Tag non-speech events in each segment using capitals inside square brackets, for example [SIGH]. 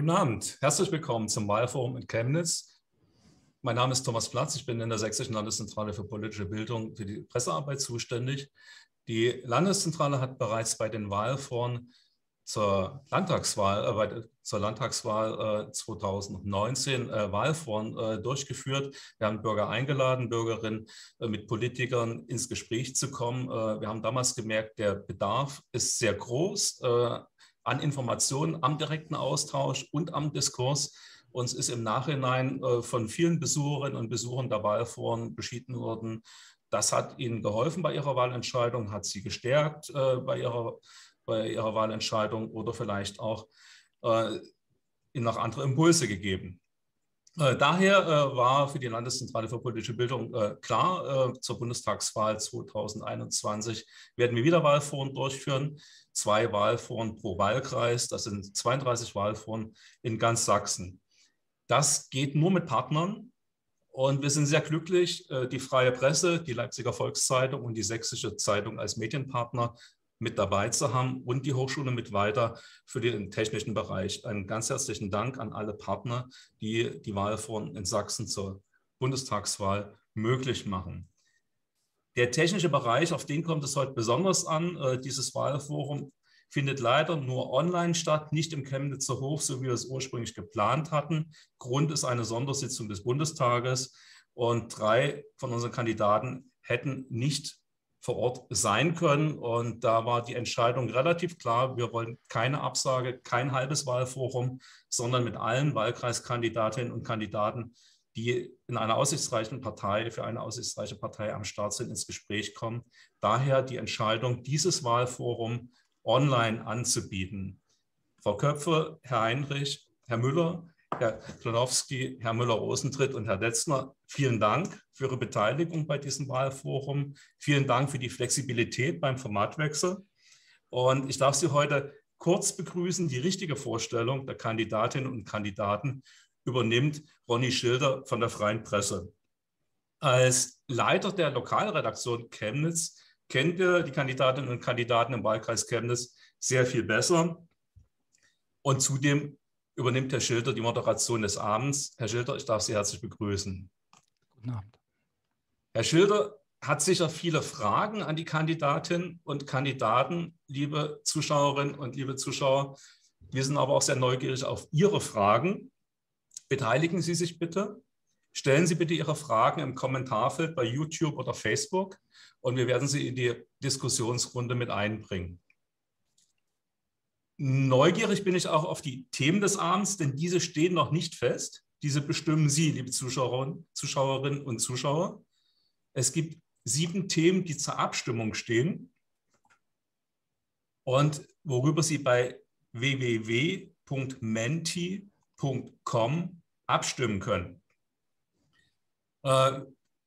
Guten Abend, herzlich willkommen zum Wahlforum in Chemnitz. Mein Name ist Thomas Platz, ich bin in der Sächsischen Landeszentrale für politische Bildung für die Pressearbeit zuständig. Die Landeszentrale hat bereits bei den Wahlforen zur Landtagswahl, äh, zur Landtagswahl äh, 2019 äh, Wahlforen äh, durchgeführt. Wir haben Bürger eingeladen, Bürgerinnen äh, mit Politikern ins Gespräch zu kommen. Äh, wir haben damals gemerkt, der Bedarf ist sehr groß an Informationen, am direkten Austausch und am Diskurs. Uns ist im Nachhinein von vielen Besucherinnen und Besuchern der Wahlforen beschieden worden, das hat Ihnen geholfen bei Ihrer Wahlentscheidung, hat Sie gestärkt bei Ihrer bei ihrer Wahlentscheidung oder vielleicht auch äh, ihnen noch andere Impulse gegeben. Äh, daher äh, war für die Landeszentrale für politische Bildung äh, klar, zur Bundestagswahl 2021 werden wir wieder Wahlforen durchführen. Zwei Wahlforen pro Wahlkreis, das sind 32 Wahlforen in ganz Sachsen. Das geht nur mit Partnern. Und wir sind sehr glücklich, die Freie Presse, die Leipziger Volkszeitung und die Sächsische Zeitung als Medienpartner mit dabei zu haben und die Hochschule mit weiter für den technischen Bereich. Einen ganz herzlichen Dank an alle Partner, die die Wahl von in Sachsen zur Bundestagswahl möglich machen. Der technische Bereich, auf den kommt es heute besonders an. Äh, dieses Wahlforum findet leider nur online statt, nicht im Chemnitzer Hof, so wie wir es ursprünglich geplant hatten. Grund ist eine Sondersitzung des Bundestages und drei von unseren Kandidaten hätten nicht vor Ort sein können. Und da war die Entscheidung relativ klar. Wir wollen keine Absage, kein halbes Wahlforum, sondern mit allen Wahlkreiskandidatinnen und Kandidaten, die in einer aussichtsreichen Partei, für eine aussichtsreiche Partei am Start sind, ins Gespräch kommen. Daher die Entscheidung, dieses Wahlforum online anzubieten. Frau Köpfe, Herr Heinrich, Herr Müller, Herr Klonowski, Herr Müller-Rosentritt und Herr Detzner, vielen Dank für Ihre Beteiligung bei diesem Wahlforum. Vielen Dank für die Flexibilität beim Formatwechsel. Und ich darf Sie heute kurz begrüßen. Die richtige Vorstellung der Kandidatinnen und Kandidaten übernimmt Ronny Schilder von der Freien Presse. Als Leiter der Lokalredaktion Chemnitz kennt er die Kandidatinnen und Kandidaten im Wahlkreis Chemnitz sehr viel besser. Und zudem übernimmt Herr Schilder die Moderation des Abends. Herr Schilder, ich darf Sie herzlich begrüßen. Guten Abend. Herr Schilder hat sicher viele Fragen an die Kandidatinnen und Kandidaten, liebe Zuschauerinnen und liebe Zuschauer. Wir sind aber auch sehr neugierig auf Ihre Fragen. Beteiligen Sie sich bitte. Stellen Sie bitte Ihre Fragen im Kommentarfeld bei YouTube oder Facebook und wir werden sie in die Diskussionsrunde mit einbringen. Neugierig bin ich auch auf die Themen des Abends, denn diese stehen noch nicht fest. Diese bestimmen Sie, liebe Zuschauerinnen, Zuschauerinnen und Zuschauer. Es gibt sieben Themen, die zur Abstimmung stehen und worüber Sie bei www.menti.com abstimmen können. Äh,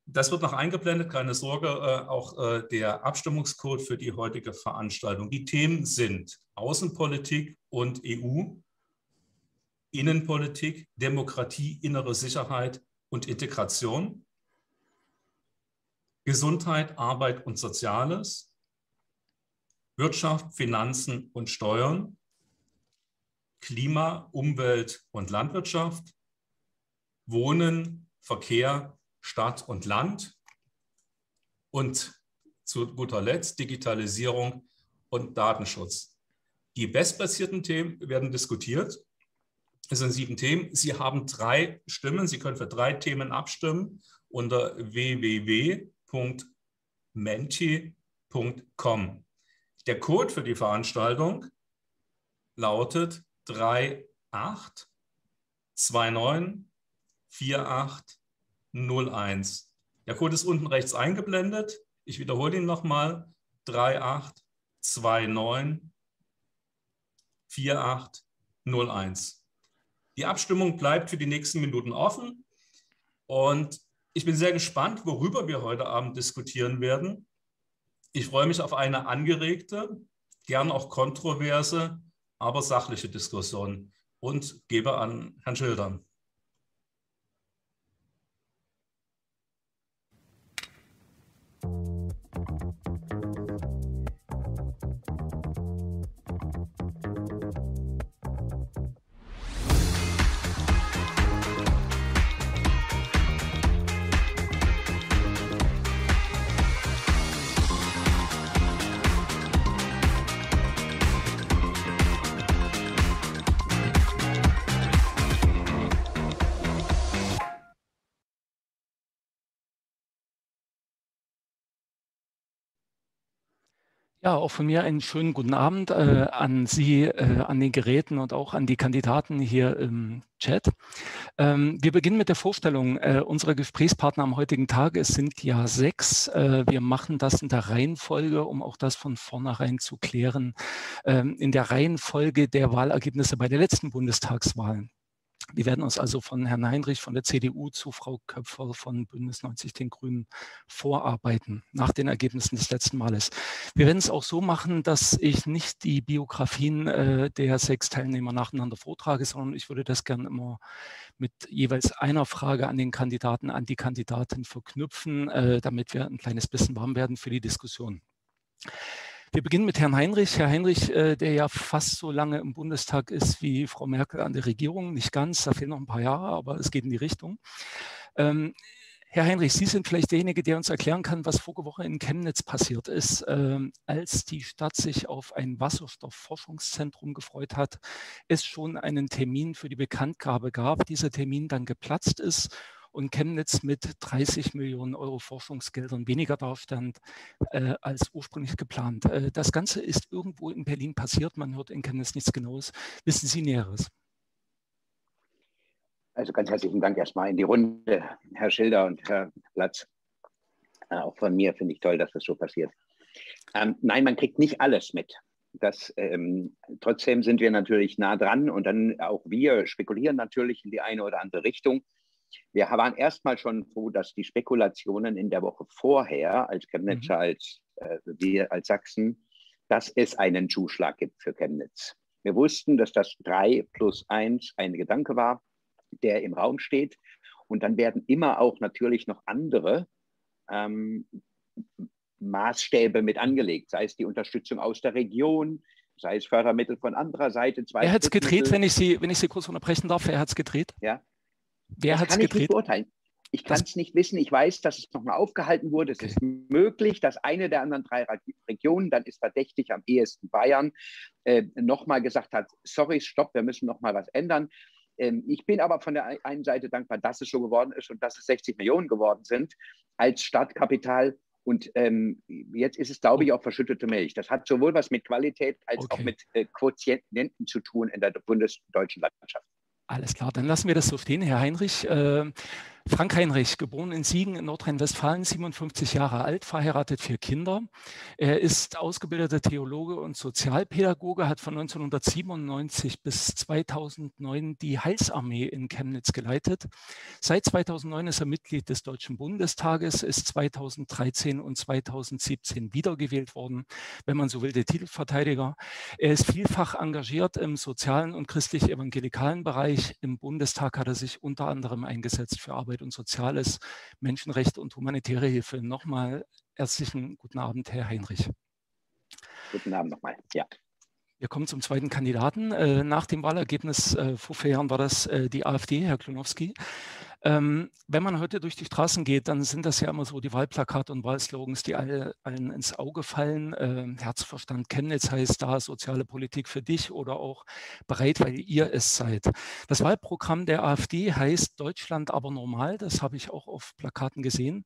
das wird noch eingeblendet, keine Sorge, äh, auch äh, der Abstimmungscode für die heutige Veranstaltung. Die Themen sind Außenpolitik und EU, Innenpolitik, Demokratie, innere Sicherheit und Integration, Gesundheit, Arbeit und Soziales, Wirtschaft, Finanzen und Steuern, Klima, Umwelt und Landwirtschaft, Wohnen, Verkehr, Stadt und Land und zu guter Letzt Digitalisierung und Datenschutz. Die bestplatzierten Themen werden diskutiert. Es sind sieben Themen. Sie haben drei Stimmen. Sie können für drei Themen abstimmen unter www.menti.com. Der Code für die Veranstaltung lautet 382948 01. Der Code ist unten rechts eingeblendet. Ich wiederhole ihn nochmal. 38294801. Die Abstimmung bleibt für die nächsten Minuten offen. Und ich bin sehr gespannt, worüber wir heute Abend diskutieren werden. Ich freue mich auf eine angeregte, gern auch kontroverse, aber sachliche Diskussion und gebe an Herrn Schildern. Ja, auch von mir einen schönen guten Abend äh, an Sie, äh, an den Geräten und auch an die Kandidaten hier im Chat. Ähm, wir beginnen mit der Vorstellung äh, unserer Gesprächspartner am heutigen Tag. Es sind ja sechs. Äh, wir machen das in der Reihenfolge, um auch das von vornherein zu klären, ähm, in der Reihenfolge der Wahlergebnisse bei der letzten Bundestagswahl. Wir werden uns also von Herrn Heinrich von der CDU zu Frau Köpfer von Bündnis 90 den Grünen vorarbeiten nach den Ergebnissen des letzten Males. Wir werden es auch so machen, dass ich nicht die Biografien äh, der sechs Teilnehmer nacheinander vortrage, sondern ich würde das gerne immer mit jeweils einer Frage an den Kandidaten, an die Kandidatin verknüpfen, äh, damit wir ein kleines bisschen warm werden für die Diskussion. Wir beginnen mit Herrn Heinrich. Herr Heinrich, äh, der ja fast so lange im Bundestag ist wie Frau Merkel an der Regierung, nicht ganz, da fehlen noch ein paar Jahre, aber es geht in die Richtung. Ähm, Herr Heinrich, Sie sind vielleicht derjenige, der uns erklären kann, was vorige Woche in Chemnitz passiert ist, ähm, als die Stadt sich auf ein Wasserstoffforschungszentrum gefreut hat, es schon einen Termin für die Bekanntgabe gab, dieser Termin dann geplatzt ist und Chemnitz mit 30 Millionen Euro Forschungsgeldern weniger dastand äh, als ursprünglich geplant. Äh, das Ganze ist irgendwo in Berlin passiert. Man hört in Chemnitz nichts Genaues. Wissen Sie Näheres? Also ganz herzlichen Dank erstmal in die Runde, Herr Schilder und Herr Platz. Äh, auch von mir finde ich toll, dass das so passiert. Ähm, nein, man kriegt nicht alles mit. Das, ähm, trotzdem sind wir natürlich nah dran und dann auch wir spekulieren natürlich in die eine oder andere Richtung. Wir waren erstmal schon froh, dass die Spekulationen in der Woche vorher als Chemnitzer, mhm. als äh, wir als Sachsen, dass es einen Zuschlag gibt für Chemnitz. Wir wussten, dass das 3 plus 1 ein Gedanke war, der im Raum steht. Und dann werden immer auch natürlich noch andere ähm, Maßstäbe mit angelegt, sei es die Unterstützung aus der Region, sei es Fördermittel von anderer Seite. Wer hat es gedreht, wenn ich, Sie, wenn ich Sie kurz unterbrechen darf? Wer hat es gedreht? Ja, Wer hat es gedreht? Ich nicht beurteilen. Ich kann es nicht wissen. Ich weiß, dass es nochmal aufgehalten wurde. Okay. Es ist möglich, dass eine der anderen drei Regionen, dann ist verdächtig am ehesten Bayern, äh, nochmal gesagt hat, sorry, stopp, wir müssen nochmal was ändern. Ähm, ich bin aber von der einen Seite dankbar, dass es so geworden ist und dass es 60 Millionen geworden sind als Startkapital. Und ähm, jetzt ist es, glaube ich, auch verschüttete Milch. Das hat sowohl was mit Qualität als okay. auch mit äh, Quotienten zu tun in der bundesdeutschen Landschaft. Alles klar, dann lassen wir das so stehen, Herr Heinrich. Äh, Frank Heinrich, geboren in Siegen in Nordrhein-Westfalen, 57 Jahre alt, verheiratet, vier Kinder. Er ist ausgebildeter Theologe und Sozialpädagoge, hat von 1997 bis 2009 die Heilsarmee in Chemnitz geleitet. Seit 2009 ist er Mitglied des Deutschen Bundestages, ist 2013 und 2017 wiedergewählt worden, wenn man so will, der Titelverteidiger. Er ist vielfach engagiert im sozialen und christlich-evangelikalen Bereich. Im Bundestag hat er sich unter anderem eingesetzt für Arbeit Arbeit und Soziales, Menschenrechte und humanitäre Hilfe. Nochmal herzlichen guten Abend, Herr Heinrich. Guten Abend nochmal, ja. Wir kommen zum zweiten Kandidaten. Äh, nach dem Wahlergebnis äh, vor vier Jahren war das äh, die AfD, Herr Klonowski. Ähm, wenn man heute durch die Straßen geht, dann sind das ja immer so die Wahlplakate und Wahlslogans, die alle, allen ins Auge fallen. Ähm, Herzverstand Chemnitz heißt da soziale Politik für dich oder auch bereit, weil ihr es seid. Das Wahlprogramm der AfD heißt Deutschland aber normal. Das habe ich auch auf Plakaten gesehen.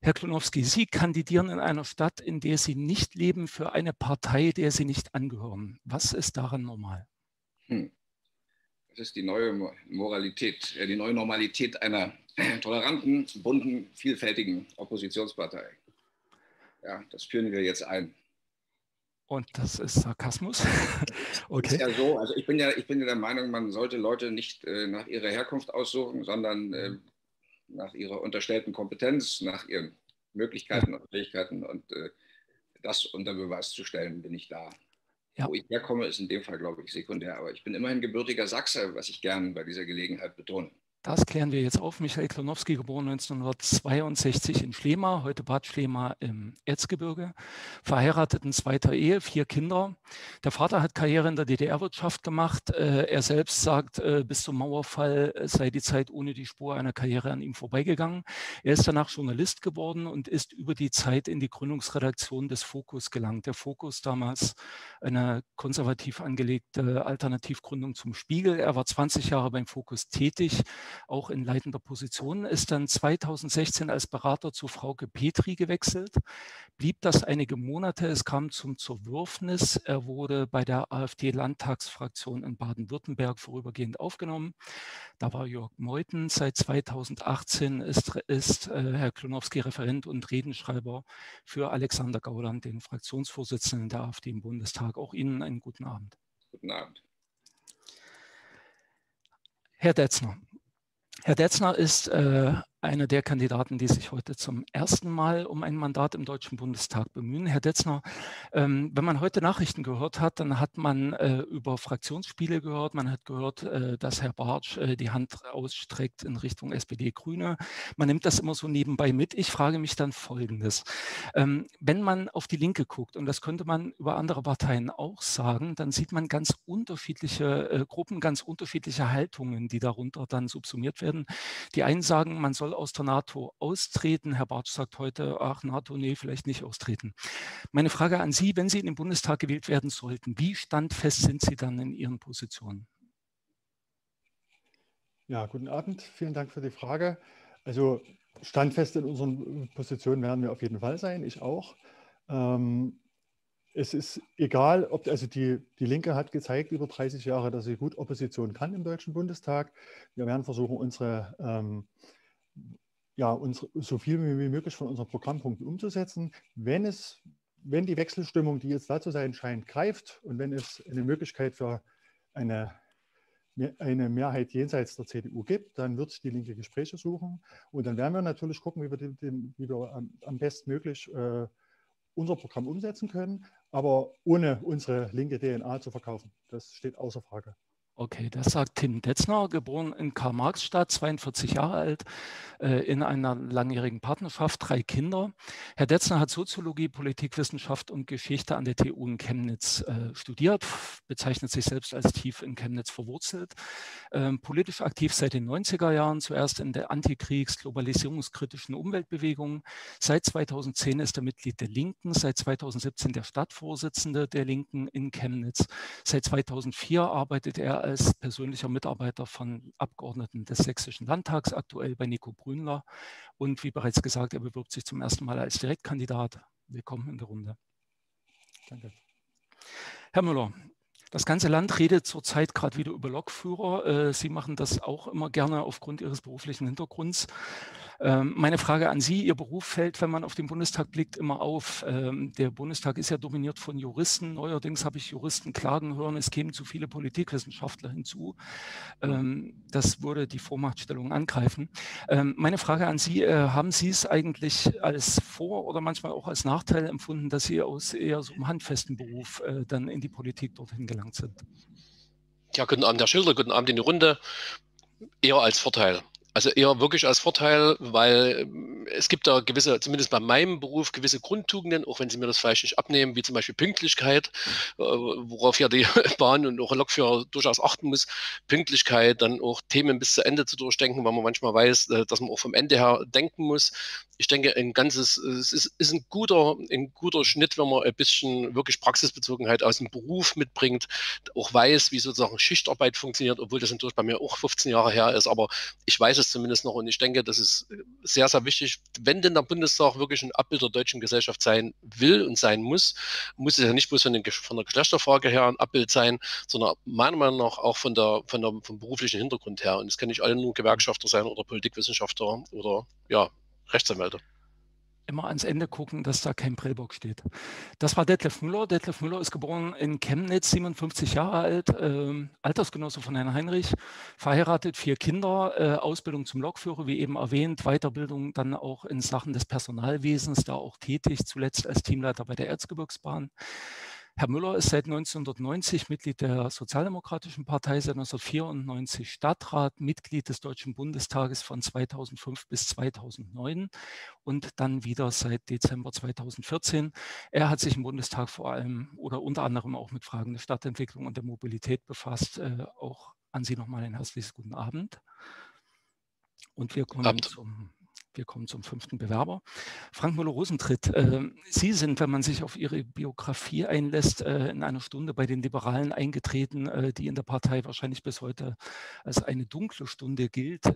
Herr Klonowski, Sie kandidieren in einer Stadt, in der Sie nicht leben, für eine Partei, der Sie nicht angehören. Was ist daran normal? Hm. Das ist die neue Moralität, die neue Normalität einer [CLEARS THROAT] toleranten, bunten, vielfältigen Oppositionspartei. Ja, das führen wir jetzt ein. Und das ist Sarkasmus. [LAUGHS] okay. Ist ja so, also ich bin ja, ich bin ja der Meinung, man sollte Leute nicht äh, nach ihrer Herkunft aussuchen, sondern äh, nach ihrer unterstellten Kompetenz, nach ihren Möglichkeiten und Fähigkeiten. Und äh, das unter Beweis zu stellen, bin ich da. Ja. Wo ich herkomme, ist in dem Fall, glaube ich, sekundär. Aber ich bin immerhin gebürtiger Sachse, was ich gern bei dieser Gelegenheit betone. Das klären wir jetzt auf. Michael Klonowski, geboren 1962 in Schlema, heute Bad Schlema im Erzgebirge, verheiratet in zweiter Ehe, vier Kinder. Der Vater hat Karriere in der DDR-Wirtschaft gemacht. Äh, er selbst sagt, äh, bis zum Mauerfall sei die Zeit ohne die Spur einer Karriere an ihm vorbeigegangen. Er ist danach Journalist geworden und ist über die Zeit in die Gründungsredaktion des Fokus gelangt. Der Fokus damals eine konservativ angelegte Alternativgründung zum Spiegel. Er war 20 Jahre beim Fokus tätig auch in leitender Position, ist dann 2016 als Berater zu Frauke Petri gewechselt, blieb das einige Monate, es kam zum Zerwürfnis, er wurde bei der AfD-Landtagsfraktion in Baden-Württemberg vorübergehend aufgenommen. Da war Jörg Meuthen, seit 2018 ist, ist äh, Herr Klonowski Referent und Redenschreiber für Alexander Gauland, den Fraktionsvorsitzenden der AfD im Bundestag. Auch Ihnen einen guten Abend. Guten Abend. Herr Detzner. Herr Detzner ist äh, einer der Kandidaten, die sich heute zum ersten Mal um ein Mandat im Deutschen Bundestag bemühen. Herr Detzner, ähm, wenn man heute Nachrichten gehört hat, dann hat man äh, über Fraktionsspiele gehört, man hat gehört, äh, dass Herr Bartsch äh, die Hand ausstreckt in Richtung SPD-Grüne. Man nimmt das immer so nebenbei mit. Ich frage mich dann Folgendes. Ähm, wenn man auf die Linke guckt, und das könnte man über andere Parteien auch sagen, dann sieht man ganz unterschiedliche äh, Gruppen, ganz unterschiedliche Haltungen, die darunter dann subsumiert werden. Die einen sagen, man soll aus der NATO austreten. Herr Bartsch sagt heute, ach NATO, nee, vielleicht nicht austreten. Meine Frage an Sie, wenn Sie in den Bundestag gewählt werden sollten, wie standfest sind Sie dann in Ihren Positionen? Ja, guten Abend. Vielen Dank für die Frage. Also standfest in unseren Positionen werden wir auf jeden Fall sein, ich auch. Ähm, es ist egal, ob also die, die Linke hat gezeigt über 30 Jahre, dass sie gut Opposition kann im Deutschen Bundestag. Wir werden versuchen, unsere ähm, ja, uns so viel wie möglich von unseren Programmpunkten umzusetzen. Wenn es, wenn die Wechselstimmung, die jetzt da zu sein scheint, greift und wenn es eine Möglichkeit für eine, eine Mehrheit jenseits der CDU gibt, dann wird die Linke Gespräche suchen. Und dann werden wir natürlich gucken, wie wir, den, wie wir am, am bestmöglich äh, unser Programm umsetzen können, aber ohne unsere linke DNA zu verkaufen. Das steht außer Frage. Okay, das sagt Tim Detzner, geboren in Karl-Marx-Stadt, 42 Jahre alt, äh, in einer langjährigen Partnerschaft, drei Kinder. Herr Detzner hat Soziologie, Politikwissenschaft und Geschichte an der TU in Chemnitz äh, studiert, bezeichnet sich selbst als tief in Chemnitz verwurzelt. Ähm, politisch aktiv seit den 90er Jahren, zuerst in der Antikriegs-, globalisierungskritischen Umweltbewegung. Seit 2010 ist er Mitglied der Linken, seit 2017 der Stadtvorsitzende der Linken in Chemnitz. Seit 2004 arbeitet er als persönlicher Mitarbeiter von Abgeordneten des Sächsischen Landtags, aktuell bei Nico Brünler. Und wie bereits gesagt, er bewirbt sich zum ersten Mal als Direktkandidat. Willkommen in der Runde. Danke. Herr Müller, das ganze Land redet zurzeit gerade wieder über Lokführer. Äh, Sie machen das auch immer gerne aufgrund Ihres beruflichen Hintergrunds. Ähm, meine Frage an Sie, Ihr Beruf fällt, wenn man auf den Bundestag blickt, immer auf. Ähm, der Bundestag ist ja dominiert von Juristen. Neuerdings habe ich Juristen klagen hören, es kämen zu viele Politikwissenschaftler hinzu. Ähm, das würde die Vormachtstellung angreifen. Meine Frage an Sie, äh, haben Sie es eigentlich als Vor- oder manchmal auch als Nachteil empfunden, dass Sie aus eher so einem handfesten Beruf äh, dann in die Politik dorthin gelangt sind? Ja, guten Abend, Herr Schilder, guten Abend in die Runde. Eher als Vorteil. Also eher wirklich als Vorteil, weil ähm, es gibt da gewisse, zumindest bei meinem Beruf, gewisse Grundtugenden, auch wenn Sie mir das vielleicht nicht abnehmen, wie zum Beispiel Pünktlichkeit, äh, worauf ja die [LAUGHS] Bahn und auch Lokführer durchaus achten muss. Pünktlichkeit, dann auch Themen bis zu Ende zu durchdenken, weil man manchmal weiß, äh, dass man auch vom Ende her denken muss. Ich denke, ein ganzes, es ist, ist ein guter, ein guter Schnitt, wenn man ein bisschen wirklich Praxisbezogenheit aus dem Beruf mitbringt, auch weiß, wie sozusagen Schichtarbeit funktioniert, obwohl das natürlich bei mir auch 15 Jahre her ist, aber ich weiß es es zumindest noch. Und ich denke, das ist sehr, sehr wichtig. Wenn denn der Bundestag wirklich ein Abbild der deutschen Gesellschaft sein will und sein muss, muss es ja nicht bloß von, den, von der Geschlechterfrage her ein Abbild sein, sondern meiner Meinung nach auch von der, von der, vom beruflichen Hintergrund her. Und es kann nicht alle nur Gewerkschafter sein oder Politikwissenschaftler oder ja, Rechtsanwälte immer ans Ende gucken, dass da kein Prellbock steht. Das war Detlef Müller. Detlef Müller ist geboren in Chemnitz, 57 Jahre alt, äh, Altersgenosse von Herrn Heinrich, verheiratet, vier Kinder, äh, Ausbildung zum Lokführer, wie eben erwähnt, Weiterbildung dann auch in Sachen des Personalwesens, da auch tätig, zuletzt als Teamleiter bei der Erzgebirgsbahn. Herr Müller ist seit 1990 Mitglied der Sozialdemokratischen Partei, seit 1994 Stadtrat, Mitglied des Deutschen Bundestages von 2005 bis 2009 und dann wieder seit Dezember 2014. Er hat sich im Bundestag vor allem oder unter anderem auch mit Fragen der Stadtentwicklung und der Mobilität befasst. Äh, auch an Sie nochmal ein herzliches guten Abend. Und wir kommen Abend. zum wir kommen zum fünften Bewerber. Frank Müller-Rosentritt, äh, Sie sind, wenn man sich auf Ihre Biografie einlässt, äh, in einer Stunde bei den Liberalen eingetreten, äh, die in der Partei wahrscheinlich bis heute als eine dunkle Stunde gilt.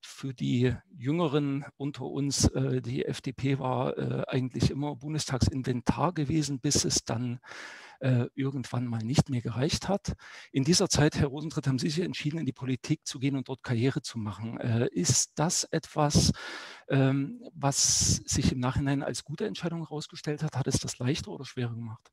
Für die Jüngeren unter uns, äh, die FDP war äh, eigentlich immer Bundestagsinventar gewesen, bis es dann äh, irgendwann mal nicht mehr gereicht hat. In dieser Zeit, Herr Rosentritt, haben Sie sich entschieden, in die Politik zu gehen und dort Karriere zu machen. ist das etwas, ähm, was sich im Nachhinein als gute Entscheidung herausgestellt hat? Hat es das leichter oder schwerer gemacht?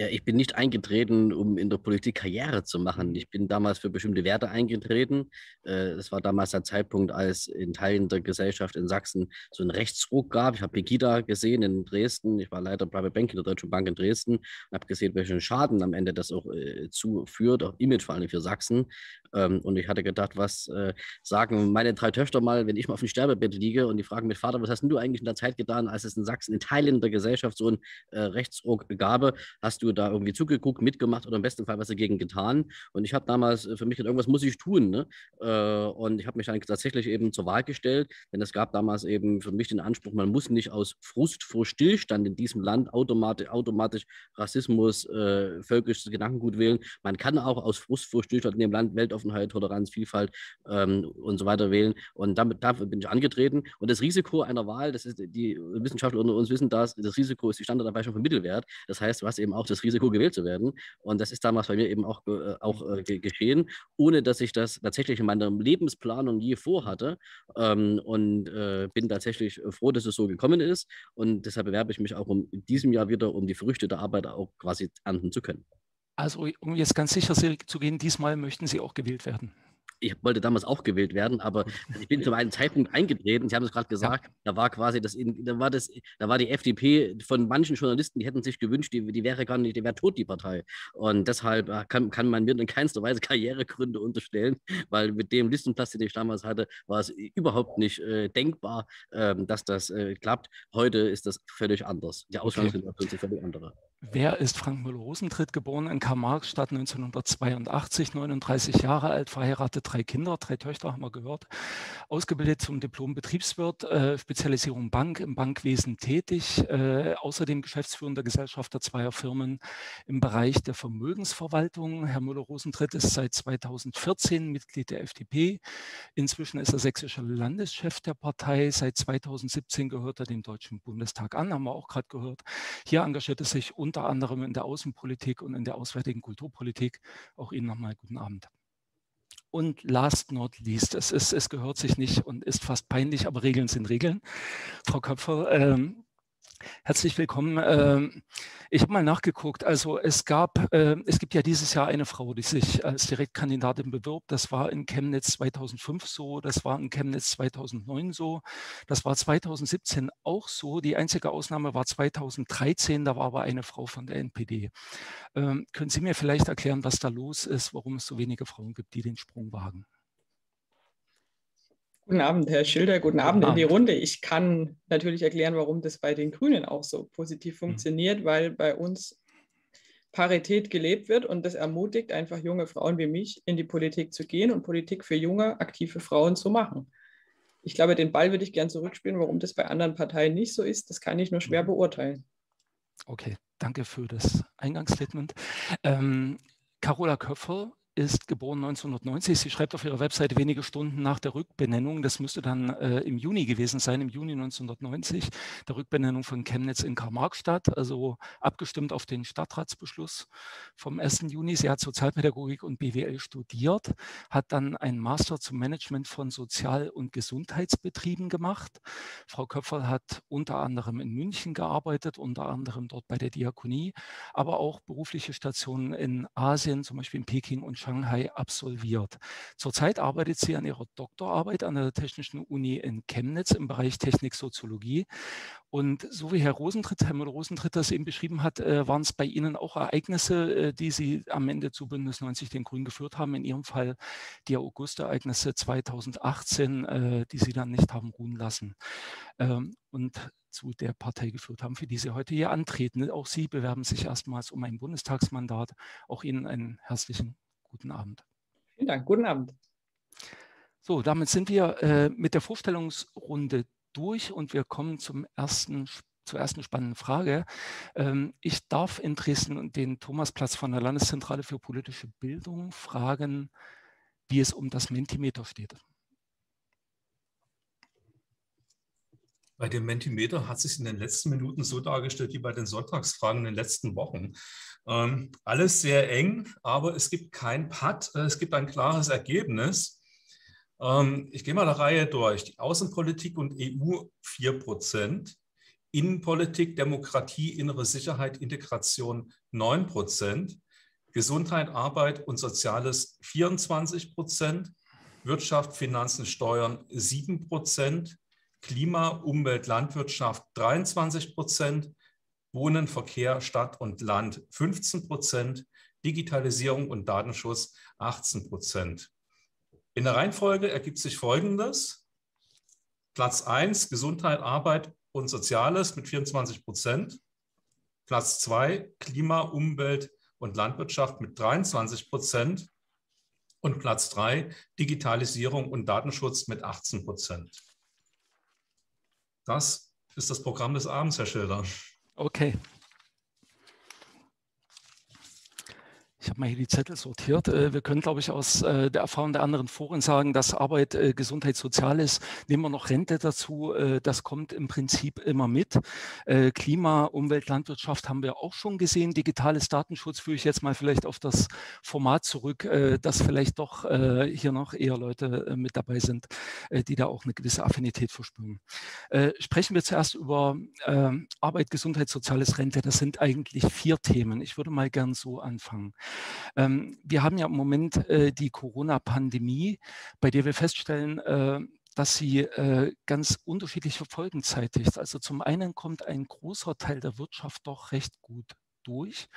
Ja, ich bin nicht eingetreten, um in der Politik Karriere zu machen. Ich bin damals für bestimmte Werte eingetreten. Äh, das war damals der Zeitpunkt, als in Teilen der Gesellschaft in Sachsen so einen Rechtsruck gab. Ich habe Pegida gesehen in Dresden. Ich war Leiter Private Bank in der Deutschen Bank in Dresden und habe gesehen, welchen Schaden am Ende das auch äh, zuführt, auch Image vor allem für Sachsen. Ähm, und ich hatte gedacht, was äh, sagen meine drei Töchter mal, wenn ich mal auf dem Sterbebett liege und die fragen mit Vater, was hast du eigentlich in der Zeit getan, als es in Sachsen in Teilen der Gesellschaft so einen äh, Rechtsruck gab? Hast du da irgendwie zugeguckt, mitgemacht oder im besten Fall was dagegen getan? Und ich habe damals äh, für mich gedacht, irgendwas muss ich tun. Ne? Äh, und ich habe mich dann tatsächlich eben zur Wahl gestellt, denn es gab damals eben für mich den Anspruch, man muss nicht aus Frust vor Stillstand in diesem Land automatisch, automatisch Rassismus, äh, völkisches Gedankengut wählen. Man kann auch aus Frust vor Stillstand in dem Land Weltoffenheit Offenheit, Toleranz, Vielfalt ähm, und so weiter wählen. Und damit dafür bin ich angetreten. Und das Risiko einer Wahl, das ist die Wissenschaftler unter uns wissen das, das Risiko ist die Standardabweichung vom Mittelwert. Das heißt, du hast eben auch das Risiko, gewählt zu werden. Und das ist damals bei mir eben auch, äh, auch äh, geschehen, ohne dass ich das tatsächlich in meiner Lebensplanung je vorhatte. Ähm, und äh, bin tatsächlich froh, dass es so gekommen ist. Und deshalb bewerbe ich mich auch um in diesem Jahr wieder, um die Früchte der Arbeit auch quasi ernten zu können. Also um jetzt ganz sicher zu gehen, diesmal möchten Sie auch gewählt werden ich wollte damals auch gewählt werden, aber [LAUGHS] ich bin zu einem Zeitpunkt eingetreten. Sie haben es gerade gesagt, ja. da war quasi das, da war das, da war die FDP von manchen Journalisten, die hätten sich gewünscht, die, die wäre gar nicht, die wäre tot, die Partei. Und deshalb äh, kann, kann man mir in keinster Weise [LAUGHS] Karrieregründe unterstellen, weil mit dem Listenplatz, den ich damals hatte, war es überhaupt nicht äh, denkbar, äh, dass das äh, klappt. Heute ist das völlig anders. Die Ausgangssituation okay. ist völlig andere. Wer ist Frank Müller-Rosentritt, geboren in Karl-Marx-Stadt 1982, 39 Jahre alt, verheiratet, drei Kinder, drei Töchter haben wir gehört, ausgebildet zum Diplom-Betriebswirt, äh, Spezialisierung Bank, im Bankwesen tätig, äh, außerdem geschäftsführender Gesellschafter zweier Firmen im Bereich der Vermögensverwaltung. Herr Müller-Rosentritt ist seit 2014 Mitglied der FDP. Inzwischen ist er sächsischer Landeschef der Partei. Seit 2017 gehört er dem Deutschen Bundestag an, haben wir auch gerade gehört. Hier engagiert er sich unter unter anderem in der Außenpolitik und in der auswärtigen Kulturpolitik. Auch Ihnen nochmal guten Abend. Und last not least, es, ist, es gehört sich nicht und ist fast peinlich, aber Regeln sind Regeln. Frau Köpfer, ähm, Herzlich willkommen. Ähm, ich habe mal nachgeguckt. Also es gab, äh, es gibt ja dieses Jahr eine Frau, die sich als Direktkandidatin bewirbt. Das war in Chemnitz 2005 so, das war in Chemnitz 2009 so, das war 2017 auch so. Die einzige Ausnahme war 2013, da war aber eine Frau von der NPD. Ähm, können Sie mir vielleicht erklären, was da los ist, warum es so wenige Frauen gibt, die den Sprung wagen? Guten Abend, Herr Schilder. Guten Abend in die Runde. Ich kann natürlich erklären, warum das bei den Grünen auch so positiv mhm. funktioniert, weil bei uns Parität gelebt wird und das ermutigt einfach junge Frauen wie mich, in die Politik zu gehen und Politik für junge, aktive Frauen zu machen. Ich glaube, den Ball würde ich gern zurückspielen. Warum das bei anderen Parteien nicht so ist, das kann ich nur schwer mhm. beurteilen. Okay, danke für das Eingangsstatement. Ähm, Carola Köpfer ist geboren 1990. Sie schreibt auf ihrer Webseite wenige Stunden nach der Rückbenennung. Das müsste dann äh, im Juni gewesen sein, im Juni 1990, der Rückbenennung von Chemnitz in Karl-Marx-Stadt, also abgestimmt auf den Stadtratsbeschluss vom 1. Juni. Sie hat Sozialpädagogik und BWL studiert, hat dann einen Master zum Management von Sozial- und Gesundheitsbetrieben gemacht. Frau Köpferl hat unter anderem in München gearbeitet, unter anderem dort bei der Diakonie, aber auch berufliche Stationen in Asien, zum Beispiel in Peking und Shanghai absolviert. Zurzeit arbeitet sie an ihrer Doktorarbeit an der Technischen Uni in Chemnitz im Bereich Technik-Soziologie. Und so wie Herr Rosentritt, Herr Müller-Rosentritt das eben beschrieben hat, äh, waren es bei Ihnen auch Ereignisse, äh, die Sie am Ende zu Bündnis 90 den Grünen geführt haben. In Ihrem Fall die August-Ereignisse 2018, äh, die Sie dann nicht haben ruhen lassen. Ähm, und zu der Partei geführt haben, für die Sie heute hier antreten. Auch Sie bewerben sich erstmals um ein Bundestagsmandat. Auch Ihnen einen herzlichen Guten Abend. Vielen Dank. Guten Abend. So, damit sind wir äh, mit der Vorstellungsrunde durch und wir kommen zum ersten, zur ersten spannenden Frage. Ähm, ich darf in Dresden den Thomas Platz von der Landeszentrale für politische Bildung fragen, wie es um das Mentimeter steht. Bei dem Mentimeter hat sich in den letzten Minuten so dargestellt wie bei den Sonntagsfragen in den letzten Wochen. Ähm, alles sehr eng, aber es gibt kein Pad, äh, es gibt ein klares Ergebnis. Ähm, ich gehe mal der Reihe durch. Die Außenpolitik und EU 4 Prozent, Innenpolitik, Demokratie, innere Sicherheit, Integration 9 Prozent, Gesundheit, Arbeit und Soziales 24 Prozent, Wirtschaft, Finanzen, Steuern 7 Prozent, Klima, Umwelt, Landwirtschaft 23 Prozent, Wohnen, Verkehr, Stadt und Land 15 Prozent, Digitalisierung und Datenschutz 18 Prozent. In der Reihenfolge ergibt sich Folgendes. Platz 1 Gesundheit, Arbeit und Soziales mit 24 Prozent. Platz 2 Klima, Umwelt und Landwirtschaft mit 23 Prozent. Und Platz 3 Digitalisierung und Datenschutz mit 18 Prozent. Das ist das Programm des Abends, Herr Schilder. Okay. Ich habe mal hier die Zettel sortiert. Äh, wir können, glaube ich, aus äh, der Erfahrung der anderen Foren sagen, dass Arbeit äh, Gesundheit sozial ist. Nehmen wir noch Rente dazu. Das kommt im Prinzip immer mit. Klima, Umwelt, Landwirtschaft haben wir auch schon gesehen. Digitales Datenschutz führe ich jetzt mal vielleicht auf das Format zurück, dass vielleicht doch hier noch eher Leute mit dabei sind, die da auch eine gewisse Affinität verspüren. Sprechen wir zuerst über ähm, Arbeit, Gesundheit, soziales Rente. Das sind eigentlich vier Themen. Ich würde mal gern so anfangen. Ähm, wir haben ja im Moment äh, die Corona-Pandemie, bei der wir feststellen, äh, dass sie äh, ganz unterschiedliche Folgen zeitigt. Also zum einen kommt ein großer Teil der Wirtschaft doch recht gut durch.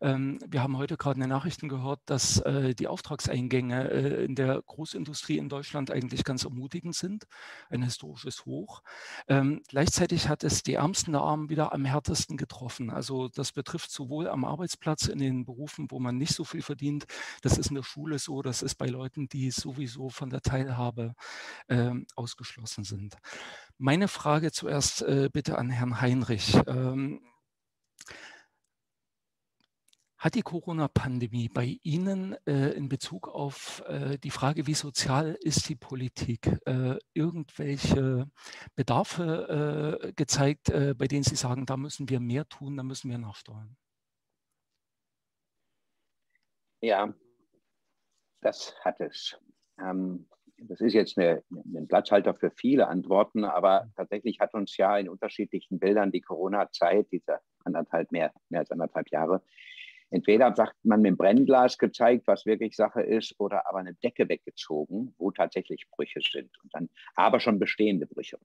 Ähm, wir haben heute gerade in den Nachrichten gehört, dass äh, die Auftragseingänge äh, in der Großindustrie in Deutschland eigentlich ganz ermutigend sind, ein historisches Hoch. Ähm, gleichzeitig hat es die Ärmsten der Armen wieder am härtesten getroffen. Also das betrifft sowohl am Arbeitsplatz in den Berufen, wo man nicht so viel verdient, das ist in der Schule so, das ist bei Leuten, die sowieso von der Teilhabe äh, ausgeschlossen sind. Meine Frage zuerst äh, bitte an Herrn Heinrich. Ähm, hat die Corona-Pandemie bei Ihnen äh, in Bezug auf äh, die Frage, wie sozial ist die Politik, äh, irgendwelche Bedarfe äh, gezeigt, äh, bei denen Sie sagen, da müssen wir mehr tun, da müssen wir nachsteuern? Ja, das hat es. Ähm, das ist jetzt eine, ein Platzhalter für viele Antworten, aber tatsächlich hat uns ja in unterschiedlichen Bildern die Corona-Zeit, diese anderthalb, mehr, mehr als anderthalb Jahre, Entweder sagt man mit dem Brennglas gezeigt, was wirklich Sache ist, oder aber eine Decke weggezogen, wo tatsächlich Brüche sind. Und dann aber schon bestehende Brüche.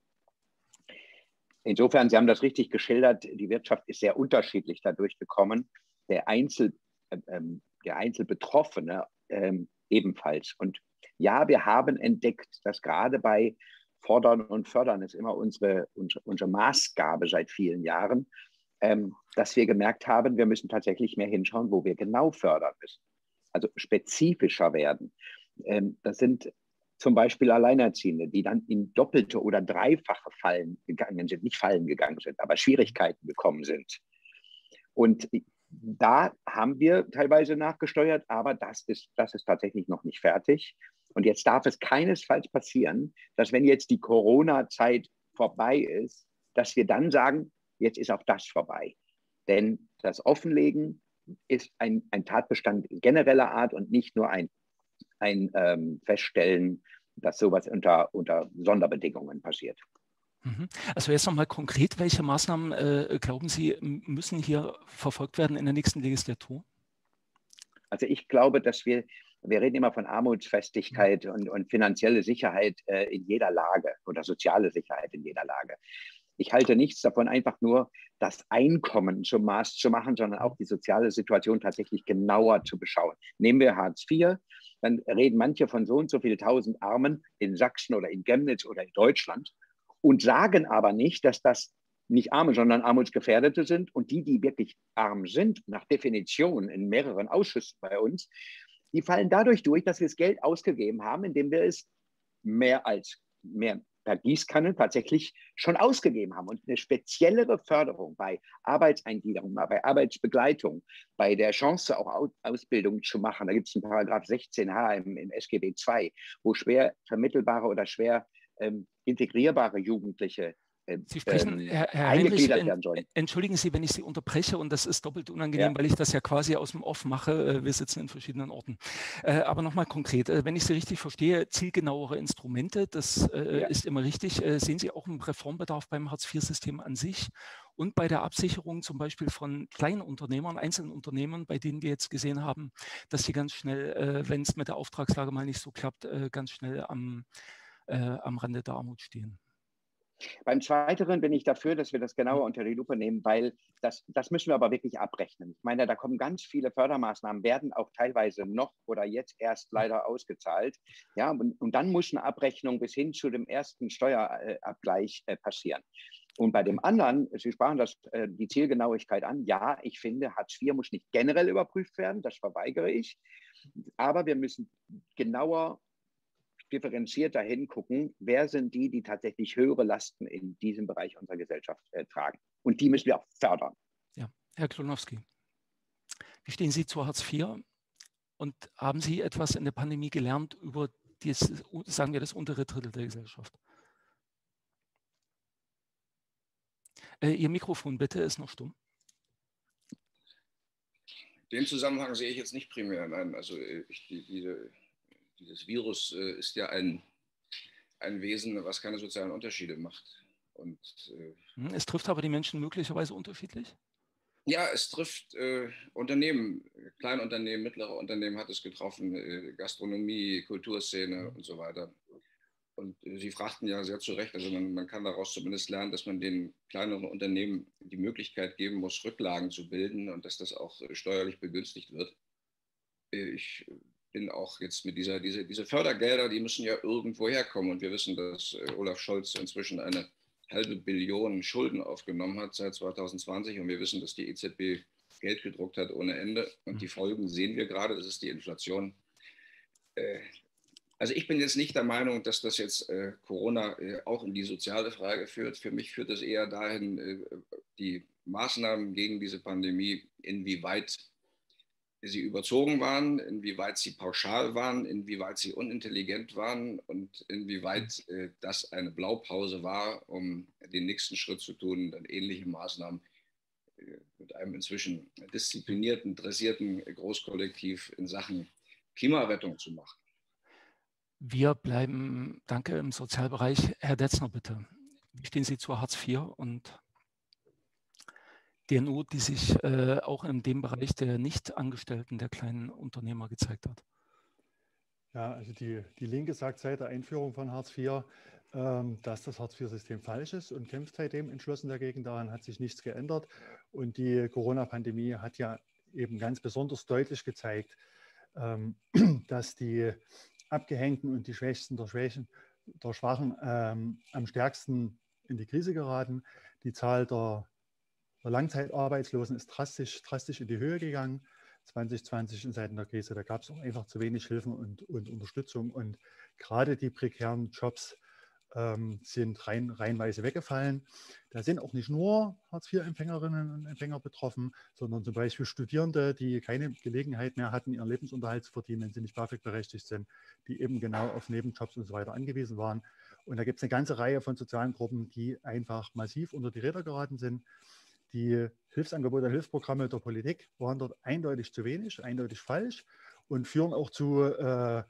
Insofern, Sie haben das richtig geschildert, die Wirtschaft ist sehr unterschiedlich dadurch gekommen. Der, Einzel, äh, ähm, der Einzelbetroffene ähm, ebenfalls. Und ja, wir haben entdeckt, dass gerade bei Fordern und Fördern ist immer unsere, unsere, unsere Maßgabe seit vielen Jahren, ähm, dass wir gemerkt haben, wir müssen tatsächlich mehr hinschauen, wo wir genau fördern müssen. Also spezifischer werden. Ähm, das sind zum Beispiel Alleinerziehende, die dann in doppelte oder dreifache Fallen gegangen sind, nicht Fallen gegangen sind, aber Schwierigkeiten gekommen sind. Und da haben wir teilweise nachgesteuert, aber das ist, das ist tatsächlich noch nicht fertig. Und jetzt darf es keinesfalls passieren, dass wenn jetzt die Corona-Zeit vorbei ist, dass wir dann sagen, Jetzt ist auch das vorbei. Denn das Offenlegen ist ein, ein Tatbestand genereller Art und nicht nur ein, ein ähm, Feststellen, dass sowas unter, unter Sonderbedingungen passiert. Mhm. Also jetzt nochmal konkret, welche Maßnahmen äh, glauben Sie müssen hier verfolgt werden in der nächsten Legislatur? Also ich glaube, dass wir, wir reden immer von Armutsfestigkeit und, und finanzielle Sicherheit äh, in jeder Lage oder soziale Sicherheit in jeder Lage. Ich halte nichts davon, einfach nur das Einkommen zum Maß zu machen, sondern auch die soziale Situation tatsächlich genauer zu beschauen. Nehmen wir Hartz IV, dann reden manche von so und so viel tausend Armen in Sachsen oder in Chemnitz oder in Deutschland und sagen aber nicht, dass das nicht Arme, sondern Armutsgefährdete sind und die, die wirklich arm sind, nach Definition in mehreren Ausschüssen bei uns, die fallen dadurch durch, dass wir das Geld ausgegeben haben, indem wir es mehr als mehr per Gießkanne tatsächlich schon ausgegeben haben und eine speziellere Förderung bei Arbeitseingliederung, bei Arbeitsbegleitung, bei der Chance auch Ausbildung zu machen. Da gibt es einen Paragraph 16h im, im SGB II, wo schwer vermittelbare oder schwer ähm, integrierbare Jugendliche Sie sprechen, ähm, Herr, Herr Heinrich, entschuldigen Sie, wenn ich Sie unterbreche und das ist doppelt unangenehm, ja. weil ich das ja quasi aus dem Off mache. Äh, wir sitzen in verschiedenen Orten. Äh, aber nochmal konkret, wenn ich Sie richtig verstehe, zielgenauere Instrumente, das ja. ist immer richtig. Sehen Sie auch einen Reformbedarf beim Hartz-IV-System an sich und bei der Absicherung zum Beispiel von Kleinunternehmern, einzelnen Unternehmen, bei denen wir jetzt gesehen haben, dass sie ganz schnell, wenn es mit der Auftragslage mal nicht so klappt, ganz schnell am, am Rande der Armut stehen? Beim Zweiteren bin ich dafür, dass wir das genauer unter die Lupe nehmen, weil das, das müssen wir aber wirklich abrechnen. Ich meine, da kommen ganz viele Fördermaßnahmen, werden auch teilweise noch oder jetzt erst leider ausgezahlt. Ja, und, und dann muss eine Abrechnung bis hin zu dem ersten Steuerabgleich äh, passieren. Und bei dem anderen, Sie sprachen das, äh, die Zielgenauigkeit an. Ja, ich finde, Hartz IV muss nicht generell überprüft werden, das verweigere ich. Aber wir müssen genauer differenzierter hingucken, wer sind die, die tatsächlich höhere Lasten in diesem Bereich unserer Gesellschaft äh, tragen. Und die müssen wir auch fördern. Ja, Herr Klonowski, wie stehen Sie zu Hartz IV? Und haben Sie etwas in der Pandemie gelernt über das, sagen wir, das untere Drittel der Gesellschaft? Äh, Ihr Mikrofon bitte ist noch stumm. Den Zusammenhang sehe ich jetzt nicht primär. Nein, also äh, ich, die, diese dieses Virus äh, ist ja ein, ein Wesen, was keine sozialen Unterschiede macht. Und, äh, hm, es trifft aber die Menschen möglicherweise unterschiedlich? Ja, es trifft äh, Unternehmen, Kleinunternehmen, mittlere Unternehmen hat es getroffen, äh, Gastronomie, Kulturszene und so weiter. Und äh, Sie fragten ja sehr zu Recht, also man, man, kann daraus zumindest lernen, dass man den kleineren Unternehmen die Möglichkeit geben muss, Rücklagen zu bilden und dass das auch äh, steuerlich begünstigt wird. Ich bin auch jetzt mit dieser, diese, diese Fördergelder, die müssen ja irgendwo herkommen. Und wir wissen, dass äh, Olaf Scholz inzwischen eine halbe Billion Schulden aufgenommen hat seit 2020. Und wir wissen, dass die EZB Geld gedruckt hat ohne Ende. Und die Folgen sehen wir gerade, das ist die Inflation. Äh, also ich bin jetzt nicht der Meinung, dass das jetzt äh, Corona auch in die soziale Frage führt. Für mich führt es eher dahin, die Maßnahmen gegen diese Pandemie, inwieweit sie überzogen waren, inwieweit sie pauschal waren, inwieweit sie unintelligent waren und inwieweit mhm. äh, das eine Blaupause war, um den nächsten Schritt zu tun, dann ähnliche Maßnahmen äh, mit einem inzwischen disziplinierten, dressierten Großkollektiv in Sachen Klimarettung zu machen. Wir bleiben, danke, im Sozialbereich. Herr Detzner, bitte. Wie stehen Sie zu Hartz IV und DNU, die sich äh, auch in dem Bereich der Nichtangestellten, der kleinen Unternehmer gezeigt hat. Ja, also die, die Linke sagt seit der Einführung von Hartz IV, ähm, dass das Hartz-IV-System falsch ist und kämpft seitdem entschlossen dagegen. Daran hat sich nichts geändert. Und die Corona-Pandemie hat ja eben ganz besonders deutlich gezeigt, ähm, [CLEARS THROAT] dass die Abgehängten und die Schwächsten der, Schwächen, der Schwachen ähm, am stärksten in die Krise geraten. Die Zahl der der Langzeitarbeitslosen ist drastisch, drastisch in die Höhe gegangen. 2020 in Zeiten der Krise, da gab es auch einfach zu wenig Hilfen und, und Unterstützung. Und gerade die prekären Jobs ähm, sind rein, reinweise weggefallen. Da sind auch nicht nur Hartz-IV-Empfängerinnen und Empfänger betroffen, sondern zum Beispiel Studierende, die keine Gelegenheit mehr hatten, ihren Lebensunterhalt zu verdienen, wenn sie nicht BAföG-berechtigt sind, die eben genau auf Nebenjobs und so weiter angewiesen waren. Und da gibt es eine ganze Reihe von sozialen Gruppen, die einfach massiv unter die Räder geraten sind. Die Hilfsangebote, Hilfsprogramme der Politik waren dort eindeutig zu wenig, eindeutig falsch und führen auch zu äh,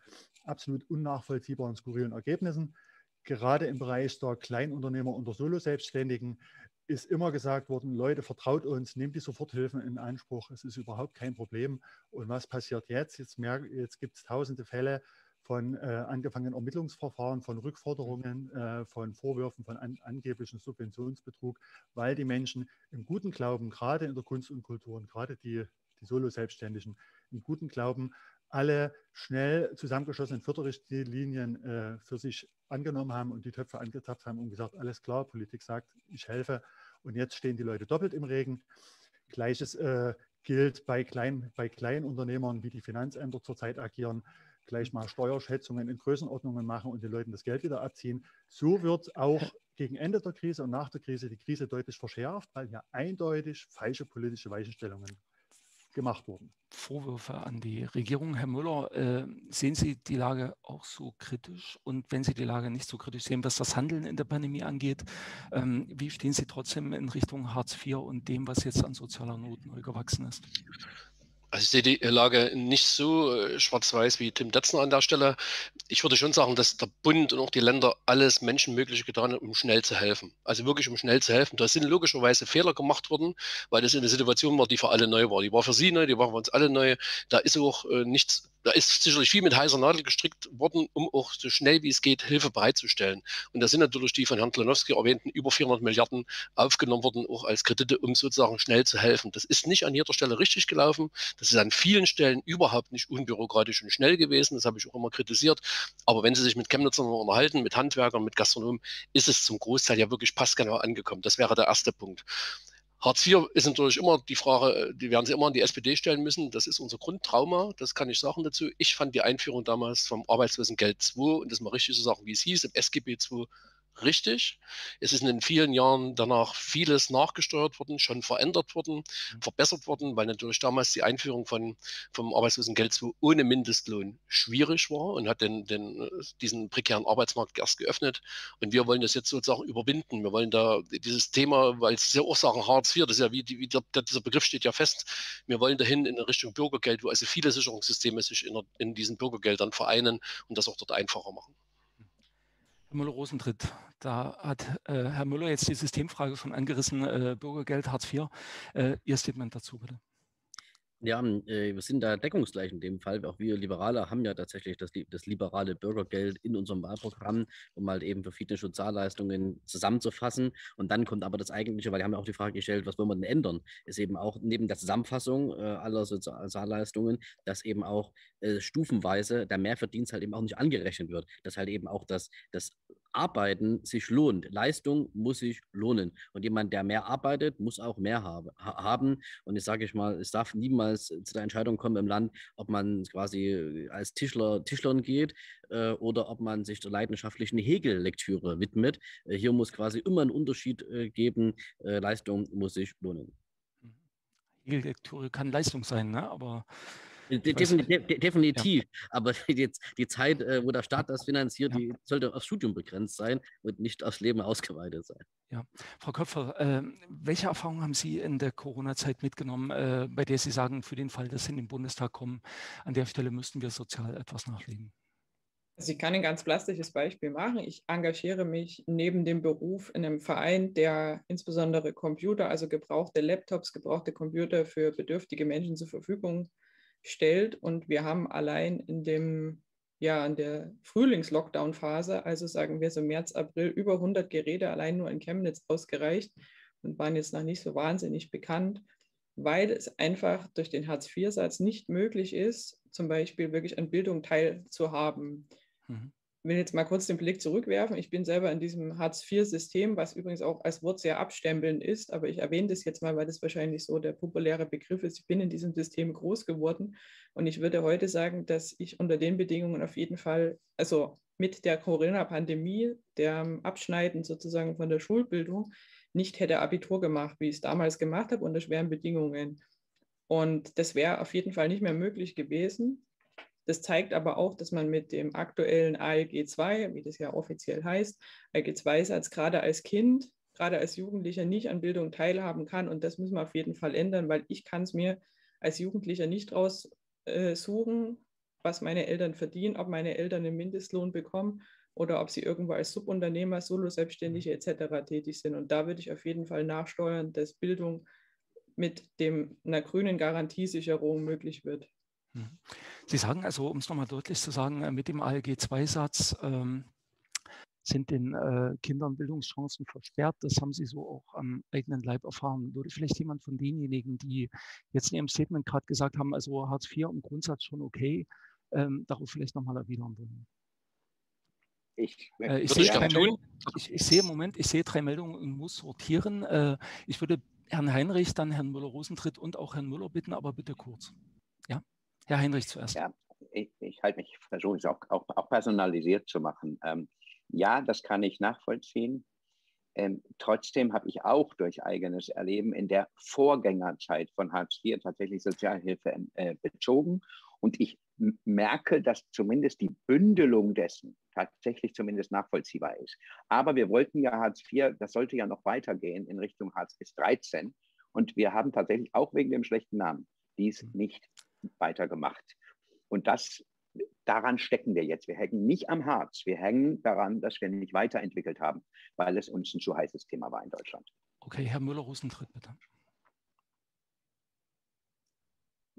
absolut unnachvollziehbaren, skurrilen Ergebnissen. Gerade im Bereich der Kleinunternehmer und der Solo-Selbstständigen ist immer gesagt worden, Leute, vertraut uns, nehmt die Soforthilfen in Anspruch, es ist überhaupt kein Problem. Und was passiert jetzt? Jetzt, jetzt gibt es tausende Fälle, von äh, angefangenen Ermittlungsverfahren, von Rückforderungen, äh, von Vorwürfen von an, angeblichen Subventionsbetrug, weil die Menschen im guten Glauben, gerade in der Kunst und Kultur und gerade die, die Solo-Selbstständigen, im guten Glauben alle schnell zusammengeschlossenen Förderrichtlinien äh, für sich angenommen haben und die Töpfe angetappt haben und gesagt, alles klar, Politik sagt, ich helfe. Und jetzt stehen die Leute doppelt im Regen. Gleiches äh, gilt bei, klein, bei Kleinunternehmern, wie die Finanzämter zurzeit agieren gleich mal Steuerschätzungen in Größenordnungen machen und den Leuten das Geld wieder abziehen. So wird auch gegen Ende der Krise und nach der Krise die Krise deutlich verschärft, weil hier eindeutig falsche politische Weichenstellungen gemacht wurden. Vorwürfe an die Regierung. Herr Müller, äh, sehen Sie die Lage auch so kritisch? Und wenn Sie die Lage nicht so kritisch sehen, was das Handeln in der Pandemie angeht, ähm, wie stehen Sie trotzdem in Richtung Hartz IV und dem, was jetzt an sozialer Not neu gewachsen ist? Also ich sehe die Lage nicht so äh, schwarz-weiß wie Tim Detzner an der Stelle. Ich würde schon sagen, dass der Bund und auch die Länder alles Menschenmögliche getan haben, um schnell zu helfen. Also wirklich um schnell zu helfen. Da sind logischerweise Fehler gemacht worden, weil das in eine Situation war, die für alle neu war. Die war für Sie neu, die war für uns alle neu. Da ist auch äh, nichts da ist sicherlich viel mit heißer Nadel gestrickt worden, um auch so schnell wie es geht Hilfe bereitzustellen. Und da sind natürlich die von Herrn Klonowski erwähnten über 400 Milliarden aufgenommen worden, auch als Kredite, um sozusagen schnell zu helfen. Das ist nicht an jeder Stelle richtig gelaufen. Das ist an vielen Stellen überhaupt nicht unbürokratisch und schnell gewesen. Das habe ich auch immer kritisiert. Aber wenn Sie sich mit Chemnitzern unterhalten, mit Handwerkern, mit Gastronomen, ist es zum Großteil ja wirklich passgenau angekommen. Das wäre der erste Punkt. Hartz IV ist natürlich immer die Frage, äh, die werden Sie immer an die SPD stellen müssen. Das ist unser Grundtrauma, das kann ich sagen dazu. Ich fand die Einführung damals vom Arbeitslosengeld 2, und das mal richtig zu so sagen, wie es hieß, im SGB 2 richtig. Es ist in den vielen Jahren danach vieles nachgesteuert worden, schon verändert worden, mhm. verbessert worden, weil natürlich damals die Einführung von, vom Arbeitslosengeld 2 ohne Mindestlohn schwierig war und hat den, den, diesen prekären Arbeitsmarkt erst geöffnet. Und wir wollen das jetzt sozusagen überwinden. Wir wollen da dieses Thema, weil es ist ja auch sagen Hartz IV, das ist ja wie, wie der, dieser Begriff steht ja fest. Wir wollen dahin in Richtung Bürgergeld, wo also viele Sicherungssysteme sich in, in diesen Bürgergeldern vereinen und das auch dort einfacher machen. Herr Müller-Rosentritt, da hat äh, Herr Müller jetzt die Systemfrage schon angerissen, äh, Bürgergeld, Hartz IV. Äh, Ihr Statement dazu, bitte. Ja, äh, wir sind da deckungsgleich in dem Fall. Auch wir Liberale haben ja tatsächlich das, das liberale Bürgergeld in unserem Wahlprogramm, um halt eben verschiedene Sozialleistungen zusammenzufassen. Und dann kommt aber das Eigentliche, weil wir haben ja auch die Frage gestellt, was wollen wir denn ändern? Ist eben auch neben der Zusammenfassung äh, aller Sozialleistungen, dass eben auch äh, stufenweise der Mehrverdienst halt eben auch nicht angerechnet wird. Dass halt eben auch das, das Arbeiten sich lohnt. Leistung muss sich lohnen. Und jemand, der mehr arbeitet, muss auch mehr habe, haben. Und ich sage ich mal, es darf niemals zu der Entscheidung kommen im Land, ob man quasi als Tischler Tischlern geht äh, oder ob man sich der leidenschaftlichen Hegel-Lektüre widmet. Äh, hier muss quasi immer ein Unterschied äh, geben. Äh, Leistung muss sich lohnen. Hegel-Lektüre kann Leistung sein, ne? aber Definitiv, definitiv. Ja. aber [LAUGHS] jetzt die Zeit, äh, wo der Staat das finanziert, ja. die sollte aufs Studium begrenzt sein und nicht aufs Leben ausgeweitet sein. Ja, Frau Köpfer, äh, welche Erfahrungen haben Sie in der Corona-Zeit mitgenommen, äh, bei der Sie sagen, für den Fall, dass Sie in den Bundestag kommen, an der Stelle müssten wir sozial etwas nachlegen? Also ich kann ein ganz plastisches Beispiel machen. Ich engagiere mich neben dem Beruf in einem Verein, der insbesondere Computer, also gebrauchte Laptops, gebrauchte Computer für bedürftige Menschen zur Verfügung stellt. Und wir haben allein in dem ja, in der Frühlings-Lockdown-Phase, also sagen wir so März, April, über 100 Geräte allein nur in Chemnitz ausgereicht und waren jetzt noch nicht so wahnsinnig bekannt, weil es einfach durch den Hartz-IV-Satz nicht möglich ist, zum Beispiel wirklich an Bildung teilzuhaben. Mhm will jetzt mal kurz den Blick zurückwerfen. Ich bin selber in diesem Hartz-IV-System, was übrigens auch als Wort sehr abstempelnd ist, aber ich erwähne das jetzt mal, weil das wahrscheinlich so der populäre Begriff ist. Ich bin in diesem System groß geworden und ich würde heute sagen, dass ich unter den Bedingungen auf jeden Fall, also mit der Corona-Pandemie, der Abschneiden sozusagen von der Schulbildung, nicht hätte Abitur gemacht, wie ich es damals gemacht habe, unter schweren Bedingungen. Und das wäre auf jeden Fall nicht mehr möglich gewesen. Das zeigt aber auch, dass man mit dem aktuellen ALG 2, wie das ja offiziell heißt, ALG 2-Satz gerade als Kind, gerade als Jugendlicher nicht an Bildung teilhaben kann. Und das müssen wir auf jeden Fall ändern, weil ich kann es mir als Jugendlicher nicht raussuchen, äh, was meine Eltern verdienen, ob meine Eltern einen Mindestlohn bekommen oder ob sie irgendwo als Subunternehmer, Solo-Selbstständige etc. tätig sind. Und da würde ich auf jeden Fall nachsteuern, dass Bildung mit dem, einer grünen Garantiesicherung möglich wird. Mhm. Sie sagen also, um es nochmal deutlich zu sagen, äh, mit dem ALG-2-Satz ähm, sind den äh, Kindern Bildungschancen versperrt. Das haben Sie so auch am eigenen Leib erfahren. Würde vielleicht jemand von denjenigen, die jetzt in Ihrem Statement gerade gesagt haben, also Hartz IV im Grundsatz schon okay, ähm, darauf vielleicht nochmal erwidern wollen? Ich, äh, ich, sehe ich, ich, sehe im Moment, ich sehe drei Meldungen und muss sortieren. Äh, ich würde Herrn Heinrich, dann Herrn Müller-Rosentritt und auch Herrn Müller bitten, aber bitte kurz. Ja? Herr Heinrich zuerst. Ja, ich, ich halte mich, versuche es auch, auch, auch, personalisiert zu machen. Ähm, ja, das kann ich nachvollziehen. Ähm, trotzdem habe ich auch durch eigenes Erleben in der Vorgängerzeit von Hartz IV tatsächlich Sozialhilfe äh, bezogen. Und ich merke, dass zumindest die Bündelung dessen tatsächlich zumindest nachvollziehbar ist. Aber wir wollten ja Hartz IV, das sollte ja noch weitergehen in Richtung Hartz bis 13. Und wir haben tatsächlich auch wegen dem schlechten Namen dies mhm. nicht weitergemacht. Und das, daran stecken wir jetzt. Wir hängen nicht am Harz. Wir hängen daran, dass wir nicht weiterentwickelt haben, weil es uns ein zu heißes Thema war in Deutschland. Okay, Herr Müller-Rosentritt, bitte.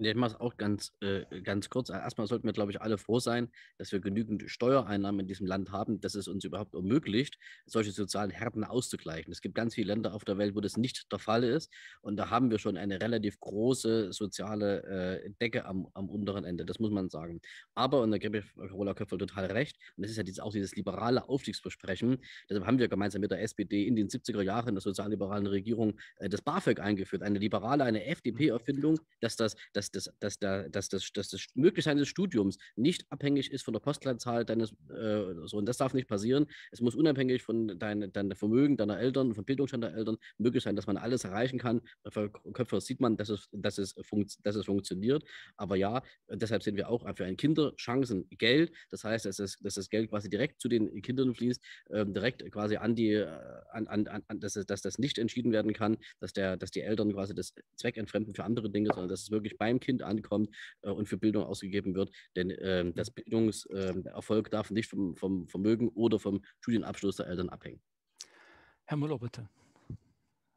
Ich mache es auch ganz, äh, ganz kurz. Erstmal sollten wir, glaube ich, alle froh sein, dass wir genügend Steuereinnahmen in diesem Land haben, dass es uns überhaupt ermöglicht, solche sozialen Härten auszugleichen. Es gibt ganz viele Länder auf der Welt, wo das nicht der Fall ist. Und da haben wir schon eine relativ große soziale äh, Decke am, am unteren Ende. Das muss man sagen. Aber, und da gebe ich Carola Köpfel total recht, und das ist ja dieses, auch dieses liberale Aufstiegsversprechen. Deshalb haben wir gemeinsam mit der SPD in den 70er Jahren der sozialliberalen Regierung äh, das BAföG eingeführt. Eine liberale, eine FDP-Erfindung, dass das, dass dass, das, dass, da, dass, das, dass das Möglichsein des Studiums nicht abhängig ist von der Postleitzahl deines, äh, so, und das darf nicht passieren. Es muss unabhängig von deinem dein Vermögen deiner Eltern, vom Bildungsstand der Eltern möglich sein, dass man alles erreichen kann. Bei Köpfer sieht man, dass es, dass, es dass es funktioniert. Aber ja, deshalb sind wir auch für ein Kinderchancengeld. Das heißt, dass, es, dass das Geld quasi direkt zu den Kindern fließt, äh, direkt quasi an die, äh, an, an, an, dass, es, dass das nicht entschieden werden kann, dass, der, dass die Eltern quasi das Zweck entfremden für andere Dinge, sondern dass es wirklich beim Kind ankommt äh, und für Bildung ausgegeben wird. Denn äh, das Bildungserfolg äh, darf nicht vom, vom Vermögen oder vom Studienabschluss der Eltern abhängen. Herr Müller, bitte.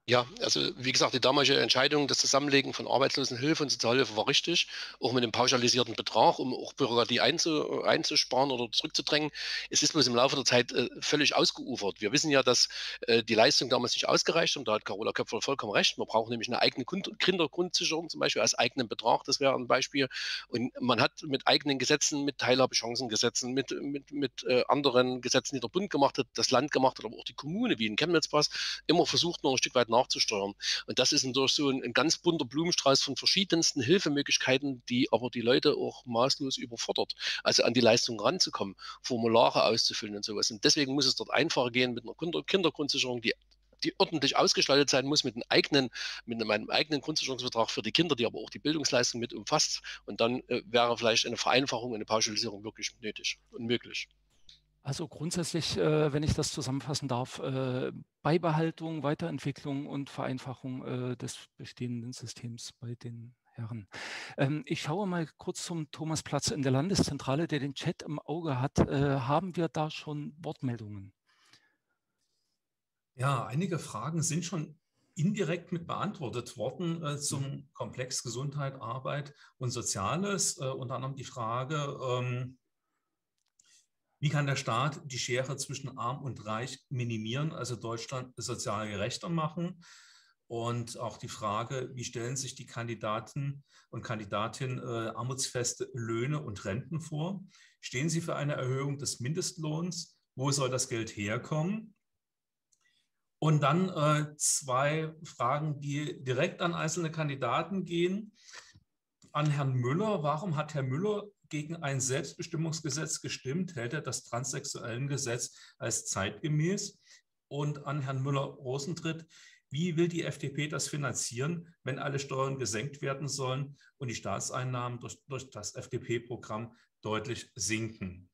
Ja, also wie gesagt, die damalige Entscheidung, das Zusammenlegen von Arbeitslosenhilfe und Sozialhilfe war richtig, auch mit dem pauschalisierten Betrag, um auch Bürokratie einzu, einzusparen oder zurückzudrängen. Es ist bloß im Laufe der Zeit äh, völlig ausgeufert. Wir wissen ja, dass äh, die Leistung damals nicht ausgereicht hat. Da hat Carola Köpfer vollkommen recht. Man braucht nämlich eine eigene Kindergrundsicherung zum Beispiel als eigenen Betrag. Das wäre ein Beispiel. Und man hat mit eigenen Gesetzen, mit Teilhabechancengesetzen, mit, mit, mit äh, anderen Gesetzen, die der Bund gemacht hat, das Land gemacht hat, aber auch die Kommune, wie in Chemnitz war immer versucht, noch ein Stück weit nachzusteuern. Und das ist durch so ein, ein, ganz bunter Blumenstrauß von verschiedensten Hilfemöglichkeiten, die aber die Leute auch maßlos überfordert, also an die Leistung ranzukommen, Formulare auszufüllen und sowas. Und deswegen muss es dort einfacher gehen mit einer Kinder Kindergrundsicherung, die die ordentlich ausgestaltet sein muss mit einem eigenen, mit einem eigenen Grundsicherungsbetrag für die Kinder, die aber auch die Bildungsleistung mit umfasst. Und dann äh, wäre vielleicht eine Vereinfachung, eine Pauschalisierung wirklich nötig und möglich. Also grundsätzlich, äh, wenn ich das zusammenfassen darf, äh, Beibehaltung, Weiterentwicklung und Vereinfachung äh, des bestehenden Systems bei den Herren. Ähm, ich schaue mal kurz zum Thomas Platz in der Landeszentrale, der den Chat im Auge hat. Äh, haben wir da schon Wortmeldungen? Ja, einige Fragen sind schon indirekt mit beantwortet worden äh, zum mhm. Komplex Gesundheit, Arbeit und Soziales. Äh, unter anderem die Frage, ähm, wie kann der Staat die Schere zwischen Arm und Reich minimieren, also Deutschland sozial gerechter machen? Und auch die Frage, wie stellen sich die Kandidaten und Kandidatinnen äh, armutsfeste Löhne und Renten vor? Stehen Sie für eine Erhöhung des Mindestlohns? Wo soll das Geld herkommen? Und dann äh, zwei Fragen, die direkt an einzelne Kandidaten gehen. An Herrn Müller. Warum hat Herr Müller gegen ein Selbstbestimmungsgesetz gestimmt, hält er das Transsexuellengesetz als zeitgemäß. Und an Herrn Müller-Rosentritt, wie will die FDP das finanzieren, wenn alle Steuern gesenkt werden sollen und die Staatseinnahmen durch, durch das FDP-Programm deutlich sinken?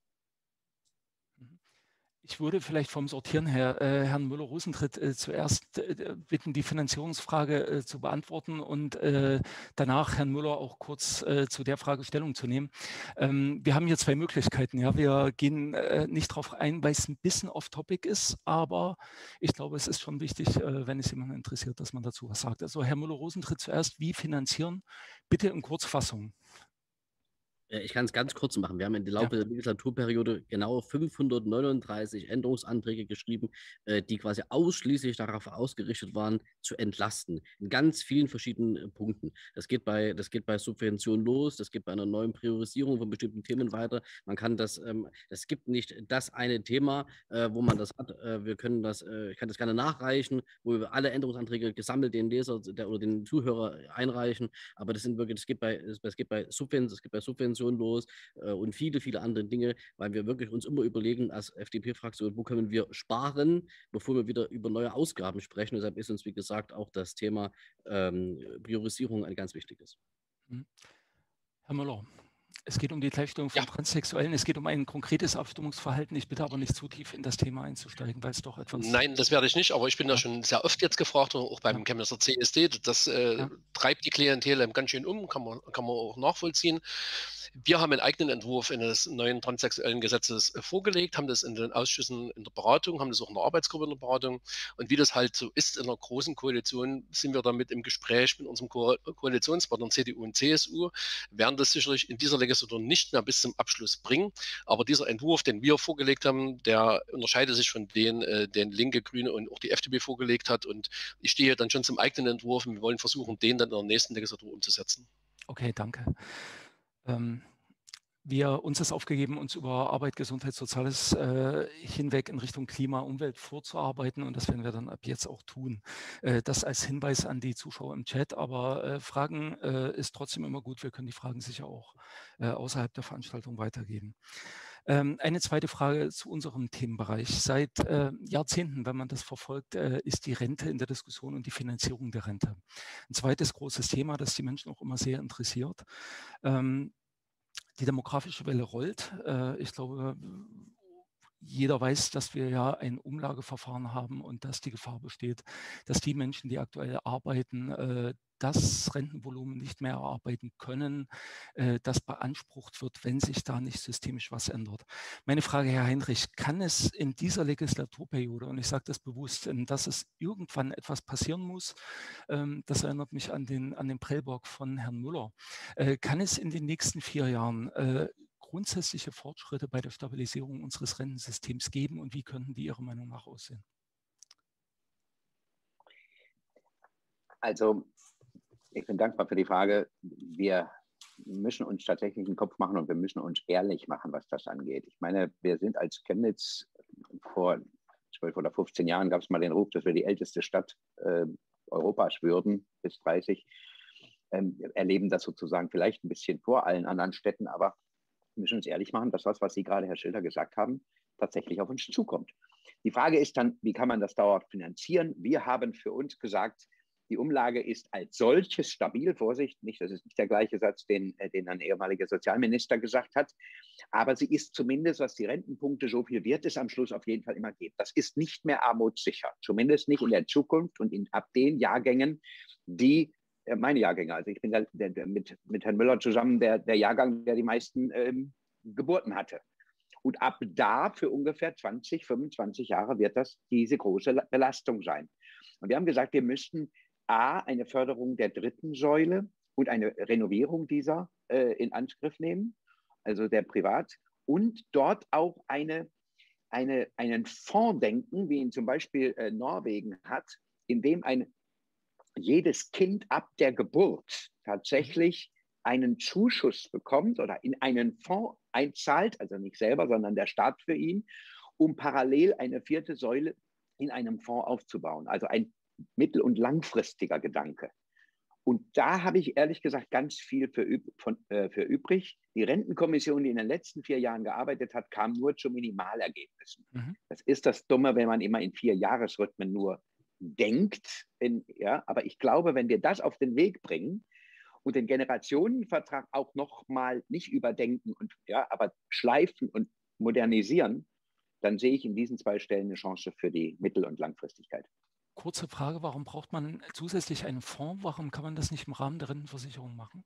Ich würde vielleicht vom Sortieren her äh, Herrn Müller-Rosentritt äh, zuerst äh, bitten, die Finanzierungsfrage äh, zu beantworten und äh, danach Herrn Müller auch kurz äh, zu der Frage Stellung zu nehmen. Ähm, wir haben hier zwei Möglichkeiten. Ja, wir gehen nicht darauf ein, weil es ein bisschen off-topic ist, aber ich glaube, es ist schon wichtig, wenn es jemanden interessiert, dass man dazu was sagt. Also Herr Müller-Rosentritt zuerst, wie finanzieren? Bitte in Kurzfassung. Äh, ich kann es ganz kurz machen. Wir haben in der Laufe ja. der Legislaturperiode genau 539 Änderungsanträge geschrieben, äh, die quasi ausschließlich darauf ausgerichtet waren, zu entlasten. In ganz vielen verschiedenen äh, Punkten. Das geht bei, das geht bei Subventionen los, das geht bei einer neuen Priorisierung von bestimmten Themen weiter. Man kann das, ähm, es gibt nicht das eine Thema, wo man das hat. wir können das, ich kann das gerne nachreichen, wo wir alle Änderungsanträge gesammelt den Leser der, oder den Zuhörer einreichen. Aber das sind wirklich, das geht bei, geht bei Subventionen, es geht bei Subventionen Expansion los äh, und viele, viele andere Dinge, weil wir wirklich uns immer überlegen als FDP-Fraktion, wo können wir sparen, bevor wir wieder über neue Ausgaben sprechen. Deshalb ist uns, wie gesagt, auch das Thema ähm, Priorisierung ein ganz wichtiges. Hm. Herr Müller, es geht um die Gleichstellung von ja. Transsexuellen. Es geht um ein konkretes Abstimmungsverhalten. Ich bitte aber nicht zu tief in das Thema einzusteigen, weil es doch etwas. Nein, das werde ich nicht, aber ich bin ja. da schon sehr oft jetzt gefragt, auch beim ja. Chemnitzer CSD. Das äh, ja. treibt die Klientel ganz schön um, kann man, kann man auch nachvollziehen. Wir haben einen eigenen Entwurf eines neuen transsexuellen Gesetzes äh, vorgelegt, haben das in den Ausschüssen in der Beratung, haben das auch in der Arbeitsgruppe in der Beratung. Und wie das halt so ist in einer großen Koalition, sind wir damit im Gespräch mit unserem Ko Koalitionspartnern CDU und CSU, werden das sicherlich in dieser Legislatur nicht mehr bis zum Abschluss bringen. Aber dieser Entwurf, den wir vorgelegt haben, der unterscheidet sich von den, äh, den Linke, Grüne und auch die FDP vorgelegt hat. Und ich stehe dann schon zum eigenen Entwurf und wir wollen versuchen, den dann in der nächsten Legislatur umzusetzen. Okay, danke ähm, wir uns es aufgegeben, uns über Arbeit, Gesundheit, Soziales äh, hinweg in Richtung Klima, Umwelt vorzuarbeiten. Und das werden wir dann ab jetzt auch tun. Äh, das als Hinweis an die Zuschauer im Chat. Aber äh, Fragen äh, ist trotzdem immer gut. Wir können die Fragen sicher auch äh, außerhalb der Veranstaltung weitergeben. Ähm, eine zweite Frage zu unserem Themenbereich. Seit äh, Jahrzehnten, wenn man das verfolgt, ist die Rente in der Diskussion und die Finanzierung der Rente. Ein zweites großes Thema, das die Menschen auch immer sehr interessiert. Ähm, die demografische Welle rollt. Äh, ich glaube, jeder weiß, dass wir ja ein Umlageverfahren haben und dass die Gefahr besteht, dass die Menschen, die aktuell arbeiten, äh, das Rentenvolumen nicht mehr erarbeiten können, äh, das beansprucht wird, wenn sich da nicht systemisch was ändert. Meine Frage, Herr Heinrich, kann es in dieser Legislaturperiode, und ich sage das bewusst, dass es irgendwann etwas passieren muss, ähm, das erinnert mich an den, an den Prellbock von Herrn Müller, äh, kann es in den nächsten vier Jahren äh, grundsätzliche Fortschritte bei der Stabilisierung unseres Rentensystems geben und wie könnten die Ihrer Meinung nach aussehen? Also ich bin dankbar für die Frage. Wir müssen uns tatsächlich einen Kopf machen und wir müssen uns ehrlich machen, was das angeht. Ich meine, wir sind als Chemnitz vor 12 oder 15 Jahren gab es mal den Ruf, dass wir die älteste Stadt äh, Europas würden bis 30. Ähm, erleben das sozusagen vielleicht ein bisschen vor allen anderen Städten, aber müssen uns ehrlich machen, dass das, was Sie gerade, Herr Schilder, gesagt haben, tatsächlich auf uns zukommt. Die Frage ist dann, wie kann man das dauerhaft finanzieren? Wir haben für uns gesagt, die Umlage ist als solches stabil. Vorsicht, nicht, das ist nicht der gleiche Satz, den, äh, den ein ehemaliger Sozialminister gesagt hat. Aber sie ist zumindest, was die Rentenpunkte, so viel wird es am Schluss auf jeden Fall immer geben. Das ist nicht mehr armutssicher. Zumindest nicht in der Zukunft und in, ab den Jahrgängen, die meine Jahrgänge, also ich bin der, der, der, mit, mit Herrn Müller zusammen der, der Jahrgang, der die meisten ähm, Geburten hatte. Und ab da für ungefähr 20, 25 Jahre wird das diese große Belastung sein. Und wir haben gesagt, wir müssten A, eine Förderung der dritten Säule und eine Renovierung dieser äh, in Angriff nehmen, also der Privat, und dort auch eine, eine, einen Fonds denken, wie ihn zum Beispiel äh, Norwegen hat, in dem ein jedes Kind ab der Geburt tatsächlich einen Zuschuss bekommt oder in einen Fonds einzahlt, also nicht selber, sondern der Staat für ihn, um parallel eine vierte Säule in einem Fonds aufzubauen. Also ein mittel- und langfristiger Gedanke. Und da habe ich ehrlich gesagt ganz viel für, von, äh, für, übrig. Die Rentenkommission, die in den letzten vier Jahren gearbeitet hat, kam nur zu Minimalergebnissen. Mhm. Das ist das Dumme, wenn man immer in vier Jahresrhythmen nur denkt. In, ja, aber ich glaube, wenn wir das auf den Weg bringen und den Generationenvertrag auch noch mal nicht überdenken und ja, aber schleifen und modernisieren, dann sehe ich in diesen zwei Stellen eine Chance für die Mittel- und Langfristigkeit kurze Frage, warum braucht man zusätzlich einen Fonds? Warum kann man das nicht im Rahmen der Rentenversicherung machen?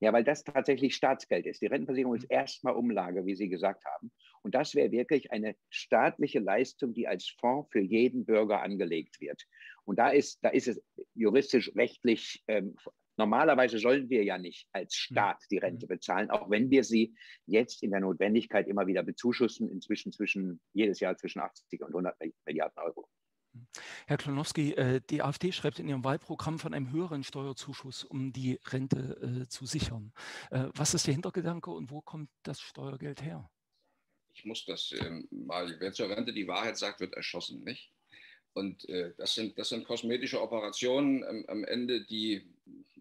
Ja, weil das tatsächlich Staatsgeld ist. Die Rentenversicherung ist mhm. erstmal Umlage, wie Sie gesagt haben. Und das wäre wirklich eine staatliche Leistung, die als Fonds für jeden Bürger angelegt wird. Und da ist, da ist es juristisch, rechtlich, ähm, normalerweise sollen wir ja nicht als mhm. Staat die Rente mhm. bezahlen, auch wenn wir sie jetzt in der Notwendigkeit immer wieder bezuschussen, inzwischen zwischen, jedes Jahr zwischen 80 und 100 Milliarden Euro. Herr Klonowski, äh, die AfD schreibt in ihrem Wahlprogramm von einem höheren Steuerzuschuss, um die Rente äh, zu sichern. Äh, was ist der Hintergedanke und wo kommt das Steuergeld her? Ich muss das ähm, mal, wer zur Rente die Wahrheit sagt, wird erschossen, nicht? Und das, sind, das sind kosmetische Operationen am Ende, die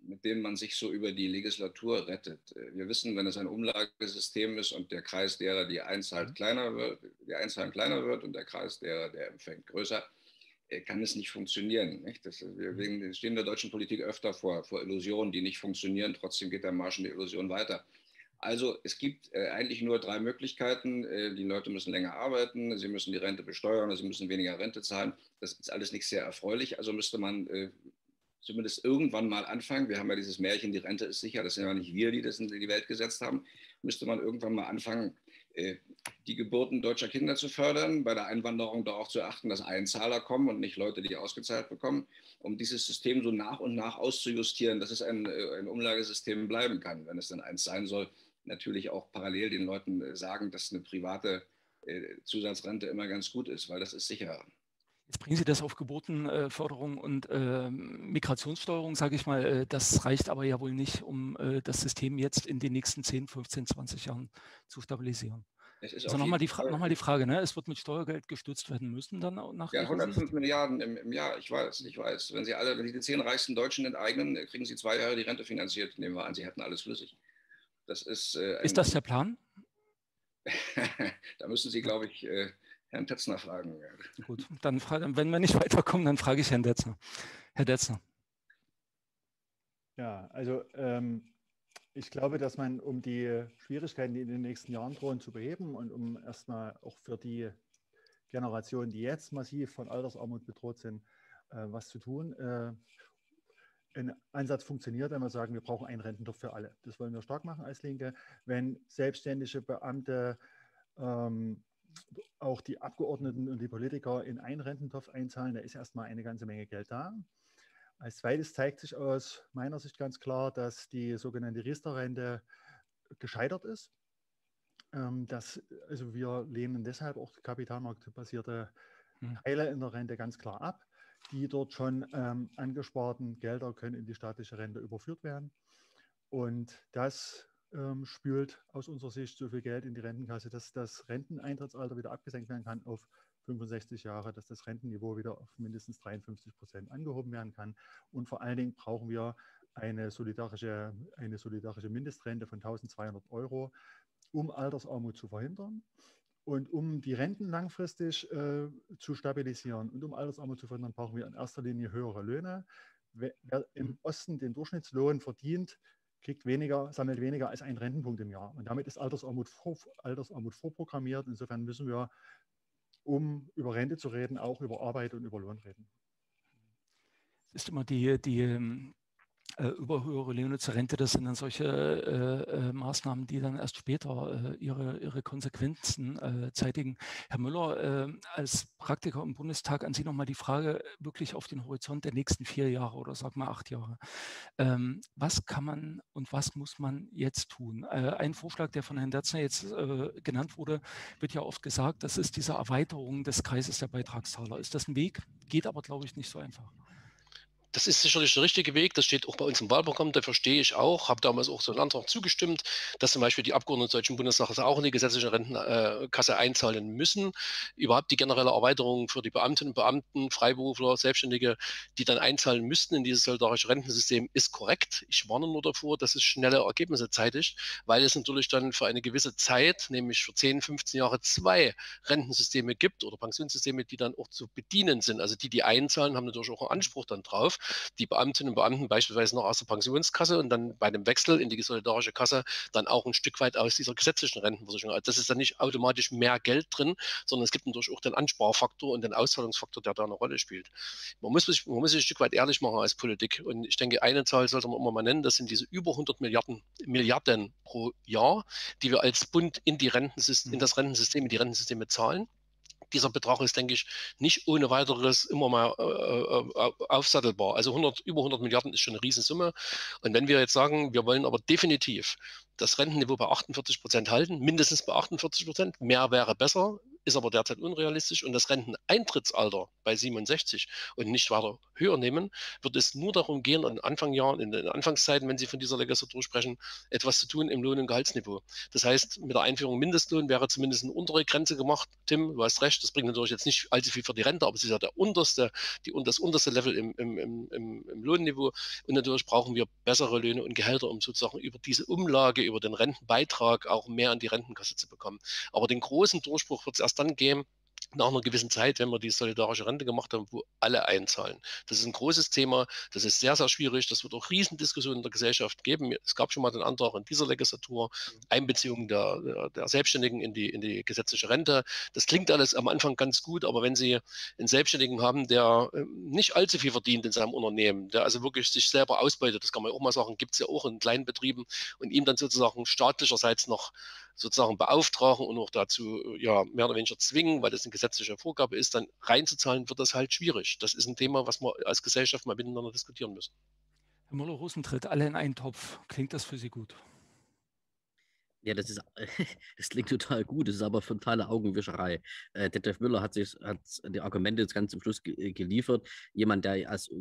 mit denen man sich so über die Legislatur rettet. Wir wissen, wenn es ein Umlagesystem ist und der Kreis derer, die einzahlt, mhm. kleiner wird, die Einzahlen kleiner wird und der Kreis derer, der empfängt, größer, kann es nicht funktionieren. Nicht? Das, wir mhm. stehen in der deutschen Politik öfter vor, vor Illusionen, die nicht funktionieren. Trotzdem geht der Marsch in die Illusion weiter. Also es gibt äh, eigentlich nur drei Möglichkeiten. Äh, die Leute müssen länger arbeiten, sie müssen die Rente besteuern, sie müssen weniger Rente zahlen. Das ist alles nicht sehr erfreulich. Also müsste man äh, zumindest irgendwann mal anfangen. Wir haben ja dieses Märchen, die Rente ist sicher, das sind ja nicht wir, die das in die Welt gesetzt haben. Müsste man irgendwann mal anfangen, äh, die Geburten deutscher Kinder zu fördern, bei der Einwanderung darauf zu achten, dass Einzahler kommen und nicht Leute, die ausgezahlt bekommen, um dieses System so nach und nach auszujustieren, dass es ein, äh, ein Umlagesystem bleiben kann, wenn es dann eins sein soll. Natürlich auch parallel den Leuten äh, sagen, dass eine private Zusatzrente immer ganz gut ist, weil das ist sicherer. Jetzt bringen Sie das auf Geburtenförderung und äh, Migrationssteuerung, sage ich mal. Äh, das reicht aber ja wohl nicht, um äh, das System jetzt in den nächsten 10, 15, 20 Jahren zu stabilisieren. Also nochmal die, Fra noch die Frage, ne? es wird mit Steuergeld gestützt werden müssen dann nach. Ja, 105 Milliarden im, im, Jahr, ich weiß, ich weiß. Wenn Sie alle, wenn Sie die zehn reichsten Deutschen enteignen, kriegen Sie zwei Jahre die Rente finanziert, nehmen wir an, Sie hätten alles flüssig. Das ist, äh, ist das der Plan? [LAUGHS] da müssen Sie, glaube ich, äh, Herrn Tetzner fragen. Gut, dann, wenn wir nicht [LAUGHS] weiterkommen, dann frage ich Herrn Detzner. Herr Detzner. Ja, also ähm, ich glaube, dass man, um die Schwierigkeiten, die in den nächsten Jahren drohen, zu beheben und um erstmal auch für die Generationen, die jetzt massiv von Altersarmut bedroht sind, äh, was zu tun. Äh, ein Ansatz funktioniert, wenn wir sagen, wir brauchen einen Rententopf für alle. Das wollen wir stark machen als Linke. Wenn selbstständige Beamte ähm, auch die Abgeordneten und die Politiker in einen Rententopf einzahlen, da ist erstmal eine ganze Menge Geld da. Als zweites zeigt sich aus meiner Sicht ganz klar, dass die sogenannte Riester-Rente gescheitert ist. Ähm, dass, also wir lehnen deshalb auch kapitalmarktbasierte hm. Teile in der Rente ganz klar ab. Die dort schon ähm, angesparten Gelder können in die staatliche Rente überführt werden. Und das ähm, spült aus unserer Sicht so viel Geld in die Rentenkasse, dass das Renteneintrittsalter wieder abgesenkt werden kann auf 65 Jahre, dass das Rentenniveau wieder auf mindestens 53 Prozent angehoben werden kann. Und vor allen Dingen brauchen wir eine solidarische, eine solidarische Mindestrente von 1200 Euro, um Altersarmut zu verhindern. Und um die Renten langfristig äh, zu stabilisieren und um Altersarmut zu verhindern, brauchen wir in erster Linie höhere Löhne. Wer im Osten den Durchschnittslohn verdient, kriegt weniger, sammelt weniger als einen Rentenpunkt im Jahr. Und damit ist Altersarmut, vor, Altersarmut vorprogrammiert. Insofern müssen wir, um über Rente zu reden, auch über Arbeit und über Lohn reden. Es ist immer die, die ähm, äh, über höhere Löhne das sind dann solche äh, äh, Maßnahmen, die dann erst später äh, ihre, ihre Konsequenzen äh, zeitigen. Herr Müller, äh, als Praktiker im Bundestag an Sie nochmal die Frage wirklich auf den Horizont der nächsten vier Jahre oder sag mal acht Jahre. Ähm, was kann man und was muss man jetzt tun? ein Vorschlag, der von Herrn Derzner jetzt genannt wurde, wird ja oft gesagt, das ist diese Erweiterung des Kreises der Beitragszahler. Ist das ein Weg? Geht aber, glaube ich, nicht so einfach. Das ist sicherlich der richtige Weg. Das steht auch bei uns im Wahlprogramm. Da verstehe ich auch. Habe damals auch so einen Antrag zugestimmt, dass zum Beispiel die Abgeordneten des Deutschen Bundestages auch in die gesetzliche Rentenkasse einzahlen müssen. Überhaupt die generelle Erweiterung für die Beamtinnen und Beamten, Freiberufler, Selbstständige, die dann einzahlen müssten in dieses solidarische Rentensystem, ist korrekt. Ich warne nur davor, dass es schnelle Ergebnisse zeitigt, weil es natürlich dann für eine gewisse Zeit, nämlich für 10, 15 Jahre, zwei Rentensysteme gibt oder Pensionssysteme, die dann auch zu bedienen sind. Also die, die einzahlen, haben natürlich auch einen Anspruch dann drauf die Beamtinnen und Beamten beispielsweise noch aus der Pensionskasse und dann bei dem Wechsel in die solidarische Kasse dann auch ein Stück weit aus dieser gesetzlichen Rentenversicherung. Also das ist dann nicht automatisch mehr Geld drin, sondern es gibt natürlich auch den Ansparfaktor und den Auszahlungsfaktor, der da eine Rolle spielt. Man muss, sich, man muss sich ein Stück weit ehrlich machen als Politik und ich denke, eine Zahl sollte man immer mal nennen, das sind diese über 100 Milliarden, Milliarden pro Jahr, die wir als Bund in, die Rentensystem, in das Rentensystem, in die Rentensysteme zahlen dieser Betrag ist, denke ich, nicht ohne weiteres immer mal äh, äh aufsattelbar. Also 100, über 100 Milliarden ist schon eine Riesensumme. Und wenn wir jetzt sagen, wir wollen aber definitiv das Rentenniveau bei 48 Prozent halten, mindestens bei 48 Prozent, mehr wäre besser, ist aber derzeit unrealistisch und das Renteneintrittsalter bei 67 und nicht weiter höher nehmen, wird es nur darum gehen, in Anfangjahren, in den Anfangszeiten, wenn Sie von dieser Legislatur sprechen, etwas zu tun im Lohn- und Gehaltsniveau. Das heißt, mit der Einführung Mindestlohn wäre zumindest eine untere Grenze gemacht. Tim, du hast recht, das bringt natürlich jetzt nicht allzu viel für die Rente, aber es ist ja der unterste, die, das unterste Level im, im, im, im Lohnniveau. Und natürlich brauchen wir bessere Löhne und Gehälter, um sozusagen über diese Umlage, über den Rentenbeitrag auch mehr an die Rentenkasse zu bekommen. Aber den großen Durchbruch wird es erst dann geben, nach einer gewissen Zeit, wenn wir die solidarische Rente gemacht haben, wo alle einzahlen. Das ist ein großes Thema, das ist sehr, sehr schwierig, das wird auch Riesendiskussionen in der Gesellschaft geben. Es gab schon mal den Antrag in dieser Legislatur, Einbeziehung der, der, der, Selbstständigen in die, in die gesetzliche Rente. Das klingt alles am Anfang ganz gut, aber wenn Sie einen Selbstständigen haben, der ähm, nicht allzu viel verdient in seinem Unternehmen, der also wirklich sich selber ausbeutet, das kann man auch mal sagen, gibt es ja auch in kleinen Betrieben und ihm dann sozusagen staatlicherseits noch sozusagen beauftragen und auch dazu ja, mehr oder weniger zwingen, weil das eine gesetzliche Vorgabe ist, dann reinzuzahlen, wird das halt schwierig. Das ist ein Thema, was wir als Gesellschaft mal miteinander diskutieren müssen. Herr Müller-Rosentritt, alle in einen Topf. Klingt das für Sie gut? Ja, das ist, [LAUGHS] das klingt total gut, das ist aber totale Augenwischerei. Äh, Detlef Müller hat sich hat die Argumente jetzt ganz zum Schluss ge äh, geliefert. Jemand, der als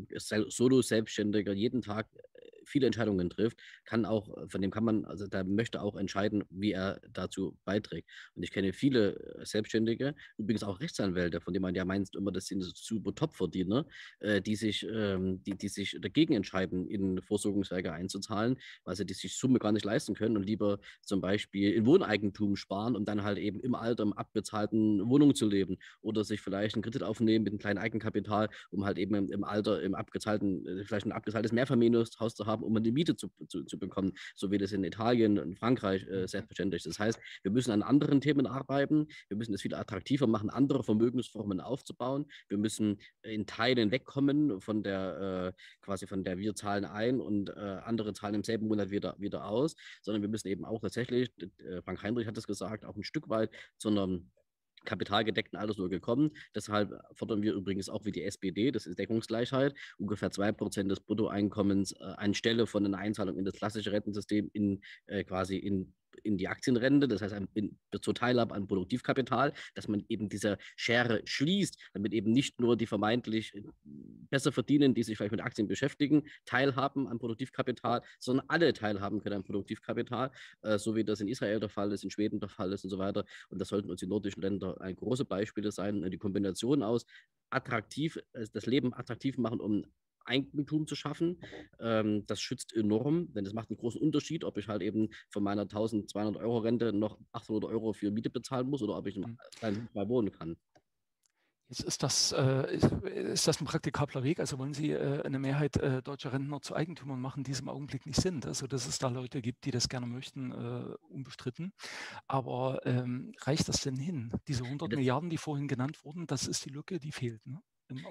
Solo-Selbstständiger jeden Tag äh, viele Entscheidungen trifft, kann auch, von dem kann man, also der möchte auch entscheiden, wie er dazu beiträgt. Und ich kenne viele äh, Selbstständige, übrigens auch Rechtsanwälte, von denen man ja meint immer, das sind super Top-Verdiener, äh, die, sich, ähm, die, die sich dagegen entscheiden, in Vorsorgungswerke einzuzahlen, weil sie die sich Summe gar nicht leisten können und lieber zum Beispiel Beispiel in Wohneigentum sparen, um dann halt eben im Alter im abbezahlten Wohnung zu leben oder sich vielleicht einen Kredit aufnehmen mit einem kleinen Eigenkapital, um halt eben im, Alter im abgezahlten, äh, vielleicht ein abgezahltes Mehrfamilienhaus zu haben, um eine Miete zu, zu, zu bekommen, so wie das in Italien und Frankreich äh, mhm. selbstverständlich ist. Das heißt, wir müssen an anderen Themen arbeiten, wir müssen es viel attraktiver machen, andere Vermögensformen aufzubauen, wir müssen in Teilen wegkommen von der äh, quasi von der wir zahlen ein und äh, andere zahlen im selben Monat wieder, wieder aus, sondern wir müssen eben auch tatsächlich äh, Frank Heinrich hat es gesagt, auch ein Stück weit zu einer kapitalgedeckten Altersruhe gekommen. Deshalb fordern wir übrigens auch wie die SPD, das ist Deckungsgleichheit, ungefähr 2% des Bruttoeinkommens äh, anstelle von einer Einzahlung in das klassische Rentensystem in äh, quasi in in die Aktienrente, das heißt in, zur Teilhabe an Produktivkapital, dass man eben diese Schere schließt, damit eben nicht nur die vermeintlich äh, besser verdienen, die sich vielleicht mit Aktien beschäftigen, teilhaben an Produktivkapital, sondern alle teilhaben können an Produktivkapital, äh, so wie das in Israel der Fall ist, in Schweden der Fall ist und so weiter. Und das sollten uns die nordischen Länder ein große Beispiele sein. Die Kombination aus attraktiv, äh, das Leben attraktiv machen, um Eigentum zu schaffen. Ähm, das schützt enorm, denn es macht einen großen Unterschied, ob ich halt eben von meiner 1200 Euro Rente noch 800 Euro für Miete bezahlen muss oder ob ich im kleinen mal wohnen kann. Jetzt ist das, äh, ist, ist, das ein praktikabler Weg? Also wollen Sie äh, eine Mehrheit äh, deutscher Rentner zu Eigentümern machen, die es im Augenblick nicht sind? Also dass es da Leute gibt, die das gerne möchten, äh, unbestritten. Aber ähm, reicht das denn hin? Diese 100 das Milliarden, die vorhin genannt wurden, das ist die Lücke, die fehlt. Ne?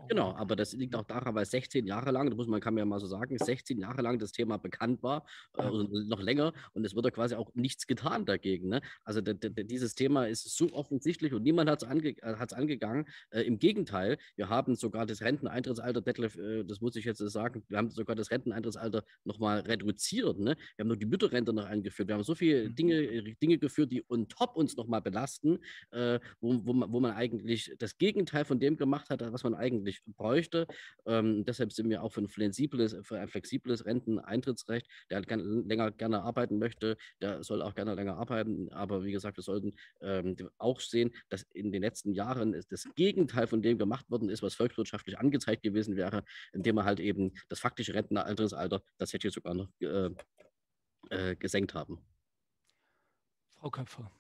Genau, aber das liegt auch daran, weil 16 Jahre lang, das muss man kann man ja mal so sagen, 16 Jahre lang das Thema bekannt war, äh, noch länger, und es wird ja quasi auch nichts getan dagegen. Ne? Also dieses Thema ist so offensichtlich und niemand hat es ange äh, angegangen. Äh, Im Gegenteil, wir haben sogar das Renteneintrittsalter, Detlef, äh, das muss ich jetzt sagen, wir haben sogar das Renteneintrittsalter nochmal reduziert. Ne? Wir haben nur die Mütterrente noch eingeführt. Wir haben so viele mhm. Dinge, äh, Dinge geführt, die on top uns nochmal belasten, äh, wo, wo, man, wo man eigentlich das Gegenteil von dem gemacht hat, was man eigentlich bräuchte. Ähm, deshalb sind wir auch für ein flexibles, für ein flexibles Renteneintrittsrecht. Der halt gern, länger gerne arbeiten möchte, der soll auch gerne länger arbeiten. Aber wie gesagt, wir sollten ähm, auch sehen, dass in den letzten Jahren das Gegenteil von dem gemacht worden ist, was volkswirtschaftlich angezeigt gewesen wäre, indem wir halt eben das faktische Renteneintrittsalter tatsächlich sogar noch äh, äh, gesenkt haben. Frau Köpfer.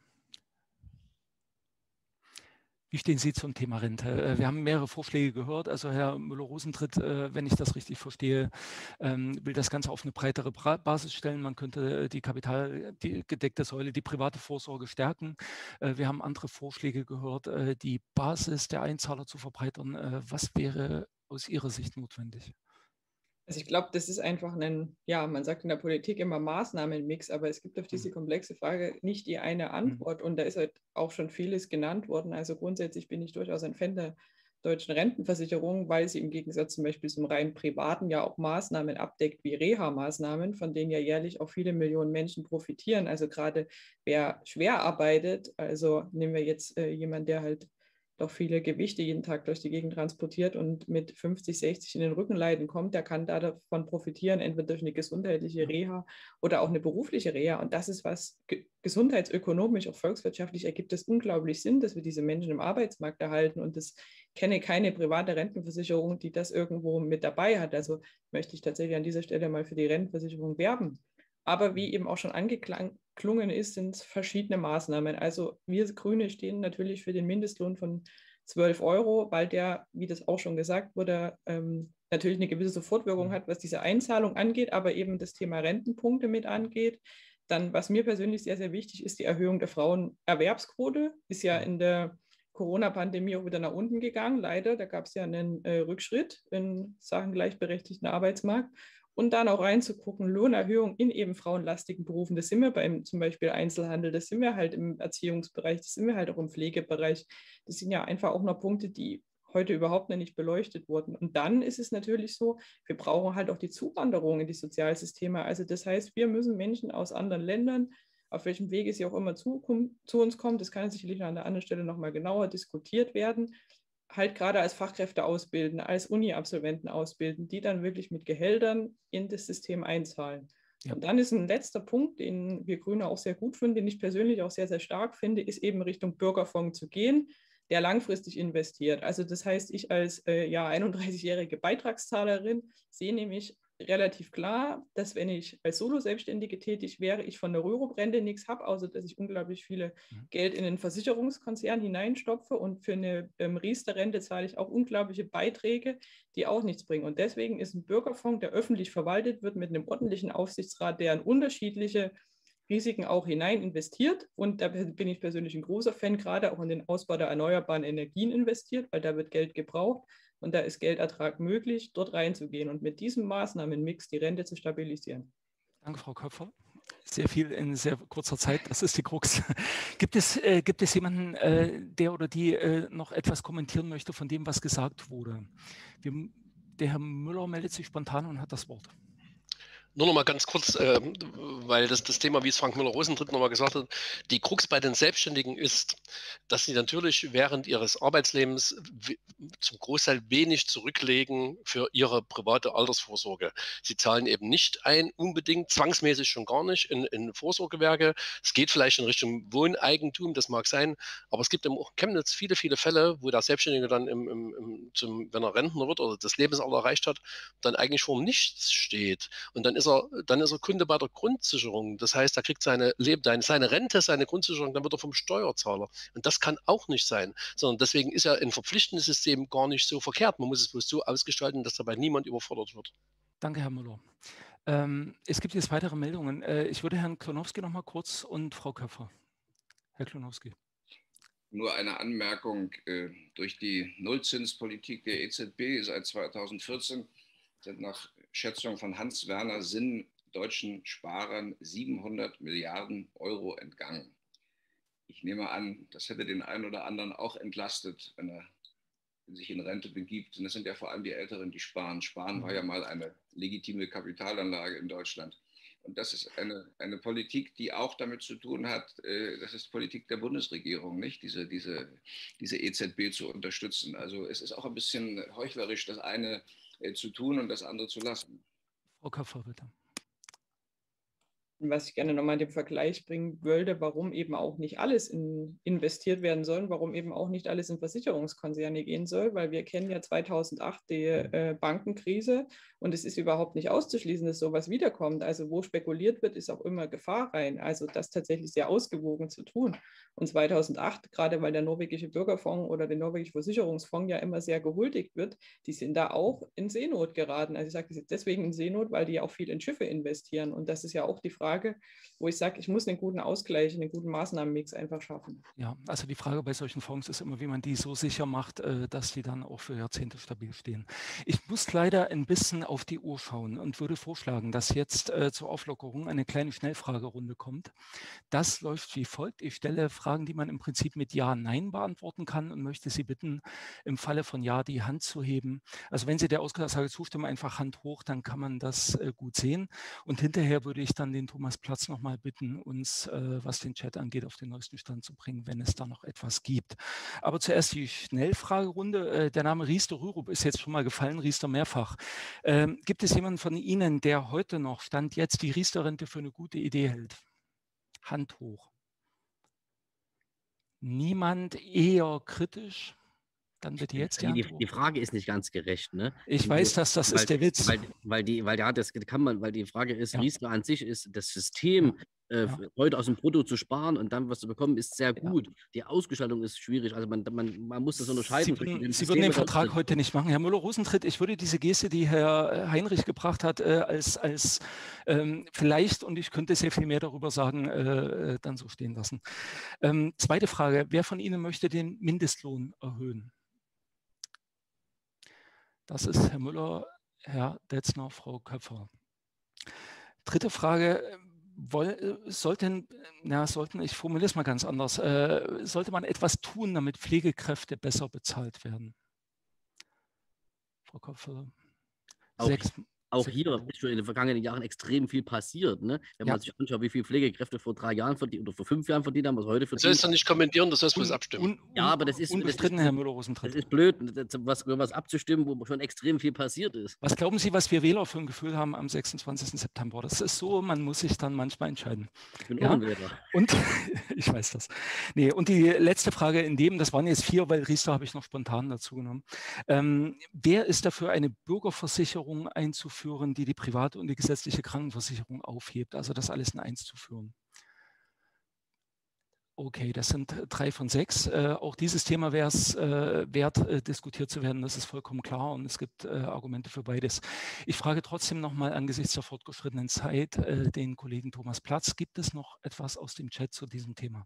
Wie stehen Sie zum Thema Rente? Äh, wir haben mehrere Vorschläge gehört. Also Herr Müller-Rosentritt, äh, wenn ich das richtig verstehe, ähm, will das Ganze auf eine breitere Basis stellen. Man könnte die kapitalgedeckte Säule, die private Vorsorge stärken. Äh, wir haben andere Vorschläge gehört, die Basis der Einzahler zu verbreitern. Was wäre aus Ihrer Sicht notwendig? Also ich glaube, das ist einfach ein, ja, man sagt in der Politik immer Maßnahmenmix, aber es gibt auf diese mhm. komplexe Frage nicht die eine mhm. Antwort und da ist halt auch schon vieles genannt worden. Also grundsätzlich bin ich durchaus ein Fan der deutschen Rentenversicherung, weil sie im Gegensatz zum Beispiel zum rein privaten ja auch Maßnahmen abdeckt wie Reha-Maßnahmen, von denen ja jährlich auch viele Millionen Menschen profitieren. Also gerade wer schwer arbeitet, also nehmen wir jetzt äh, jemanden, der halt doch viele Gewichte jeden Tag durch die Gegend transportiert und mit 50, 60 in den Rücken leiden kommt, der kann davon profitieren, entweder durch eine gesundheitliche Reha oder auch eine berufliche Reha. Und das ist was gesundheitsökonomisch, auch volkswirtschaftlich ergibt es unglaublich Sinn, dass wir diese Menschen im Arbeitsmarkt erhalten. Und das kenne keine private Rentenversicherung, die das irgendwo mit dabei hat. Also möchte ich tatsächlich an dieser Stelle mal für die Rentenversicherung werben. Aber wie eben auch schon angeklungen ist, sind es verschiedene Maßnahmen. Also wir Grüne stehen natürlich für den Mindestlohn von 12 Euro, weil der, wie das auch schon gesagt wurde, ähm, natürlich eine gewisse Sofortwirkung hat, was diese Einzahlung angeht, aber eben das Thema Rentenpunkte mit angeht. Dann, was mir persönlich sehr, sehr wichtig ist, die Erhöhung der Frauenerwerbsquote. Ist ja in der Corona-Pandemie auch wieder nach unten gegangen, leider. Da gab es ja einen äh, Rückschritt in Sachen gleichberechtigten Arbeitsmarkt und dann auch reinzugucken, Lohnerhöhung in eben frauenlastigen Berufen. Das sind wir beim zum Beispiel Einzelhandel, das sind wir halt im Erziehungsbereich, das sind wir halt auch im Pflegebereich. Das sind ja einfach auch noch Punkte, die heute überhaupt noch nicht beleuchtet wurden. Und dann ist es natürlich so, wir brauchen halt auch die Zuwanderung in die Sozialsysteme. Also das heißt, wir müssen Menschen aus anderen Ländern, auf welchem Wege sie auch immer zu, zu uns kommen, das kann sicherlich an der anderen Stelle nochmal genauer diskutiert werden, halt gerade als Fachkräfte ausbilden, als Uni-Absolventen ausbilden, die dann wirklich mit Gehältern in das System einzahlen. Ja. Und dann ist ein letzter Punkt, den wir Grüne auch sehr gut finden, den ich persönlich auch sehr, sehr stark finde, ist eben Richtung Bürgerfonds zu gehen, der langfristig investiert. Also das heißt, ich als äh, ja, 31-jährige Beitragszahlerin sehe nämlich relativ klar, dass wenn ich als Solo-Selbstständige tätig wäre, ich von der Rürup-Rente nichts habe, außer dass ich unglaublich viele mhm. Geld in den Versicherungskonzern hineinstopfe und für eine ähm, Riester-Rente zahle ich auch unglaubliche Beiträge, die auch nichts bringen. Und deswegen ist ein Bürgerfonds, der öffentlich verwaltet wird, mit einem ordentlichen Aufsichtsrat, der in unterschiedliche Risiken auch hinein investiert. Und da bin ich persönlich ein großer Fan, gerade auch in den Ausbau der erneuerbaren Energien investiert, weil da wird Geld gebraucht und da ist Geldertrag möglich, dort reinzugehen und mit diesem Maßnahmenmix die Rente zu stabilisieren. Danke, Frau Köpfer. Sehr viel in sehr kurzer Zeit, das ist die Krux. [LAUGHS] Gibt es, äh, gibt es jemanden, äh, der oder die äh, noch etwas kommentieren möchte von dem, was gesagt wurde? Wir, der Herr Müller meldet sich spontan und hat das Wort. Nur noch mal ganz kurz, äh, weil das, das Thema, wie es Frank Müller-Rosentritt noch mal gesagt hat, die Krux bei den Selbstständigen ist, dass sie natürlich während ihres Arbeitslebens zum Großteil wenig zurücklegen für ihre private Altersvorsorge. Sie zahlen eben nicht ein, unbedingt, zwangsmäßig schon gar nicht in, in Vorsorgewerke. Es geht vielleicht in Richtung Wohneigentum, das mag sein, aber es gibt in Chemnitz viele, viele Fälle, wo der Selbstständige dann, im, im, im zum, wenn er Rentner wird oder das Lebensalter erreicht hat, dann eigentlich vor Nichts steht. Und dann ist ist er, dann ist er Kunde bei der Grundsicherung. Das heißt, er kriegt seine, seine Rente, seine Grundsicherung, dann wird er vom Steuerzahler. Und das kann auch nicht sein, sondern deswegen ist ja ein verpflichtendes System gar nicht so verkehrt. Man muss es bloß so ausgestalten, dass dabei niemand überfordert wird. Danke, Herr Müller. Ähm, es gibt jetzt weitere Meldungen. Äh, ich würde Herrn Klonowski noch mal kurz und Frau Köpfer. Herr Klonowski. Nur eine Anmerkung. Äh, durch die Nullzinspolitik der EZB seit 2014 sind nach Schätzung von Hans-Werner Sinn deutschen Sparern 700 Milliarden Euro entgangen. Ich nehme an, das hätte den einen oder anderen auch entlastet, wenn er sich in Rente begibt. Und das sind ja vor allem die Älteren, die sparen. Sparen war ja mal eine legitime Kapitalanlage in Deutschland. Und das ist eine, eine Politik, die auch damit zu tun hat, äh, das ist Politik der Bundesregierung, nicht? Diese, diese, diese EZB zu unterstützen. Also es ist auch ein bisschen heuchlerisch, das eine zu tun und das andere zu lassen. Frau Köpfer, bitte was ich gerne nochmal in den Vergleich bringen würde, warum eben auch nicht alles in, investiert werden soll, warum eben auch nicht alles in Versicherungskonzerne gehen soll, weil wir kennen ja 2008 die äh, Bankenkrise und es ist überhaupt nicht auszuschließen, dass sowas wiederkommt. Also wo spekuliert wird, ist auch immer Gefahr rein. Also das tatsächlich sehr ausgewogen zu tun. Und 2008, gerade weil der norwegische Bürgerfonds oder der norwegische Versicherungsfonds ja immer sehr gehuldigt wird, die sind da auch in Seenot geraten. Also ich sage das jetzt deswegen in Seenot, weil die ja auch viel in Schiffe investieren. Und das ist ja auch die Frage, Frage, wo ich sage, ich muss einen guten Ausgleich, einen guten Maßnahmenmix einfach schaffen. Ja, also die Frage bei solchen Fonds ist immer, wie man die so sicher macht, äh, dass die dann auch für Jahrzehnte stabil stehen. Ich muss leider ein bisschen auf die Uhr schauen und würde vorschlagen, dass jetzt äh, zur Auflockerung eine kleine Schnellfragerunde kommt. Das läuft wie folgt. Ich stelle Fragen, die man im Prinzip mit Ja, Nein beantworten kann und möchte Sie bitten, im Falle von Ja die Hand zu heben. Also wenn Sie der Aussage zustimmen, einfach Hand hoch, dann kann man das äh, gut sehen. Und hinterher würde ich dann den Thomas Platz nochmal bitten, uns, äh, was den Chat angeht, auf den neuesten Stand zu bringen, wenn es da noch etwas gibt. Aber zuerst die Schnellfragerunde. Äh, der Name Riester Rürup ist jetzt schon mal gefallen, Riester mehrfach. Ähm, gibt es jemanden von Ihnen, der heute noch, Stand jetzt, die Riester-Rente für eine gute Idee hält? Hand hoch. Niemand eher kritisch? Dann bitte jetzt die, die, die, Frage ist nicht ganz gerecht. Ne? Ich weiß, dass das weil, ist der Witz. Weil, weil, die, weil ja, das kann man, weil die Frage ist, ja. Riester an sich ist das System, äh, ja. heute aus dem Brutto zu sparen und dann was zu bekommen, ist sehr gut. Ja. Die Ausgestaltung ist schwierig. Also man, man, man muss das unterscheiden. Sie würden, Sie würden den Vertrag heute nicht machen. Herr Müller-Rosentritt, ich würde diese Geste, die Herr Heinrich gebracht hat, äh, als, als ähm, vielleicht, und ich könnte sehr viel mehr darüber sagen, äh, dann so stehen lassen. Ähm, zweite Frage, wer von Ihnen möchte den Mindestlohn erhöhen? Das ist Herr Müller, Herr Detzner, Frau Köpfer. Dritte Frage. Woll, sollten, na, sollten, ich formuliere es mal ganz anders, äh, sollte man etwas tun, damit Pflegekräfte besser bezahlt werden? Frau Köpfer. Sechs, auch hier ist schon in den vergangenen Jahren extrem viel passiert. Ne? Wenn ja. man sich anschaut, wie viele Pflegekräfte vor drei Jahren verdient oder vor fünf Jahren verdient haben, was heute verdient. Das sollst du nicht kommentieren, das sollst du abstimmen. Un, un, ja, aber das ist, das ist, Herr Müller das ist blöd, was, was abzustimmen, wo schon extrem viel passiert ist. Was glauben Sie, was wir Wähler für ein Gefühl haben am 26. September? Das ist so, man muss sich dann manchmal entscheiden. Ich bin ja? auch ein Wähler. Und [LAUGHS] ich weiß das. Nee, und die letzte Frage in dem, das waren jetzt vier, weil Riester habe ich noch spontan dazu genommen. Ähm, wer ist dafür, eine Bürgerversicherung einzuführen, die die Privat private und die gesetzliche Krankenversicherung aufhebt, also das alles in eins zu führen. Okay, das sind drei von sechs. Äh, auch dieses Thema wäre es äh, wert, äh, diskutiert zu werden. Das ist vollkommen klar und es gibt äh, Argumente für beides. Ich frage trotzdem nochmal angesichts der fortgeschrittenen Zeit äh, den Kollegen Thomas Platz. Gibt es noch etwas aus dem Chat zu diesem Thema?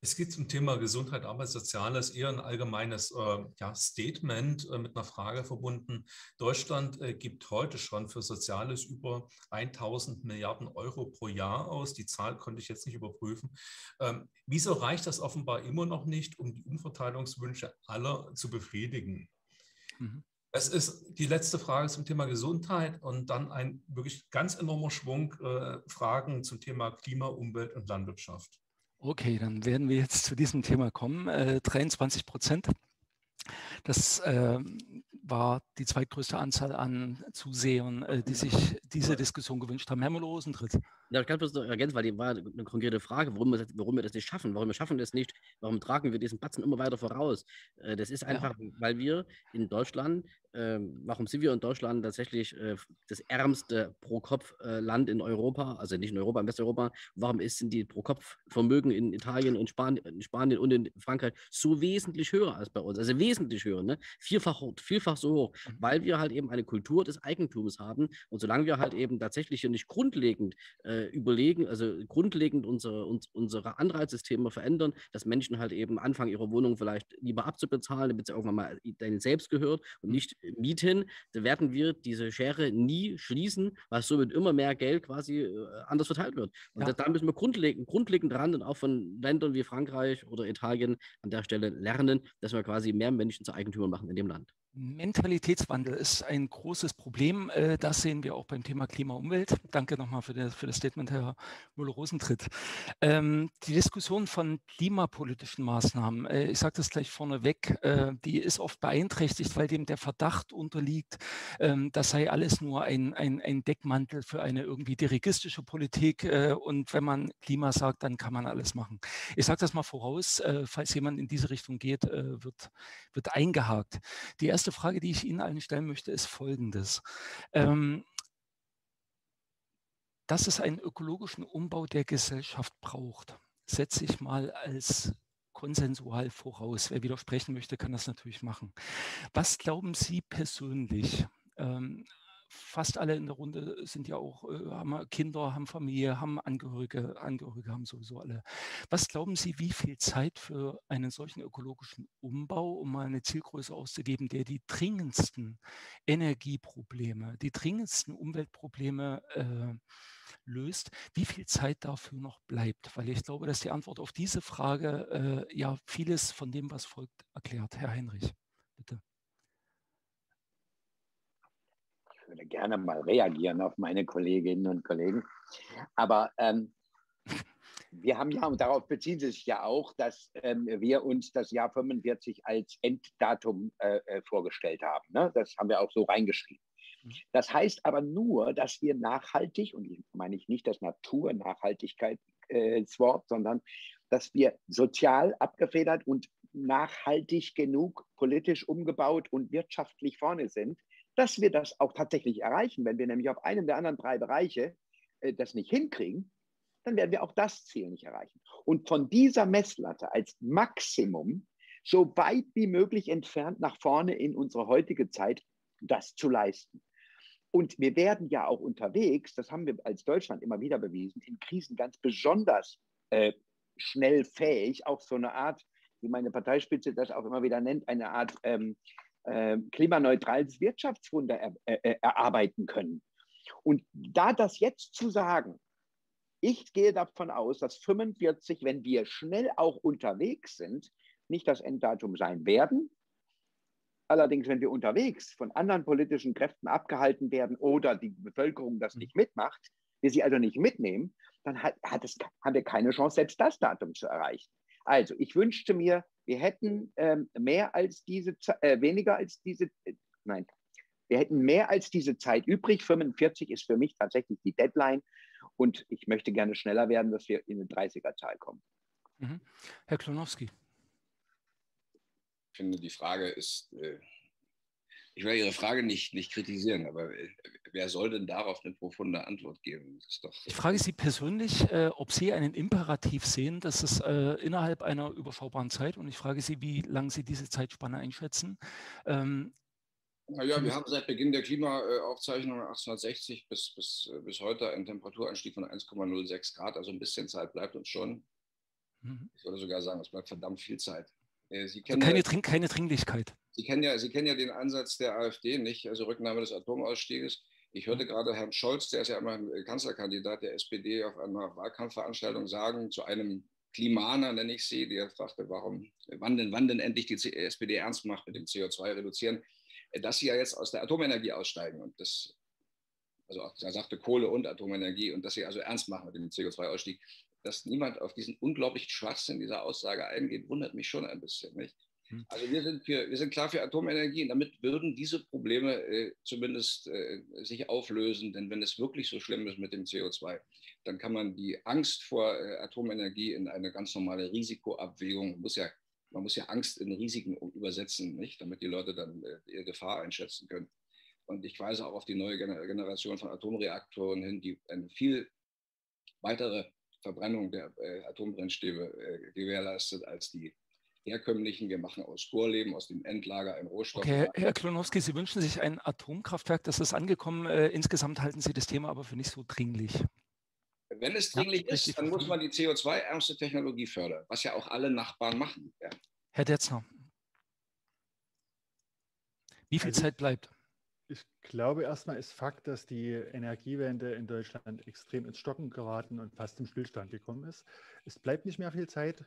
Es geht zum Thema Gesundheit, Arbeit, Soziales eher ein allgemeines äh, ja, Statement äh, mit einer Frage verbunden. Deutschland äh, gibt heute schon für Soziales über 1000 Milliarden Euro pro Jahr aus. Die Zahl konnte ich jetzt nicht überprüfen. Ähm, wieso reicht das offenbar immer noch nicht, um die Umverteilungswünsche aller zu befriedigen? Mhm. Es ist die letzte Frage zum Thema Gesundheit und dann ein wirklich ganz enormer Schwung äh, Fragen zum Thema Klima, Umwelt und Landwirtschaft. Okay, dann werden wir jetzt zu diesem Thema kommen. Äh, 23 Prozent. Das äh, war die zweitgrößte Anzahl an Zusehern, äh, die sich diese Diskussion gewünscht haben. Herr Müller-Rosentritt. Ja, ich kann bloß noch ergänzen, weil die war eine konkrete Frage, warum wir, warum wir das nicht schaffen. Warum wir schaffen das nicht? Warum tragen wir diesen Batzen immer weiter voraus? Äh, das ist einfach, ja. weil wir in Deutschland, äh, warum sind wir in Deutschland tatsächlich äh, das ärmste Pro-Kopf-Land in Europa, also nicht in Europa, in Westeuropa? Warum ist, sind die Pro-Kopf-Vermögen in Italien und Spanien, in Spanien und in Frankreich so wesentlich höher als bei uns? Also wesentlich höher, ne? Vielfach, vielfach so hoch, mhm. weil wir halt eben eine Kultur des Eigentums haben. Und solange wir halt eben tatsächlich hier nicht grundlegend äh, äh, überlegen, also grundlegend unsere, uns, unsere Anreizsysteme verändern, dass Menschen halt eben anfangen, ihre Wohnung vielleicht lieber abzubezahlen, damit sie irgendwann mal denen selbst gehört und nicht mieten, da werden wir diese Schere nie schließen, weil somit immer mehr Geld quasi äh, anders verteilt wird. Und ja. da, müssen wir grundlegend, grundlegend dran und auch von Ländern wie Frankreich oder Italien an der Stelle lernen, dass wir quasi mehr Menschen zu Eigentümern machen in dem Land. Mentalitätswandel ist ein großes Problem. Äh, das sehen wir auch beim Thema Klima und Umwelt. Danke nochmal für, das, Statement, Herr Müller-Rosentritt. Ähm, die Diskussion von klimapolitischen Maßnahmen, äh, ich sage das gleich vorneweg, äh, die ist oft beeinträchtigt, weil dem der Verdacht unterliegt, ähm, das sei alles nur ein, ein, ein Deckmantel für eine irgendwie dirigistische Politik. Und wenn man Klima sagt, dann kann man alles machen. Ich sage das mal voraus, falls jemand in diese Richtung geht, wird, wird eingehakt. Die erste erste Frage, die ich Ihnen allen stellen möchte, ist folgendes. Ähm, dass es einen ökologischen Umbau der Gesellschaft braucht, setze ich mal als konsensual voraus. Wer widersprechen möchte, kann das natürlich machen. Was glauben Sie persönlich? Ähm, fast alle in der Runde sind ja auch, äh, haben Kinder, haben Familie, haben Angehörige, Angehörige haben sowieso alle. Was glauben Sie, wie viel Zeit für einen solchen ökologischen Umbau, um mal eine Zielgröße auszugeben, der die dringendsten Energieprobleme, die dringendsten Umweltprobleme äh, löst, wie viel Zeit dafür noch bleibt? Weil ich glaube, dass die Antwort auf diese Frage äh, ja vieles von dem, was folgt, erklärt. Herr Heinrich, bitte. Ich würde gerne mal reagieren auf meine Kolleginnen und Kollegen. Aber ähm, wir haben ja, und darauf beziehen Sie sich ja auch, dass ähm, wir uns das Jahr 45 als Enddatum äh, äh, vorgestellt haben. Ne? Das haben wir auch so reingeschrieben. Mhm. Das heißt aber nur, dass wir nachhaltig, und ich meine ich nicht das Natur-Nachhaltigkeitswort, äh, sondern dass wir sozial abgefedert und nachhaltig genug politisch umgebaut und wirtschaftlich vorne sind, dass wir das auch tatsächlich erreichen. Wenn wir nämlich auf einem der anderen drei Bereiche äh, das nicht hinkriegen, dann werden wir auch das Ziel nicht erreichen. Und von dieser Messlatte als Maximum so weit wie möglich entfernt nach vorne in unsere heutige Zeit das zu leisten. Und wir werden ja auch unterwegs, das haben wir als Deutschland immer wieder bewiesen, in Krisen ganz besonders äh, schnell fähig, auch so eine Art, wie meine Parteispitze das auch immer wieder nennt, eine Art ähm, äh, klimaneutrales Wirtschaftswunder er, äh, erarbeiten können. Und da das jetzt zu sagen, ich gehe davon aus, dass 45, wenn wir schnell auch unterwegs sind, nicht das Enddatum sein werden. Allerdings, wenn wir unterwegs von anderen politischen Kräften abgehalten werden oder die Bevölkerung das nicht mitmacht, wir sie also nicht mitnehmen, dann hat, hat es, haben wir keine Chance, selbst das Datum zu erreichen. Also, ich wünschte mir, wir hätten ähm, mehr als diese, äh, weniger als diese, äh, nein, wir hätten mehr als diese Zeit übrig. 45 ist für mich tatsächlich die Deadline. Und ich möchte gerne schneller werden, dass wir in eine 30er-Zahl kommen. Mhm. Herr Klonowski. Ich finde, die Frage ist, äh, ich will Ihre Frage nicht, nicht kritisieren, aber äh, wer soll denn darauf eine profunde Antwort geben? Doch, ich frage Sie persönlich, äh, ob Sie einen Imperativ sehen, dass es äh, innerhalb einer überschaubaren Zeit, und ich frage Sie, wie lange Sie diese Zeitspanne einschätzen, ähm, naja, wir haben seit Beginn der Klimaaufzeichnung 1860 bis, bis, bis heute einen Temperaturanstieg von 1,06 Grad. Also ein bisschen Zeit bleibt uns schon. Mhm. Ich würde sogar sagen, es bleibt verdammt viel Zeit. Äh, Sie also kennen also keine, ja, keine Dringlichkeit. Sie kennen, ja, Sie kennen ja den Ansatz der AfD nicht, also Rücknahme des Atomausstieges. Ich hörte mhm. gerade Herrn Scholz, der ist ja immer Kanzlerkandidat der SPD, auf einer Wahlkampfveranstaltung sagen, zu einem Klimaner nenne ich sie, der fragte, warum, wann denn, wann denn endlich die SPD ernst macht mit dem CO2 reduzieren dass sie ja jetzt aus der Atomenergie aussteigen und das, also er sagte Kohle und Atomenergie und dass sie also ernst machen mit dem CO2-Ausstieg, dass niemand auf diesen unglaublichen Schwachsinn dieser Aussage eingeht, wundert mich schon ein bisschen, nicht? Hm. Also wir sind, für, wir sind klar für Atomenergie und damit würden diese Probleme äh, zumindest äh, sich auflösen. Denn wenn es wirklich so schlimm ist mit dem CO2, dann kann man die Angst vor äh, Atomenergie in eine ganz normale Risikoabwägung, muss ja man muss ja Angst in Risiken übersetzen, nicht? damit die Leute dann äh, ihre Gefahr einschätzen können. Und ich weise auch auf die neue Generation von Atomreaktoren hin, die eine viel weitere Verbrennung der äh, Atombrennstäbe äh, gewährleistet als die herkömmlichen. Wir machen aus Vorleben, aus dem Endlager ein Rohstoff. Okay, Herr Klonowski, Sie wünschen sich ein Atomkraftwerk, das ist angekommen. Äh, insgesamt halten Sie das Thema aber für nicht so dringlich. Wenn es dringlich ja, ist, dann muss man die CO2-ärmste Technologie fördern, was ja auch alle Nachbarn machen. Ja. Herr Detzner, wie viel also, Zeit bleibt? Ich glaube, erstmal ist Fakt, dass die Energiewende in Deutschland extrem ins Stocken geraten und fast im Stillstand gekommen ist. Es bleibt nicht mehr viel Zeit.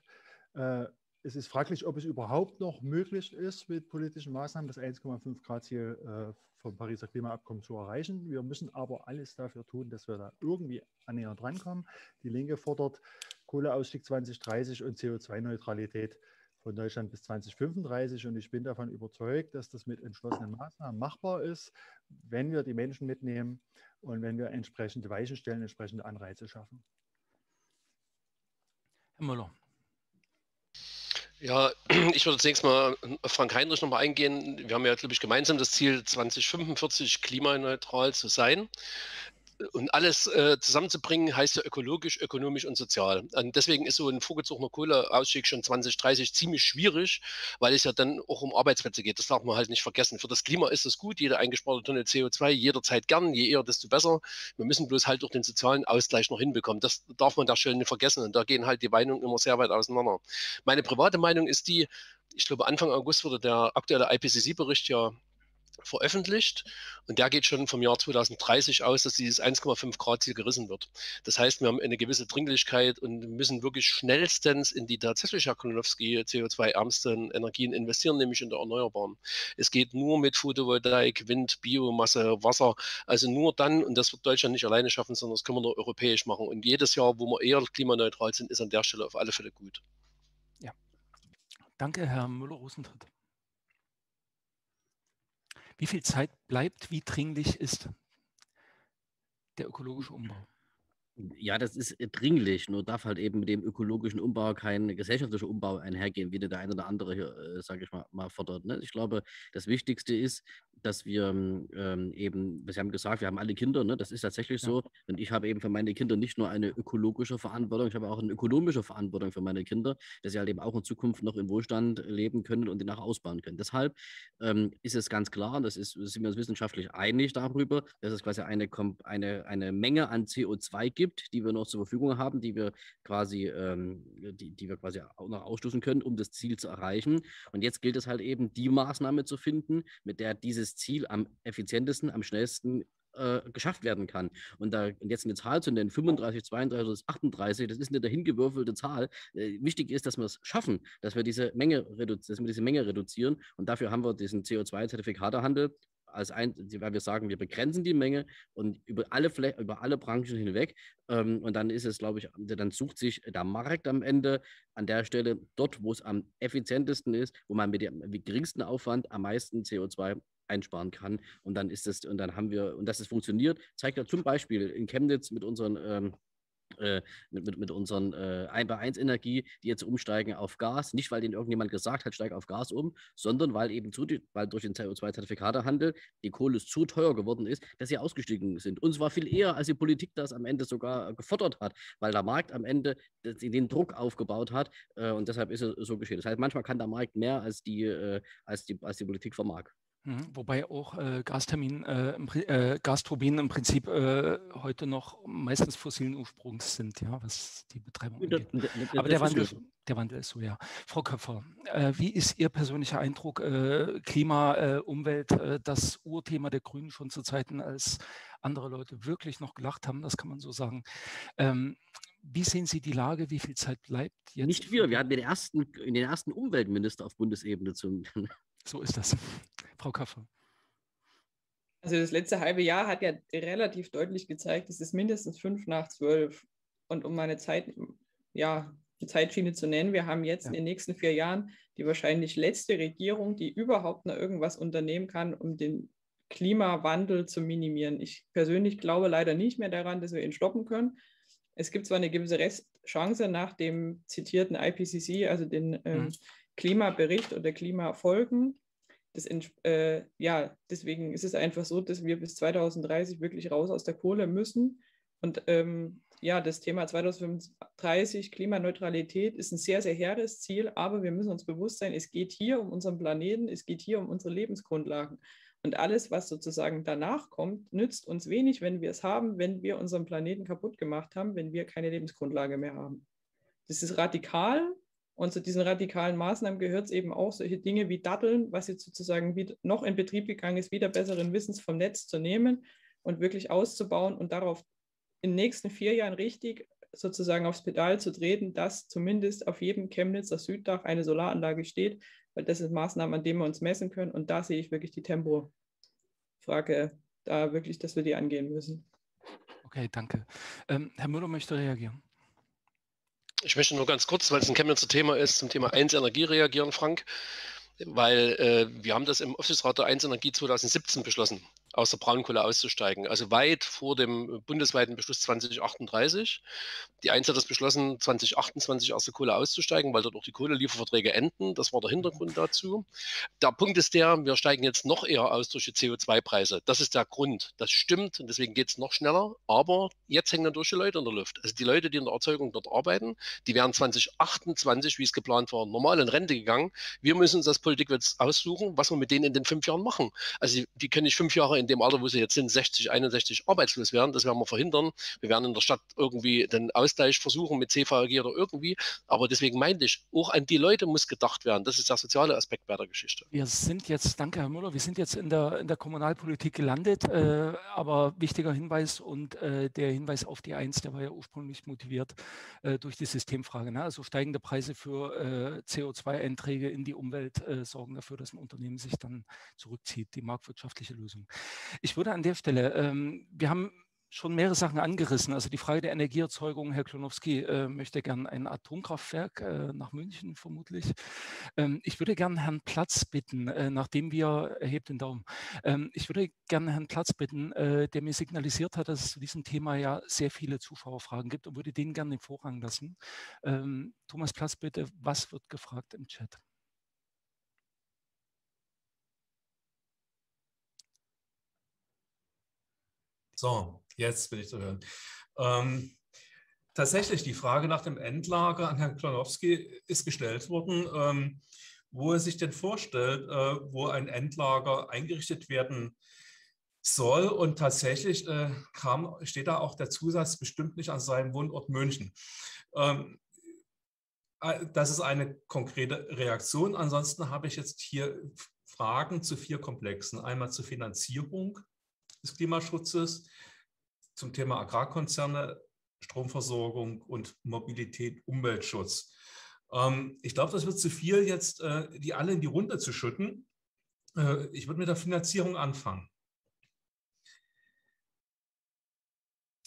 Äh, es ist fraglich, ob es überhaupt noch möglich ist, mit politischen Maßnahmen das 1,5 Grad Ziel äh, vom Pariser Klimaabkommen zu erreichen. Wir müssen aber alles dafür tun, dass wir da irgendwie annähernd rankommen. Die Linke fordert Kohleausstieg 2030 und CO2-Neutralität von Deutschland bis 2035. Und ich bin davon überzeugt, dass das mit entschlossenen Maßnahmen machbar ist, wenn wir die Menschen mitnehmen und wenn wir entsprechende Weichen stellen, entsprechende Anreize schaffen. Herr Müller. Ja, [CLEARS THROAT] ich würde zunächst mal auf Frank Heinrich nochmal eingehen. Wir haben ja, glaube ich, gemeinsam das Ziel, 2045 klimaneutral zu sein. Und alles äh, zusammenzubringen, heißt ja ökologisch, ökonomisch und sozial. Und deswegen ist so ein vorgezogener Kohleausstieg schon 2030 ziemlich schwierig, weil es ja dann auch um Arbeitsplätze geht. Das darf man halt nicht vergessen. Für das Klima ist es gut, jede eingesparte Tonne CO2 jederzeit gern, je eher, desto besser. Wir müssen bloß halt durch den sozialen Ausgleich noch hinbekommen. Das darf man da schön nicht vergessen. Und da gehen halt die Meinungen immer sehr weit auseinander. Meine private Meinung ist die, ich glaube, Anfang August wurde der aktuelle IPCC-Bericht ja veröffentlicht und der geht schon vom Jahr 2030 aus, dass dieses 1,5 Grad Ziel gerissen wird. Das heißt, wir haben eine gewisse Dringlichkeit und müssen wirklich schnellstens in die tatsächlich, Herr Kolonowski, CO2-ärmsten Energien investieren, nämlich in der Erneuerbaren. Es geht nur mit Photovoltaik, Wind, Biomasse, Wasser, also nur dann, und das wird Deutschland nicht alleine schaffen, sondern das können wir nur europäisch machen. Und jedes Jahr, wo wir eher klimaneutral sind, ist an der Stelle auf alle Fälle gut. Ja. Danke, Herr Müller-Rosentritt. Wie viel Zeit bleibt, wie dringlich ist der ökologische Umbau? Ja, das ist dringlich, nur darf halt eben mit dem ökologischen Umbau kein gesellschaftlicher Umbau einhergehen, wie der eine oder andere hier, äh, sage ich mal, mal fordert. Ne? Ich glaube, das Wichtigste ist, dass wir ähm, eben, wir haben gesagt, wir haben alle Kinder, ne? das ist tatsächlich ja. so. Und ich habe eben für meine Kinder nicht nur eine ökologische Verantwortung, ich habe auch eine ökonomische Verantwortung für meine Kinder, dass sie halt eben auch in Zukunft noch in Wohlstand leben können und den auch ausbauen können. Deshalb ähm, ist es ganz klar, das ist, sind wir uns wissenschaftlich einig darüber, dass es quasi eine, eine, eine Menge an CO2 gibt, die wir noch zur Verfügung haben, die wir quasi, ähm, die, die wir quasi auch noch ausstoßen können, um das Ziel zu erreichen. Und jetzt gilt es halt eben, die Maßnahme zu finden, mit der dieses Ziel am effizientesten, am schnellsten äh, geschafft werden kann. Und da jetzt eine Zahl zu nennen, 35, 32, 38, das ist eine dahingewürfelte Zahl. Äh, wichtig ist, dass wir es schaffen, dass wir diese Menge, dass wir diese Menge reduzieren. Und dafür haben wir diesen CO2-Zertifikatehandel als ein, weil wir sagen, wir begrenzen die Menge und über alle, Flä über alle Branchen hinweg. Ähm, und dann ist es, glaube ich, dann sucht sich der Markt am Ende an der Stelle dort, wo es am effizientesten ist, wo man mit dem geringsten Aufwand am meisten CO2 einsparen kann. Und dann ist es, und dann haben wir, und dass es funktioniert, zeigt ja zum Beispiel in Chemnitz mit unseren ähm, äh, mit, mit, unseren äh, 1 bei 1 Energie, die jetzt umsteigen auf Gas, nicht weil denen irgendjemand gesagt hat, steig auf Gas um, sondern weil eben zu, weil durch den CO2-Zertifikatehandel die Kohle zu teuer geworden ist, dass sie ausgestiegen sind. Und zwar viel eher, als die Politik das am Ende sogar gefordert hat, weil der Markt am Ende den Druck aufgebaut hat äh, und deshalb ist es so geschehen. Das heißt, manchmal kann der Markt mehr als die, äh, als die, als die Politik vermag. Mhm, wobei auch äh, Gastermin, äh, äh, Gasturbinen im Prinzip äh, heute noch meistens fossilen Ursprungs sind, ja, was die Betreibung angeht. Aber der Wandel, der Wandel ist so, ja. Frau Köpfer, äh, wie ist Ihr persönlicher Eindruck? Äh, Klima, Umwelt, das Urthema der Grünen schon zu Zeiten, als andere Leute wirklich noch gelacht haben, das kann man so sagen. Ähm, wie sehen Sie die Lage? Wie viel Zeit bleibt jetzt? Nicht wir. Wir hatten den ersten, den ersten Umweltminister auf Bundesebene zum. So ist das. Frau Kaffer. Also das letzte halbe Jahr hat ja relativ deutlich gezeigt, es ist mindestens fünf nach zwölf. Und um meine Zeit, ja, die Zeitschiene zu nennen, wir haben jetzt ja. in den nächsten vier Jahren die wahrscheinlich letzte Regierung, die überhaupt noch irgendwas unternehmen kann, um den Klimawandel zu minimieren. Ich persönlich glaube leider nicht mehr daran, dass wir ihn stoppen können. Es gibt zwar eine gewisse Restchance nach dem zitierten IPCC, also den ähm, mhm. Klimabericht oder Klimafolgen. Das, äh, ja, deswegen ist es einfach so, dass wir bis 2030 wirklich raus aus der Kohle müssen. Und ähm, ja, das Thema 2035, Klimaneutralität, ist ein sehr, sehr hehres Ziel, aber wir müssen uns bewusst sein, es geht hier um unseren Planeten, es geht hier um unsere Lebensgrundlagen. Und alles, was sozusagen danach kommt, nützt uns wenig, wenn wir es haben, wenn wir unseren Planeten kaputt gemacht haben, wenn wir keine Lebensgrundlage mehr haben. Das ist radikal, und zu diesen radikalen Maßnahmen gehört es eben auch solche Dinge wie Datteln, was jetzt sozusagen wieder, noch in Betrieb gegangen ist, wieder besseren Wissens vom Netz zu nehmen und wirklich auszubauen und darauf in den nächsten vier Jahren richtig sozusagen aufs Pedal zu treten, dass zumindest auf jedem Chemnitzer Süddach eine Solaranlage steht, weil das sind Maßnahmen, an denen wir uns messen können. Und da sehe ich wirklich die Tempo-Frage, da wirklich, dass wir die angehen müssen. Okay, danke. Ähm, Herr Müller möchte reagieren. Ich möchte nur ganz kurz, weil es ein Chemnitzer Thema ist, zum Thema 1 Energie reagieren, Frank. Weil äh, wir haben das im Office-Rat der 1 Energie 2017 beschlossen. Aus der Braunkohle auszusteigen. Also weit vor dem bundesweiten Beschluss 2038. Die Eins hat das beschlossen, 2028 aus der Kohle auszusteigen, weil dort auch die Kohlelieferverträge enden. Das war der Hintergrund dazu. Der Punkt ist der, wir steigen jetzt noch eher aus durch die CO2-Preise. Das ist der Grund. Das stimmt und deswegen geht es noch schneller. Aber jetzt hängen natürlich die Leute in der Luft. Also die Leute, die in der Erzeugung dort arbeiten, die werden 2028, wie es geplant war, normal in Rente gegangen. Wir müssen uns als Politik jetzt aussuchen, was wir mit denen in den fünf Jahren machen. Also die, die können nicht fünf Jahre in dem Alter, wo sie jetzt sind, 60, 61 arbeitslos werden. Das werden wir verhindern. Wir werden in der Stadt irgendwie den Ausgleich versuchen mit CVG oder irgendwie. Aber deswegen meinte ich, auch an die Leute muss gedacht werden. Das ist der soziale Aspekt bei der Geschichte. Wir sind jetzt, danke Herr Müller, wir sind jetzt in der, in der Kommunalpolitik gelandet. Äh, aber wichtiger Hinweis und äh, der Hinweis auf die Eins, der war ja ursprünglich motiviert äh, durch die Systemfrage. Ne? Also steigende Preise für äh, CO2-Einträge in die Umwelt äh, sorgen dafür, dass ein Unternehmen sich dann zurückzieht. Die marktwirtschaftliche Lösung. Ich würde an der Stelle, ähm, wir haben schon mehrere Sachen angerissen. Also die Frage der Energieerzeugung, Herr Klonowski äh, möchte gern ein Atomkraftwerk äh, nach München vermutlich. Ähm, ich würde gern Herrn Platz bitten, äh, nachdem wir, erhebt den Daumen, ähm, ich würde gerne Herrn Platz bitten, äh, der mir signalisiert hat, dass es zu diesem Thema ja sehr viele Zuschauerfragen gibt und würde denen gerne den Vorrang lassen. Ähm, Thomas Platz, bitte, was wird gefragt im Chat? So, jetzt bin ich zu hören. Ähm, tatsächlich, die Frage nach dem Endlager an Herrn Klonowski ist gestellt worden, ähm, wo er sich denn vorstellt, äh, wo ein Endlager eingerichtet werden soll. Und tatsächlich äh, kam, steht da auch der Zusatz bestimmt nicht an seinem Wohnort München. Ähm, äh, das ist eine konkrete Reaktion. Ansonsten habe ich jetzt hier Fragen zu vier Komplexen. Einmal zur Finanzierung, des Klimaschutzes, zum Thema Agrarkonzerne, Stromversorgung und Mobilität, Umweltschutz. Ähm, ich glaube, das wird zu viel, jetzt äh, die alle in die Runde zu schütten. Äh, ich würde mit der Finanzierung anfangen.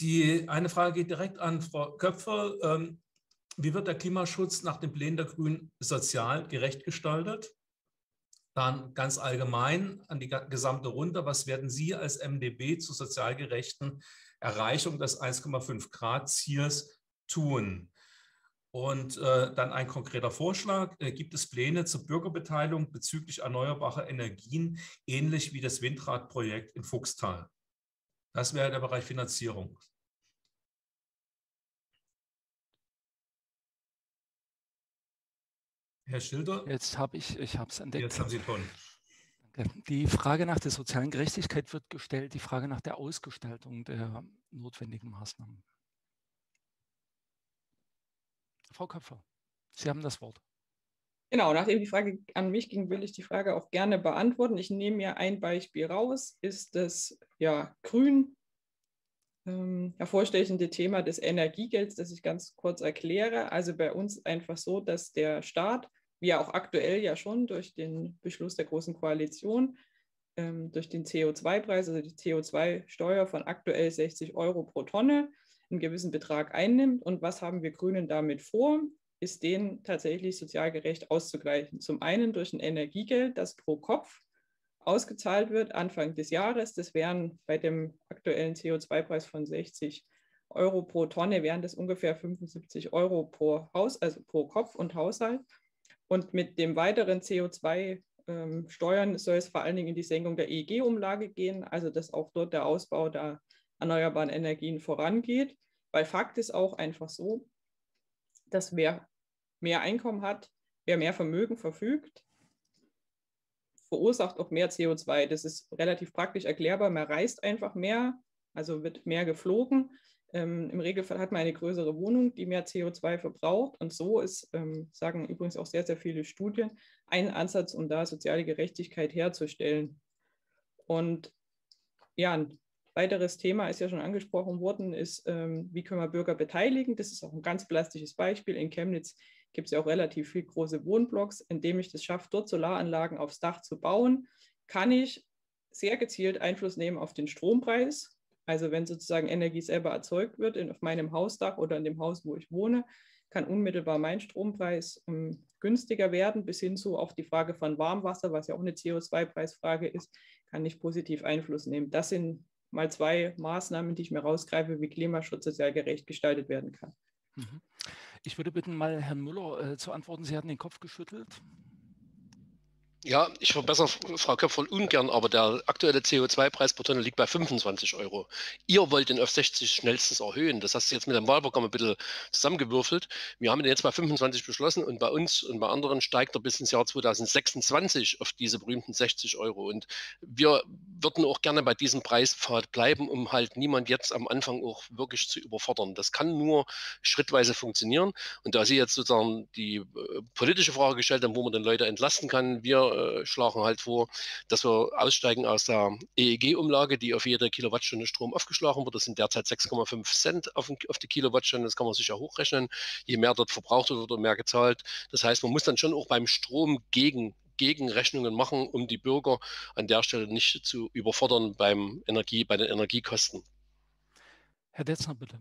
Die eine Frage geht direkt an Frau Köpfer. Ähm, wie wird der Klimaschutz nach den Plänen der Grünen sozial gerecht gestaltet? Dann ganz allgemein an die gesamte Runde, was werden Sie als MdB zur sozial gerechten Erreichung des 1,5 Grad Ziels tun? Und äh, dann ein konkreter Vorschlag. Äh, gibt es Pläne zur Bürgerbeteiligung bezüglich erneuerbarer Energien, ähnlich wie das Windradprojekt in Fuchstal? Das wäre der Bereich Finanzierung. Herr Schilder? Jetzt habe ich, ich habe es entdeckt. Jetzt haben Sie Ton. Die Frage nach der sozialen Gerechtigkeit wird gestellt, die Frage nach der Ausgestaltung der notwendigen Maßnahmen. Frau Köpfer, Sie haben das Wort. Genau, nachdem die Frage an mich ging, will ich die Frage auch gerne beantworten. Ich nehme mir ein Beispiel raus, ist das ja grün ähm, hervorstechende Thema des Energiegelds, das ich ganz kurz erkläre. Also bei uns einfach so, dass der Staat, wie auch aktuell ja schon durch den Beschluss der Großen Koalition, ähm, durch den CO2-Preis, also die CO2-Steuer von aktuell 60 Euro pro Tonne, einen gewissen Betrag einnimmt. Und was haben wir Grünen damit vor? Ist den tatsächlich sozial gerecht auszugleichen. Zum einen durch ein Energiegeld, das pro Kopf ausgezahlt wird Anfang des Jahres. Das wären bei dem aktuellen CO2-Preis von 60 Euro pro Tonne, wären das ungefähr 75 Euro pro Haus, also pro Kopf und Haushalt. Und mit dem weiteren CO2-Steuern ähm, soll es vor allen Dingen in die Senkung der EEG-Umlage gehen, also dass auch dort der Ausbau der erneuerbaren Energien vorangeht. Weil Fakt ist auch einfach so, dass wer mehr Einkommen hat, wer mehr Vermögen verfügt, verursacht auch mehr CO2. Das ist relativ praktisch erklärbar. Man reist einfach mehr, also wird mehr geflogen. Ähm, Im Regelfall hat man eine größere Wohnung, die mehr CO2 verbraucht. Und so ist, ähm, sagen übrigens auch sehr, sehr viele Studien, ein Ansatz, um da soziale Gerechtigkeit herzustellen. Und ja, ein weiteres Thema ist ja schon angesprochen worden, ist, ähm, wie können wir Bürger beteiligen? Das ist auch ein ganz plastisches Beispiel. In Chemnitz gibt es ja auch relativ viele große Wohnblocks. Indem ich das schaffe, dort Solaranlagen aufs Dach zu bauen, kann ich sehr gezielt Einfluss nehmen auf den Strompreis. Also wenn sozusagen Energie selber erzeugt wird in, auf meinem Hausdach oder in dem Haus, wo ich wohne, kann unmittelbar mein Strompreis ähm, günstiger werden, bis hin zu auf die Frage von Warmwasser, was ja auch eine CO2-Preisfrage ist, kann ich positiv Einfluss nehmen. Das sind mal zwei Maßnahmen, die ich mir rausgreife, wie Klimaschutz sozial gerecht gestaltet werden kann. Mhm. Ich würde bitten, mal Herrn Müller äh, zu antworten. Sie hatten den Kopf geschüttelt. Ja, ich verbessere Frau Köpferl ungern, aber der aktuelle CO2-Preis pro Tonne liegt bei 25 Euro. Ihr wollt den auf 60 schnellstens erhöhen. Das hast du jetzt mit dem Wahlprogramm ein bisschen zusammengewürfelt. Wir haben den jetzt bei 25 beschlossen und bei uns und bei anderen steigt er bis ins Jahr 2026 auf diese berühmten 60 Euro. Und wir würden auch gerne bei diesem Preispfad bleiben, um halt niemand jetzt am Anfang auch wirklich zu überfordern. Das kann nur schrittweise funktionieren. Und da Sie jetzt sozusagen die äh, politische Frage gestellt haben, wo man den Leute entlasten kann, wir äh, schlagen halt vor, dass wir aussteigen aus der EEG-Umlage, die auf jede Kilowattstunde Strom aufgeschlagen wird. Das sind derzeit 6,5 Cent auf, auf, die Kilowattstunde. Das kann man sich ja hochrechnen. Je mehr dort verbraucht wird, wird mehr gezahlt. Das heißt, man muss dann schon auch beim Strom gegen Gegenrechnungen machen, um die Bürger an der Stelle nicht zu überfordern beim Energie, bei den Energiekosten. Herr Detzner, bitte.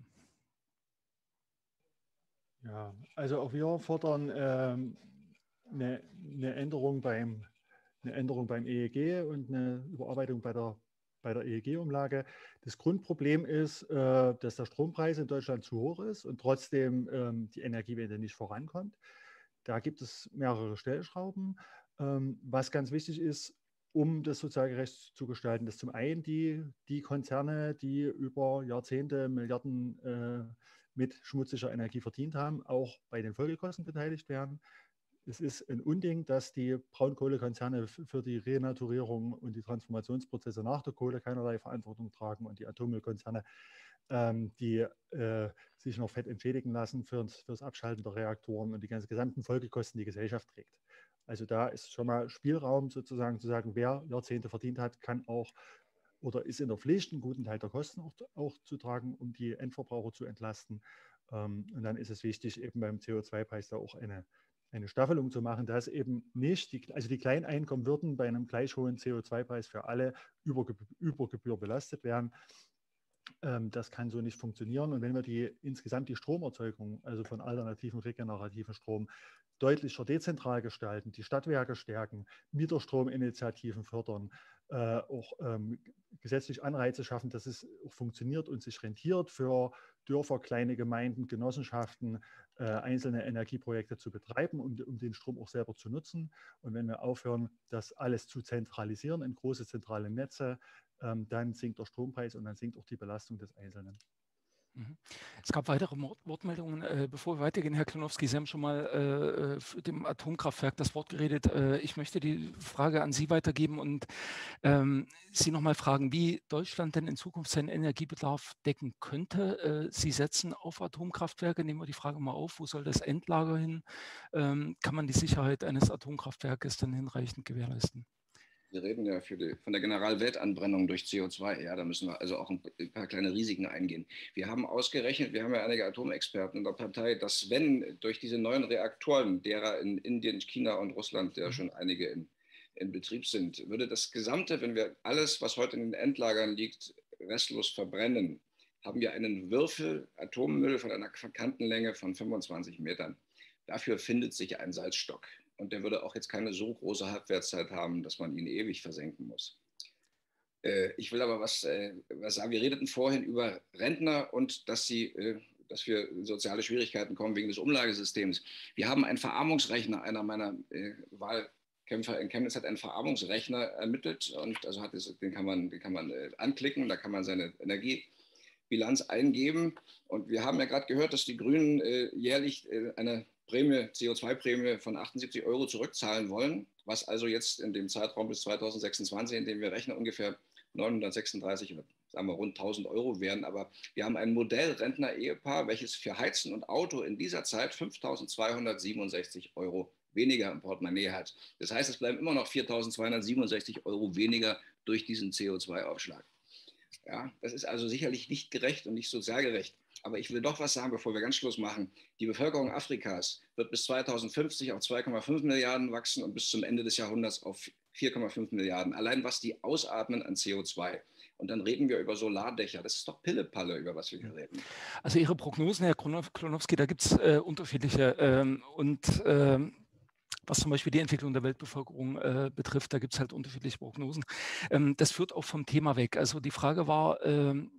Ja, also auch wir fordern ähm, eine, eine, Änderung beim, eine Änderung beim EEG und eine Überarbeitung bei der, bei der EEG-Umlage. Das Grundproblem ist, äh, dass der Strompreis in Deutschland zu hoch ist und trotzdem ähm, die Energiewende nicht vorankommt. Da gibt es mehrere Stellschrauben. Ähm, was ganz wichtig ist, um das sozialgerecht zu gestalten, dass zum einen die, die Konzerne, die über Jahrzehnte Milliarden äh, mit schmutziger Energie verdient haben, auch bei den Folgekosten beteiligt werden es ist ein Unding, dass die Braunkohlekonzerne für die Renaturierung und die Transformationsprozesse nach der Kohle keinerlei Verantwortung tragen und die Atommüllkonzerne, ähm, die äh, sich noch fett entschädigen lassen für, das Abschalten der Reaktoren und die ganzen gesamten Folgekosten die Gesellschaft trägt. Also da ist schon mal Spielraum sozusagen zu sagen, wer Jahrzehnte verdient hat, kann auch oder ist in der Pflicht, einen guten Teil der Kosten auch, auch zu tragen, um die Endverbraucher zu entlasten. Ähm, und dann ist es wichtig, eben beim CO2-Preis da auch eine eine Staffelung zu machen, dass eben nicht, die, also die Kleineinkommen würden bei einem gleich hohen CO2-Preis für alle über, über Gebühr belastet werden. Ähm, das kann so nicht funktionieren. Und wenn wir die insgesamt die Stromerzeugung, also von alternativen, regenerativen Strom, deutlicher dezentral gestalten, die Stadtwerke stärken, Mieterstrominitiativen fördern, äh, auch ähm, gesetzlich Anreize schaffen, dass es auch funktioniert und sich rentiert für Dörfer, kleine Gemeinden, Genossenschaften, äh, einzelne Energieprojekte zu betreiben, um, um den Strom auch selber zu nutzen. Und wenn wir aufhören, das alles zu zentralisieren in große zentrale Netze, ähm, dann sinkt der Strompreis und dann sinkt auch die Belastung des Einzelnen. Mhm. Es gab weitere Wortmeldungen. Äh, bevor wir weitergehen, Herr Klonowski, Sie haben schon mal äh, für dem Atomkraftwerk das Wort geredet. Äh, ich möchte die Frage an Sie weitergeben und ähm, Sie nochmal fragen, wie Deutschland denn in Zukunft seinen Energiebedarf decken könnte. Sie setzen auf Atomkraftwerke. Nehmen wir die Frage mal auf, wo soll das Endlager hin? Ähm, kann man die Sicherheit eines Atomkraftwerkes dann hinreichend gewährleisten? Wir reden ja die, von der Generalweltanbrennung durch CO2. Ja, da müssen wir also auch ein paar kleine Risiken eingehen. Wir haben ausgerechnet, wir haben ja einige Atomexperten in der Partei, dass wenn durch diese neuen Reaktoren, derer in Indien, China und Russland ja schon einige in, in Betrieb sind, würde das Gesamte, wenn wir alles, was heute in den Endlagern liegt, restlos verbrennen, haben wir einen Würfel Atommüll von einer Kantenlänge von 25 Metern. Dafür findet sich ein Salzstock und der würde auch jetzt keine so große Halbwertszeit haben, dass man ihn ewig versenken muss. Äh, ich will aber was, äh, was, sagen. Wir redeten vorhin über Rentner und dass sie äh, dass wir in soziale Schwierigkeiten kommen wegen des Umlagesystems. Wir haben einen Verarmungsrechner, einer meiner Wahlkämpfer in Chemnitz hat einen Verarmungsrechner ermittelt und also hat es, den kann man, den kann man anklicken, da kann man seine Energiebilanz eingeben. Und wir haben ja gerade gehört, dass die Grünen jährlich eine Prämie, CO2-Prämie von 78 Euro zurückzahlen wollen, was also jetzt in dem Zeitraum bis 2026, in dem wir rechnen, ungefähr 936 oder sagen wir rund 1000 Euro wären. Aber wir haben ein Modellrentner-Ehepaar, welches für Heizen und Auto in dieser Zeit 5267 Euro weniger im Portemonnaie hat. Das heißt, es bleiben immer noch 4.267 Euro weniger durch diesen CO2-Aufschlag. Ja, das ist also sicherlich nicht gerecht und nicht sozial gerecht. Aber ich will doch was sagen, bevor wir ganz Schluss machen. Die Bevölkerung Afrikas wird bis 2050 auf 2,5 Milliarden wachsen und bis zum Ende des Jahrhunderts auf 4,5 Milliarden. Allein was die ausatmen an CO2. Und dann reden wir über Solardächer. Das ist doch Pillepalle, über was wir hier reden. Also Ihre Prognosen, Herr Klonowski, da gibt es äh, unterschiedliche. Ähm, und ähm, was zum Beispiel die Entwicklung der Weltbevölkerung äh, betrifft, da gibt es halt unterschiedliche Prognosen. Ähm, das führt auch vom Thema weg. Also die Frage war, ähm,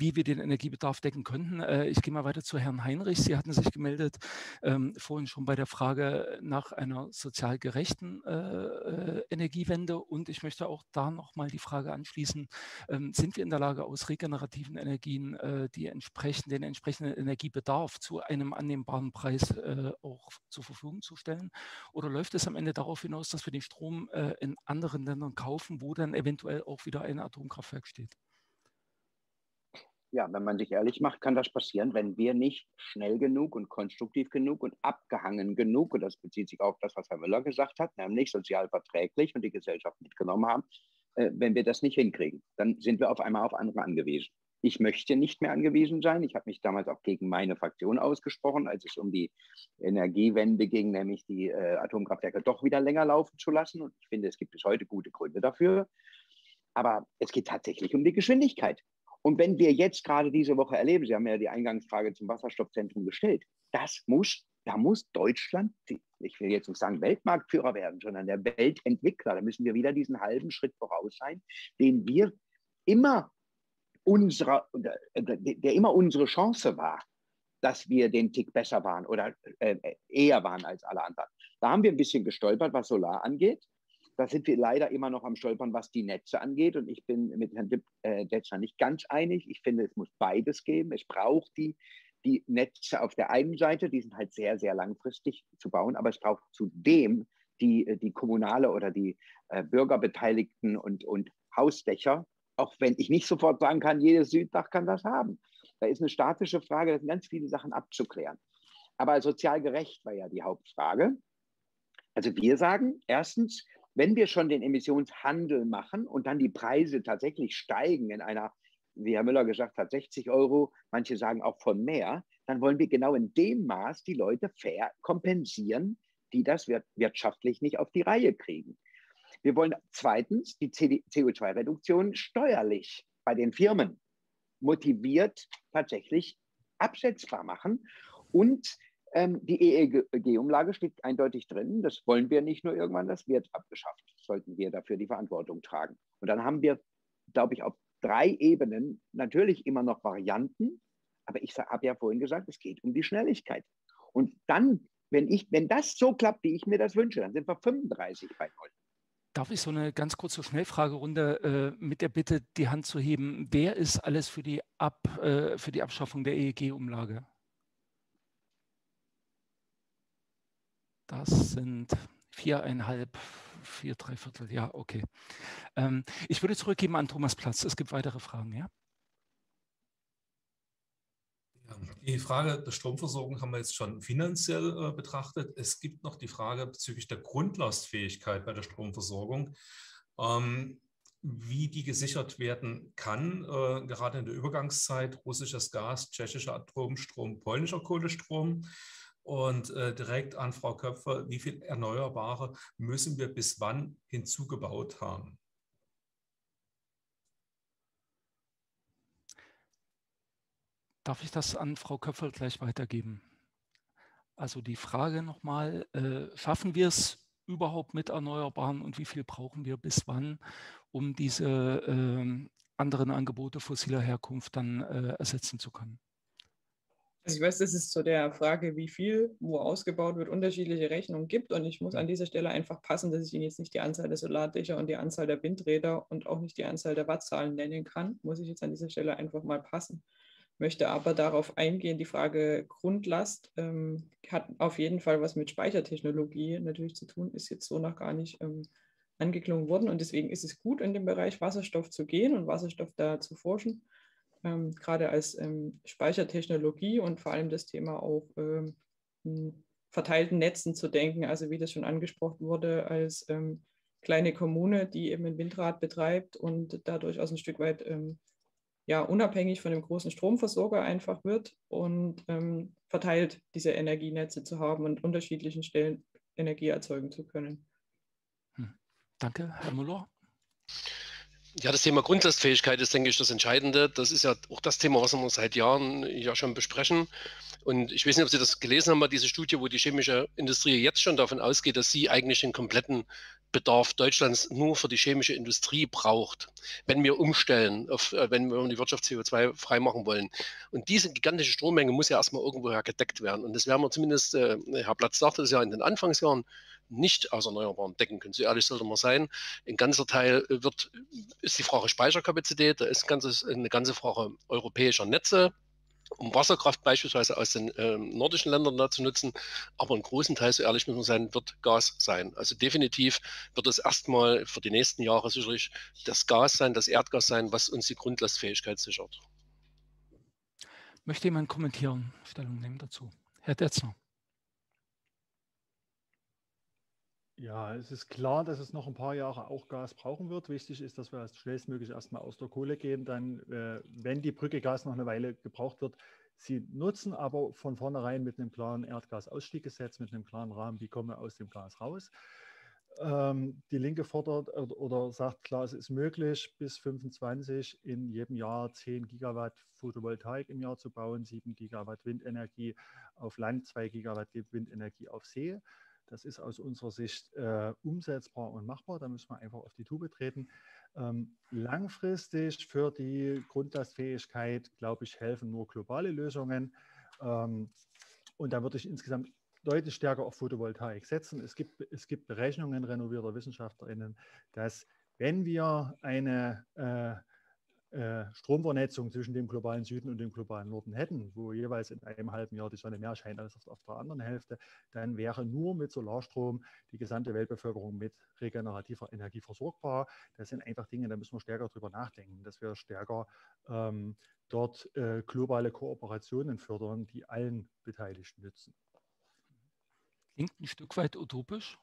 wie wir den Energiebedarf decken könnten. Äh, ich gehe mal weiter zu Herrn Heinrich. Sie hatten sich gemeldet ähm, vorhin schon bei der Frage nach einer sozial gerechten äh, äh, Energiewende. Und ich möchte auch da nochmal die Frage anschließen, ähm, sind wir in der Lage, aus regenerativen Energien äh, die entsprechend, den entsprechenden Energiebedarf zu einem annehmbaren Preis äh, auch zur Verfügung zu stellen? Oder läuft es am Ende darauf hinaus, dass wir den Strom äh, in anderen Ländern kaufen, wo dann eventuell auch wieder ein Atomkraftwerk steht? Ja, wenn man sich ehrlich macht, kann das passieren, wenn wir nicht schnell genug und konstruktiv genug und abgehangen genug, und das bezieht sich auf das, was Herr Müller gesagt hat, nämlich sozial verträglich und die Gesellschaft mitgenommen haben, äh, wenn wir das nicht hinkriegen, dann sind wir auf einmal auf andere angewiesen. Ich möchte nicht mehr angewiesen sein. Ich habe mich damals auch gegen meine Fraktion ausgesprochen, als es um die Energiewende ging, nämlich die äh, Atomkraftwerke doch wieder länger laufen zu lassen. Und ich finde, es gibt bis heute gute Gründe dafür. Aber es geht tatsächlich um die Geschwindigkeit. Und wenn wir jetzt gerade diese Woche erleben, Sie haben ja die Eingangsfrage zum Wasserstoffzentrum gestellt, das muss, da muss Deutschland, ich will jetzt nicht sagen Weltmarktführer werden, sondern der Weltentwickler. Da müssen wir wieder diesen halben Schritt voraus sein, den wir immer unserer, der immer unsere Chance war, dass wir den Tick besser waren oder äh, eher waren als alle anderen. Da haben wir ein bisschen gestolpert, was Solar angeht. Da sind wir leider immer noch am Stolpern, was die Netze angeht. Und ich bin mit Herrn äh, Detschner nicht ganz einig. Ich finde, es muss beides geben. Es braucht die, die Netze auf der einen Seite, die sind halt sehr, sehr langfristig zu bauen, aber es braucht zudem die, äh, die kommunale oder die äh, Bürgerbeteiligten und, und Hausdächer, auch wenn ich nicht sofort sagen kann, jedes Süddach kann das haben. Da ist eine statische Frage, da sind ganz viele Sachen abzuklären. Aber sozial gerecht war ja die Hauptfrage. Also wir sagen, erstens, wenn wir schon den Emissionshandel machen und dann die Preise tatsächlich steigen in einer, wie Herr Müller gesagt hat, 60 Euro, manche sagen auch von mehr, dann wollen wir genau in dem Maß die Leute fair kompensieren, die das wirtschaftlich nicht auf die Reihe kriegen. Wir wollen zweitens die CO2-Reduktion steuerlich bei den Firmen motiviert tatsächlich abschätzbar machen und ähm, die EEG-Umlage steht eindeutig drin. Das wollen wir nicht nur irgendwann, das wird abgeschafft. Sollten wir dafür die Verantwortung tragen. Und dann haben wir, glaube ich, auf drei Ebenen natürlich immer noch Varianten. Aber ich habe ja vorhin gesagt, es geht um die Schnelligkeit. Und dann, wenn, ich, wenn das so klappt, wie ich mir das wünsche, dann sind wir 35 bei null. Darf ich so eine ganz kurze Schnellfragerunde äh, mit der Bitte, die Hand zu heben? Wer ist alles für die, Ab, äh, für die Abschaffung der EEG-Umlage? Das sind viereinhalb, vier, drei Viertel. Ja, okay. Ähm, ich würde zurückgeben an Thomas Platz. Es gibt weitere Fragen, ja? Die Frage der Stromversorgung haben wir jetzt schon finanziell äh, betrachtet. Es gibt noch die Frage bezüglich der Grundlastfähigkeit bei der Stromversorgung, ähm, wie die gesichert werden kann, äh, gerade in der Übergangszeit russisches Gas, tschechischer Atomstrom, polnischer Kohlestrom. Und äh, direkt an Frau Köpfer, wie viel Erneuerbare müssen wir bis wann hinzugebaut haben? Darf ich das an Frau Köpfer gleich weitergeben? Also die Frage nochmal, äh, schaffen wir es überhaupt mit Erneuerbaren und wie viel brauchen wir bis wann, um diese äh, anderen Angebote fossiler Herkunft dann äh, ersetzen zu können? Also ich weiß, dass es zu der Frage, wie viel wo ausgebaut wird, unterschiedliche Rechnungen gibt. Und ich muss an dieser Stelle einfach passen, dass ich Ihnen jetzt nicht die Anzahl der Solardächer und die Anzahl der Windräder und auch nicht die Anzahl der Wattzahlen nennen kann. Muss ich jetzt an dieser Stelle einfach mal passen. Möchte aber darauf eingehen, die Frage Grundlast ähm, hat auf jeden Fall was mit Speichertechnologie natürlich zu tun, ist jetzt so noch gar nicht ähm, angeklungen worden. Und deswegen ist es gut, in den Bereich Wasserstoff zu gehen und Wasserstoff da zu forschen ähm, gerade als ähm, Speichertechnologie und vor allem das Thema auch ähm, verteilten Netzen zu denken, also wie das schon angesprochen wurde, als ähm, kleine Kommune, die eben ein Windrad betreibt und dadurch aus ein Stück weit ähm, ja, unabhängig von dem großen Stromversorger einfach wird und ähm, verteilt diese Energienetze zu haben und unterschiedlichen Stellen Energie erzeugen zu können. Hm. Danke, Herr Müller. Ja, das Thema Grundlastfähigkeit ist, denke ich, das Entscheidende. Das ist ja auch das Thema, was wir seit Jahren ja schon besprechen. Und ich weiß nicht, ob Sie das gelesen haben, diese Studie, wo die chemische Industrie jetzt schon davon ausgeht, dass sie eigentlich den kompletten Bedarf Deutschlands nur für die chemische Industrie braucht, wenn wir umstellen, auf, äh, wenn wir die Wirtschaft CO2 freimachen wollen. Und diese gigantische Strommenge muss ja erstmal irgendwoher gedeckt werden. Und das werden wir zumindest, äh, Herr Platz sagte es ja in den Anfangsjahren, nicht aus Erneuerbaren decken können. So ehrlich sollte man sein. Ein ganzer Teil wird, ist die Frage Speicherkapazität, da ist ein ganzes, eine ganze Frage europäischer Netze, um Wasserkraft beispielsweise aus den äh, nordischen Ländern da zu nutzen. Aber einen großen Teil, so ehrlich muss man sein, wird Gas sein. Also definitiv wird es erstmal für die nächsten Jahre sicherlich das Gas sein, das Erdgas sein, was uns die Grundlastfähigkeit sichert. Möchte jemand kommentieren, Stellung nehmen dazu? Herr Detzner. Ja, es ist klar, dass es noch ein paar Jahre auch Gas brauchen wird. Wichtig ist, dass wir schnellstmöglich erstmal aus der Kohle gehen. Dann, äh, wenn die Brücke Gas noch eine Weile gebraucht wird, sie nutzen, aber von vornherein mit einem klaren Erdgasausstieggesetz, mit einem klaren Rahmen, wie kommen wir aus dem Gas raus. Ähm, die Linke fordert oder sagt klar, es ist möglich, bis 25 in jedem Jahr 10 Gigawatt Photovoltaik im Jahr zu bauen, 7 Gigawatt Windenergie auf Land, 2 Gigawatt Windenergie auf See. Das ist aus unserer Sicht äh, umsetzbar und machbar. Da müssen wir einfach auf die Tube treten. Ähm, langfristig für die Grundlastfähigkeit, glaube ich, helfen nur globale Lösungen. Ähm, und da würde ich insgesamt deutlich stärker auf Photovoltaik setzen. Es gibt, es gibt Berechnungen renovierter WissenschaftlerInnen, dass wenn wir eine äh, Stromvernetzung zwischen dem globalen Süden und dem globalen Norden hätten, wo jeweils in einem halben Jahr die Sonne mehr scheint als auf der anderen Hälfte, dann wäre nur mit Solarstrom die gesamte Weltbevölkerung mit regenerativer Energie versorgbar. Das sind einfach Dinge, da müssen wir stärker drüber nachdenken, dass wir stärker ähm, dort äh, globale Kooperationen fördern, die allen Beteiligten nützen. Klingt ein Stück weit utopisch.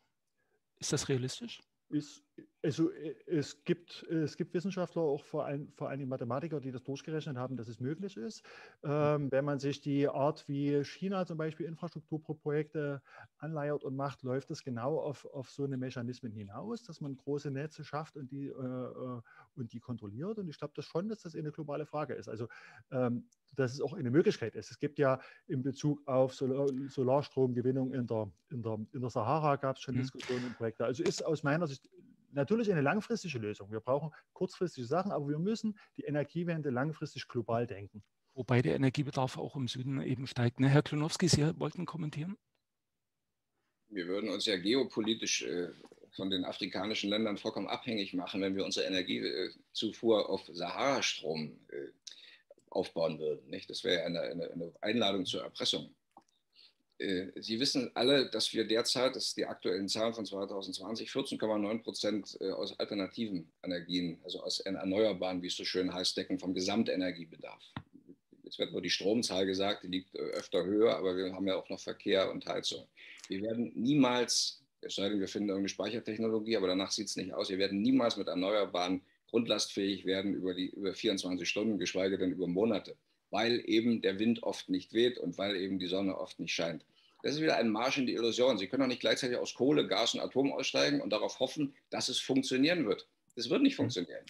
Ist das realistisch? Ist, also äh, es gibt, es gibt Wissenschaftler, auch vor allem, vor allem Mathematiker, die das durchgerechnet haben, dass es möglich ist. Ähm, wenn man sich die Art, wie China zum Beispiel Infrastrukturprojekte anleiert und macht, läuft es genau auf, auf so eine Mechanismen hinaus, dass man große Netze schafft und die, äh, äh und die kontrolliert. Und ich glaube das schon, dass das eine globale Frage ist. Also ähm, dass es auch eine Möglichkeit ist. Es gibt ja in Bezug auf Solar Solarstromgewinnung in der, in, der, in der Sahara gab es schon mhm. Diskussionen und Projekte. Also ist aus meiner Sicht natürlich eine langfristige Lösung. Wir brauchen kurzfristige Sachen, aber wir müssen die Energiewende langfristig global denken. Wobei der Energiebedarf auch im Süden eben steigt. Ne? Herr Klonowski, Sie wollten kommentieren? Wir würden uns ja geopolitisch äh, von den afrikanischen Ländern vollkommen abhängig machen, wenn wir unsere Energiezufuhr auf Sahara-Strom äh, aufbauen würden. Nicht? Das wäre eine, eine, eine Einladung zur Erpressung. Äh, Sie wissen alle, dass wir derzeit, das ist die aktuellen Zahlen von 2020, 14,9 Prozent äh, aus alternativen Energien, also aus Erneuerbaren, wie es so schön heißt, decken vom Gesamtenergiebedarf. Jetzt wird nur die Stromzahl gesagt, die liegt äh, öfter höher, aber wir haben ja auch noch Verkehr und Heizung. Wir werden niemals, es sei denn, wir finden irgendeine Speichertechnologie, aber danach sieht es nicht aus, wir werden niemals mit Erneuerbaren grundlastfähig werden über, die, über 24 Stunden, geschweige denn über Monate, weil eben der Wind oft nicht weht und weil eben die Sonne oft nicht scheint. Das ist wieder ein Marsch in die Illusion. Sie können doch nicht gleichzeitig aus Kohle, Gas und Atom aussteigen und darauf hoffen, dass es funktionieren wird. Das wird nicht hm. funktionieren.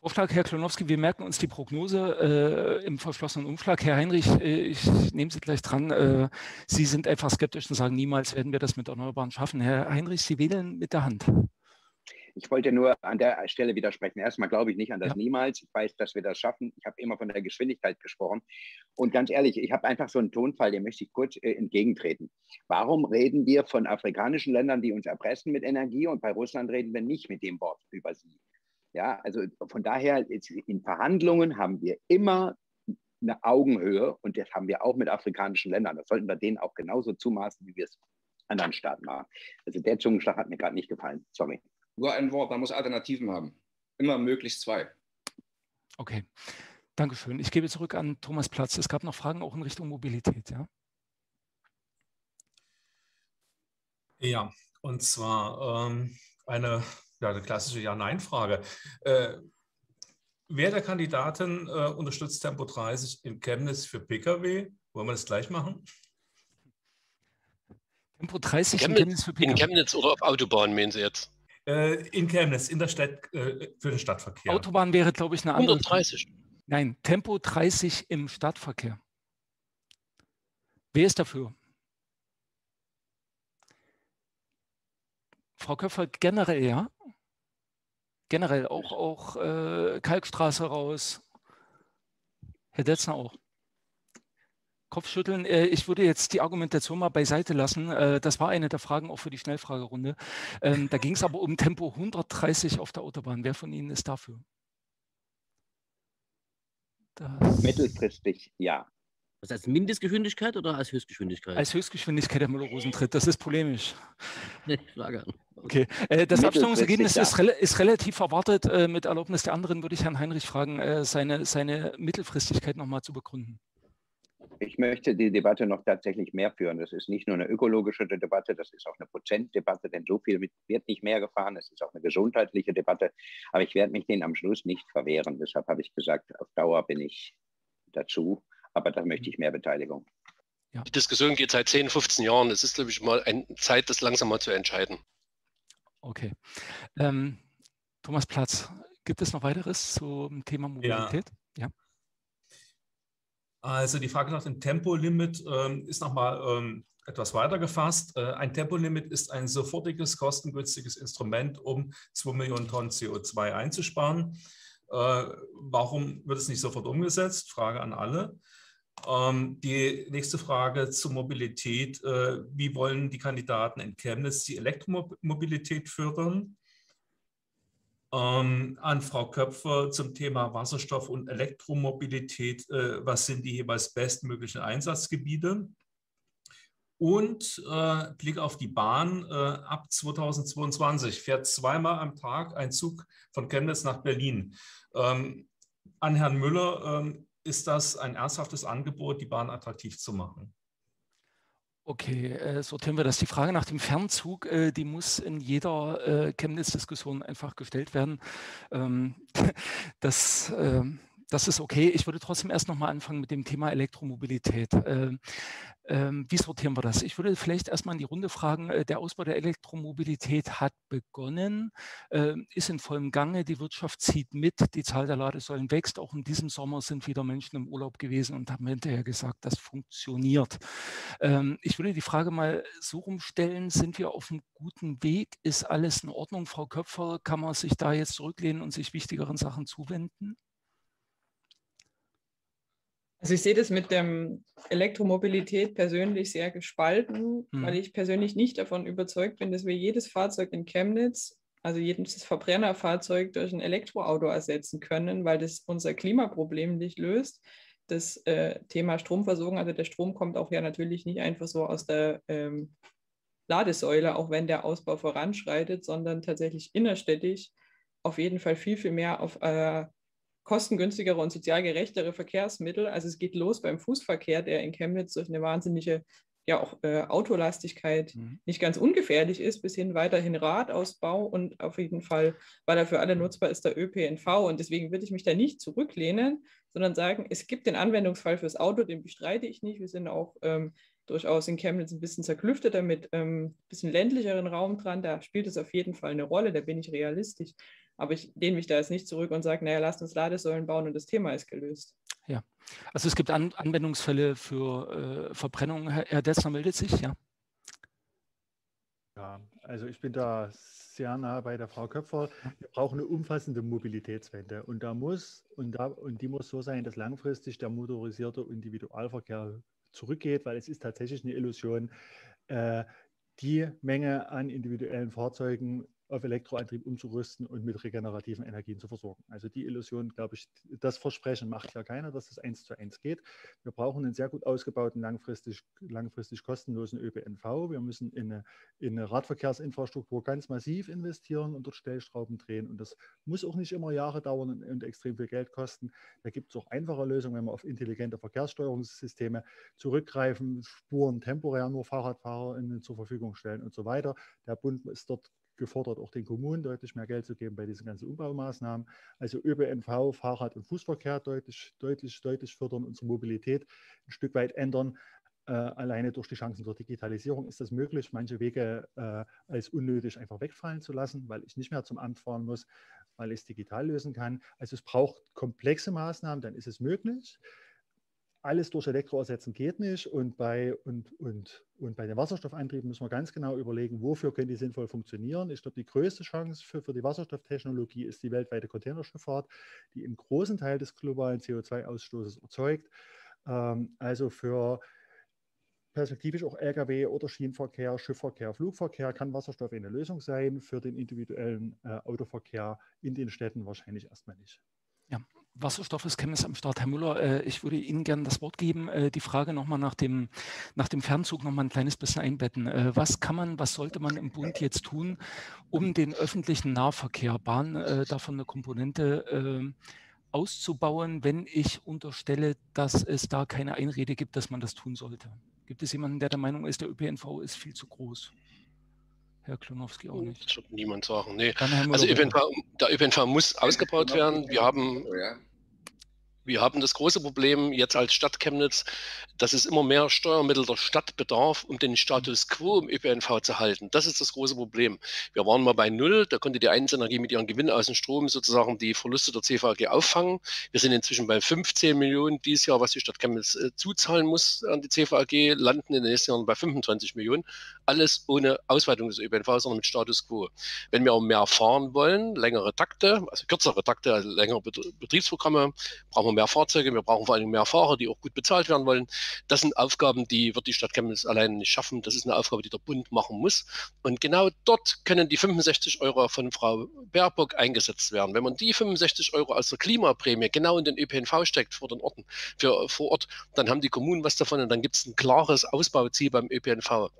Vorschlag, Herr Klonowski, wir merken uns die Prognose äh, im verschlossenen Umschlag. Herr Heinrich, äh, ich nehme Sie gleich dran. Äh, Sie sind einfach skeptisch und sagen, niemals werden wir das mit Erneuerbaren schaffen. Herr Heinrich, Sie wählen mit der Hand. Ich wollte nur an der Stelle widersprechen. Erstmal glaube ich nicht an das ja. niemals. Ich weiß, dass wir das schaffen. Ich habe immer von der Geschwindigkeit gesprochen. Und ganz ehrlich, ich habe einfach so einen Tonfall, den möchte ich kurz äh, entgegentreten. Warum reden wir von afrikanischen Ländern, die uns erpressen mit Energie und bei Russland reden wir nicht mit dem Wort über sie? Ja, also von daher, in Verhandlungen haben wir immer eine Augenhöhe und das haben wir auch mit afrikanischen Ländern. Das sollten wir denen auch genauso zumaßen, wie wir es anderen Staaten machen. Also der Zungenschlag hat mir gerade nicht gefallen. Sorry. Nur ein Wort, man muss Alternativen haben. Immer möglichst zwei. Okay, Dankeschön. Ich gebe zurück an Thomas Platz. Es gab noch Fragen auch in Richtung Mobilität, ja? Ja, und zwar ähm, eine, ja, eine klassische Ja-Nein-Frage. Äh, wer der Kandidaten äh, unterstützt Tempo 30 in Chemnitz für Pkw? Wollen wir das gleich machen? Tempo 30 in Chemnitz, in Chemnitz für Pkw? In Chemnitz oder auf Autobahn, meinen Sie jetzt? Äh, in Chemnitz, in der Stadt, äh, für den Stadtverkehr. Autobahn wäre, glaube ich, eine andere. 130. Nein, Tempo 30 im Stadtverkehr. Wer ist dafür? Frau Köpfer, generell ja. Generell auch, auch äh, Kalkstraße raus. Herr Detzner auch. Kopfschütteln. Äh, ich würde jetzt die Argumentation mal beiseite lassen. Äh, das war eine der Fragen auch für die Schnellfragerunde. Ähm, da ging es aber um Tempo 130 auf der Autobahn. Wer von Ihnen ist dafür? Das Mittelfristig ja. Was als Mindestgeschwindigkeit oder als Höchstgeschwindigkeit? Als Höchstgeschwindigkeit der Müller-Rosentritt. Das ist polemisch. [LAUGHS] Frage an. Okay. Äh, das Abstimmungsergebnis ist, re ist, relativ erwartet. Mit Erlaubnis der anderen würde ich Herrn Heinrich fragen, seine, seine Mittelfristigkeit nochmal zu begründen. Ich möchte die Debatte noch tatsächlich mehr führen. Das ist nicht nur eine ökologische Debatte, das ist auch eine Prozentdebatte, denn so viel wird nicht mehr gefahren. Es ist auch eine gesundheitliche Debatte. Aber ich werde mich denen am Schluss nicht verwehren. Deshalb habe ich gesagt, auf Dauer bin ich dazu aber da möchte ich mehr Beteiligung. Ja. Die Diskussion geht seit 10, 15 Jahren. Es ist, glaube ich, mal ein Zeit, das langsam mal zu entscheiden. Okay. Ähm, Thomas Platz, gibt es noch weiteres zum Thema Mobilität? Ja. Also die Frage nach dem Tempolimit ähm, ist nochmal ähm, etwas weiter gefasst. Äh, ein Tempolimit ist ein sofortiges, kostengünstiges Instrument, um 2 Millionen Tonnen CO2 einzusparen. Äh, warum wird es nicht sofort umgesetzt? Frage an alle. Ähm, die nächste Frage zur Mobilität. Äh, wie wollen die Kandidaten in Chemnitz die Elektromobilität fördern? Ähm, an Frau Köpfer zum Thema Wasserstoff und Elektromobilität. Äh, was sind die jeweils bestmöglichen Einsatzgebiete? Und äh, Blick auf die Bahn. Äh, ab 2022 fährt zweimal am Tag ein Zug von Chemnitz nach Berlin. Ähm, an Herrn Müller, ähm, ist das ein ernsthaftes Angebot, die Bahn attraktiv zu machen? Okay, äh, sortieren wir das. Die Frage nach dem Fernzug, äh, die muss in jeder äh, Chemnitz-Diskussion einfach gestellt werden. Ähm, [LAUGHS] das, ähm, das ist okay. Ich würde trotzdem erst nochmal anfangen mit dem Thema Elektromobilität. Ähm, ähm, wie sortieren wir das? Ich würde vielleicht erstmal in die Runde fragen, äh, der Ausbau der Elektromobilität hat begonnen, äh, ist in vollem Gange, die Wirtschaft zieht mit, die Zahl der Ladesäulen wächst. Auch in diesem Sommer sind wieder Menschen im Urlaub gewesen und haben hinterher gesagt, das funktioniert. Ähm, ich würde die Frage mal so rumstellen, sind wir auf einem guten Weg? Ist alles in Ordnung, Frau Köpfer? Kann man sich da jetzt zurücklehnen und sich wichtigeren Sachen zuwenden? Also ich sehe das mit der Elektromobilität persönlich sehr gespalten, mhm. weil ich persönlich nicht davon überzeugt bin, dass wir jedes Fahrzeug in Chemnitz, also jedes Verbrennerfahrzeug durch ein Elektroauto ersetzen können, weil das unser Klimaproblem nicht löst. Das äh, Thema Stromversorgung, also der Strom kommt auch ja natürlich nicht einfach so aus der ähm, Ladesäule, auch wenn der Ausbau voranschreitet, sondern tatsächlich innerstädtisch auf jeden Fall viel, viel mehr auf äh, kostengünstigere und sozial gerechtere Verkehrsmittel. Also es geht los beim Fußverkehr, der in Chemnitz durch eine wahnsinnige ja auch äh, Autolastigkeit mhm. nicht ganz ungefährlich ist, bis hin weiterhin Radausbau und auf jeden Fall, weil er für alle nutzbar ist, der ÖPNV. Und deswegen würde ich mich da nicht zurücklehnen, sondern sagen, es gibt den Anwendungsfall fürs Auto, den bestreite ich nicht. Wir sind auch ähm, durchaus in Chemnitz ein bisschen zerklüfteter mit ein ähm, bisschen ländlicheren Raum dran. Da spielt es auf jeden Fall eine Rolle, da bin ich realistisch. Aber ich lehne mich da jetzt nicht zurück und sage, naja, lasst uns Ladesäulen bauen und das Thema ist gelöst. Ja, also es gibt An Anwendungsfälle für äh, Verbrennung. Herr, Herr Dessner meldet sich, ja. Ja, also ich bin da sehr nah bei der Frau Köpfer. Wir brauchen eine umfassende Mobilitätswende und da muss und da und die muss so sein, dass langfristig der motorisierte Individualverkehr zurückgeht, weil es ist tatsächlich eine Illusion, äh, die Menge an individuellen Fahrzeugen auf Elektroantrieb umzurüsten und mit regenerativen Energien zu versorgen. Also die Illusion, glaube ich, das Versprechen macht ja keiner, dass es eins zu eins geht. Wir brauchen einen sehr gut ausgebauten, langfristig, langfristig kostenlosen ÖPNV. Wir müssen in eine, in eine Radverkehrsinfrastruktur ganz massiv investieren und dort Stellschrauben drehen. Und das muss auch nicht immer Jahre dauern und, und extrem viel Geld kosten. Da gibt es auch einfache Lösungen, wenn wir auf intelligente Verkehrssteuerungssysteme zurückgreifen, Spuren temporär nur Fahrradfahrer zur Verfügung stellen und so weiter. Der Bund ist dort gefordert, auch den Kommunen deutlich mehr Geld zu geben bei diesen ganzen Umbaumaßnahmen. Also ÖPNV, Fahrrad- und Fußverkehr deutlich, deutlich, deutlich fördern, unsere Mobilität ein Stück weit ändern. Äh, alleine durch die Chancen der Digitalisierung ist das möglich, manche Wege äh, als unnötig einfach wegfallen zu lassen, weil ich nicht mehr zum Amt fahren muss, weil ich es digital lösen kann. Also es braucht komplexe Maßnahmen, dann ist es möglich alles durch Elektro ersetzen geht nicht. Und bei, und, und, und bei den Wasserstoffantrieben müssen wir ganz genau überlegen, wofür können die sinnvoll funktionieren. Ich glaube, die größte Chance für, für die Wasserstofftechnologie ist die weltweite Containerschifffahrt, die einen großen Teil des globalen CO2-Ausstoßes erzeugt. Ähm, also für perspektivisch auch Lkw oder Schienenverkehr, Schiffverkehr, Flugverkehr kann Wasserstoff eine Lösung sein. Für den individuellen äh, Autoverkehr in den Städten wahrscheinlich erstmal nicht. Ja, Wasserstoff ist Chemnitz am Start. Herr Müller, äh, ich würde Ihnen gerne das Wort geben. Äh, die Frage nochmal nach dem, nach dem Fernzug nochmal ein kleines bisschen einbetten. Äh, was kann man, was sollte man im Bund jetzt tun, um den öffentlichen Nahverkehr, Bahn davon eine Komponente auszubauen, wenn ich unterstelle, dass es da keine Einrede gibt, dass man das tun sollte? Gibt es jemanden, der der Meinung ist, der ÖPNV ist viel zu groß? Herr Klonowski auch nicht. Das wird niemand sagen. Nee. Also ÖPNV, der ÖPNV muss ausgebaut werden. Wir haben, wir haben das große Problem jetzt als Stadt Chemnitz, dass es immer mehr Steuermittel der Stadt bedarf, um den Status quo im ÖPNV zu halten. Das ist das große Problem. Wir waren mal bei Null, da konnte die Einzenenergie mit ihren Gewinn aus dem Strom sozusagen die Verluste der CVAG auffangen. Wir sind inzwischen bei 15 Millionen dieses Jahr, was die Stadt Chemnitz äh, zuzahlen muss an die CVAG, landen in den nächsten Jahren bei 25 Millionen. Alles ohne Ausweitung des ÖPNV, sondern mit Status quo. Wenn wir auch mehr fahren wollen, längere Takte, also kürzere Takte, also längere Betriebsprogramme, brauchen wir mehr Fahrzeuge, wir brauchen vor allem mehr Fahrer, die auch gut bezahlt werden wollen. Das sind Aufgaben, die wird die Stadt Chemnitz alleine nicht schaffen. Das ist eine Aufgabe, die der Bund machen muss. Und genau dort können die 65 Euro von Frau Baerbock eingesetzt werden. Wenn man die 65 Euro aus der Klimaprämie genau in den ÖPNV steckt vor den Orten, für, vor Ort, dann haben die Kommunen was davon und dann gibt es ein klares Ausbauziel beim ÖPNV.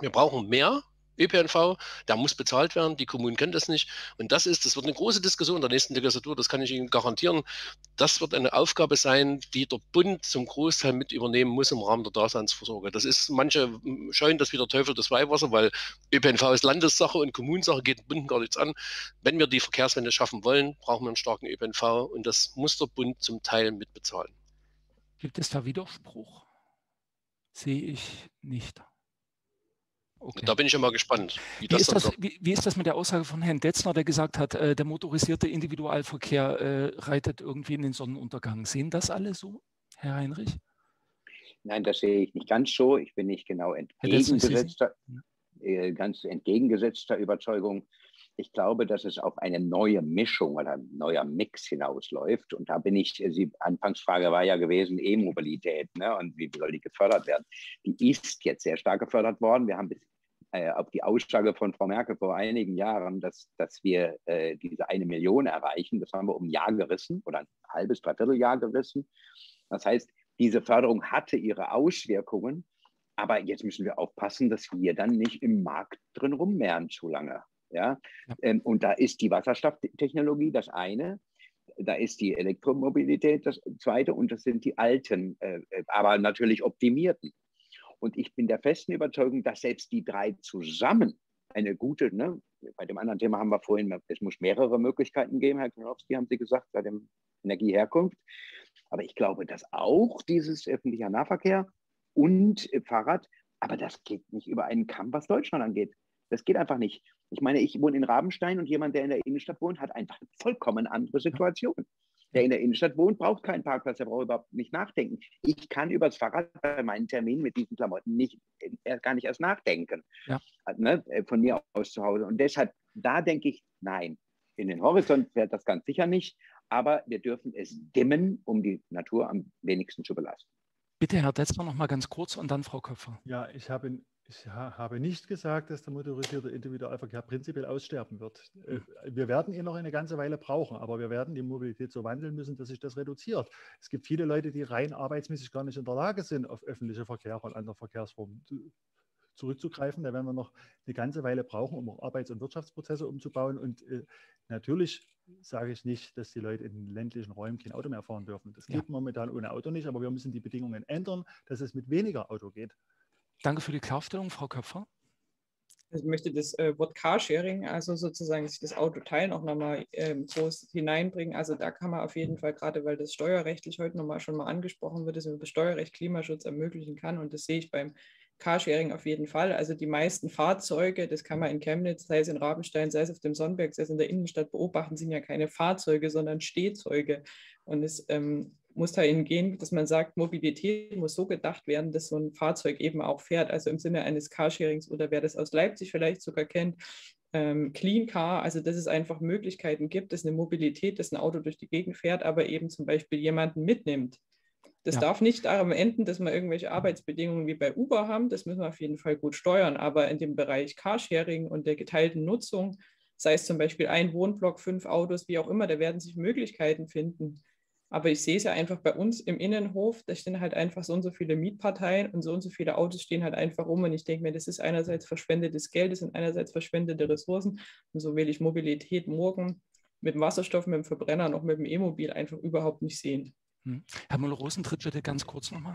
Wir brauchen mehr ÖPNV, der muss bezahlt werden, die Kommunen können das nicht. Und das ist, das wird eine große Diskussion in der nächsten Legislatur, das kann ich Ihnen garantieren. Das wird eine Aufgabe sein, die der Bund zum Großteil mit übernehmen muss im Rahmen der Daseinsvorsorge. Das ist, manche scheuen das wie der Teufel das Weihwasser, weil ÖPNV ist Landessache und Kommunensache, geht den Bund gar nichts an. Wenn wir die Verkehrswende schaffen wollen, brauchen wir einen starken ÖPNV und das muss der Bund zum Teil mitbezahlen. Gibt es da Widerspruch? Sehe ich nicht. Okay. Da bin ich immer gespannt. Wie, wie, ist das, wie, wie, ist das, mit der Aussage von Herrn Detzner, der gesagt hat, äh, der motorisierte Individualverkehr äh, reitet irgendwie in den Sonnenuntergang? Sehen das alle so, Herr Heinrich? Nein, das sehe ich nicht ganz so. Ich bin nicht genau entgegengesetzter, äh, ganz entgegengesetzter Überzeugung. Ich glaube, dass es auf eine neue Mischung oder ein neuer Mix hinausläuft. Und da bin ich, die Anfangsfrage war ja gewesen, E-Mobilität ne? und wie soll die gefördert werden. Die ist jetzt sehr stark gefördert worden. Wir haben bis äh, auf die Aussage von Frau Merkel vor einigen Jahren, dass, dass wir äh, diese eine Million erreichen. Das haben wir um ein Jahr gerissen oder ein halbes, dreiviertel Jahr gerissen. Das heißt, diese Förderung hatte ihre Auswirkungen. Aber jetzt müssen wir aufpassen, dass wir dann nicht im Markt drin rummehren zu lange. Ja? Ähm, und da ist die Wasserstofftechnologie das eine, da ist die Elektromobilität das zweite und das sind die alten, äh, äh, aber natürlich optimierten. Und ich bin der festen Überzeugung, dass selbst die drei zusammen eine gute, ne, bei dem anderen Thema haben wir vorhin, es muss mehrere Möglichkeiten geben, Herr Kronowski, haben Sie gesagt, bei dem Energieherkunft. Aber ich glaube, dass auch dieses öffentliche Nahverkehr und Fahrrad, aber das geht nicht über einen Kamm, was Deutschland angeht. Das geht einfach nicht. Ich meine, ich wohne in Rabenstein und jemand, der in der Innenstadt wohnt, hat einfach eine vollkommen andere Situation. Der in der Innenstadt wohnt, braucht keinen Parkplatz, der braucht überhaupt nicht nachdenken. Ich kann über das Fahrrad bei meinen Terminen mit diesen Klamotten nicht, äh, gar nicht erst nachdenken. Ja. Ne, äh, von mir aus zu Hause. Und deshalb, da denke ich, nein, in den Horizont fährt das ganz sicher nicht, aber wir dürfen es dimmen, um die Natur am wenigsten zu belasten. Bitte, Herr Detzner, noch mal ganz kurz und dann Frau Köpfer. Ja, ich habe ich habe nicht gesagt, dass der motorisierte Individualverkehr prinzipiell aussterben wird. Äh, hm. Wir werden ihn noch eine ganze Weile brauchen, aber wir werden die Mobilität so wandeln müssen, dass sich das reduziert. Es gibt viele Leute, die rein arbeitsmäßig gar nicht in der Lage sind, auf öffentliche Verkehr und andere Verkehrsformen zurückzugreifen. Da werden wir noch eine ganze Weile brauchen, um Arbeits- und Wirtschaftsprozesse umzubauen. Und äh, natürlich sage ich nicht, dass die Leute in ländlichen Räumen kein Auto mehr fahren dürfen. Das geht ja. momentan ohne Auto nicht, aber wir müssen die Bedingungen ändern, dass es mit weniger Auto geht. Danke für die Klarstellung, Frau Köpfer. Also ich möchte das äh, Wort Carsharing, also sozusagen sich das Auto teilen, auch nochmal ähm, groß hineinbringen. Also da kann man auf jeden Fall, gerade weil das steuerrechtlich heute nochmal schon mal angesprochen wird, dass man das Steuerrecht Klimaschutz ermöglichen kann. Und das sehe ich beim Carsharing auf jeden Fall. Also die meisten Fahrzeuge, das kann man in Chemnitz, sei es in Rabenstein, sei es auf dem Sonnenberg, sei es in der Innenstadt beobachten, sind ja keine Fahrzeuge, sondern Stehzeuge. Und es ähm, muss dahin gehen, dass man sagt, Mobilität muss so gedacht werden, dass so ein Fahrzeug eben auch fährt, also im Sinne eines Carsharings oder wer das aus Leipzig vielleicht sogar kennt, ähm, Clean Car, also dass es einfach Möglichkeiten gibt, dass eine Mobilität, dass ein Auto durch die Gegend fährt, aber eben zum Beispiel jemanden mitnimmt. Das ja. darf nicht daran enden, dass wir irgendwelche Arbeitsbedingungen wie bei Uber haben. Das müssen wir auf jeden Fall gut steuern. Aber in dem Bereich Carsharing und der geteilten Nutzung, sei es zum Beispiel ein Wohnblock, fünf Autos, wie auch immer, da werden sich Möglichkeiten finden. Aber ich sehe es ja einfach bei uns im Innenhof, da stehen halt einfach so und so viele Mietparteien und so und so viele Autos stehen halt einfach rum. Und ich denke mir, das ist einerseits verschwendetes Geld, das sind einerseits verschwendete Ressourcen. Und so will ich Mobilität morgen mit dem Wasserstoff, mit dem Verbrenner, noch mit dem E-Mobil einfach überhaupt nicht sehen. Hm. Herr Müller-Rosentritt, bitte ganz kurz nochmal.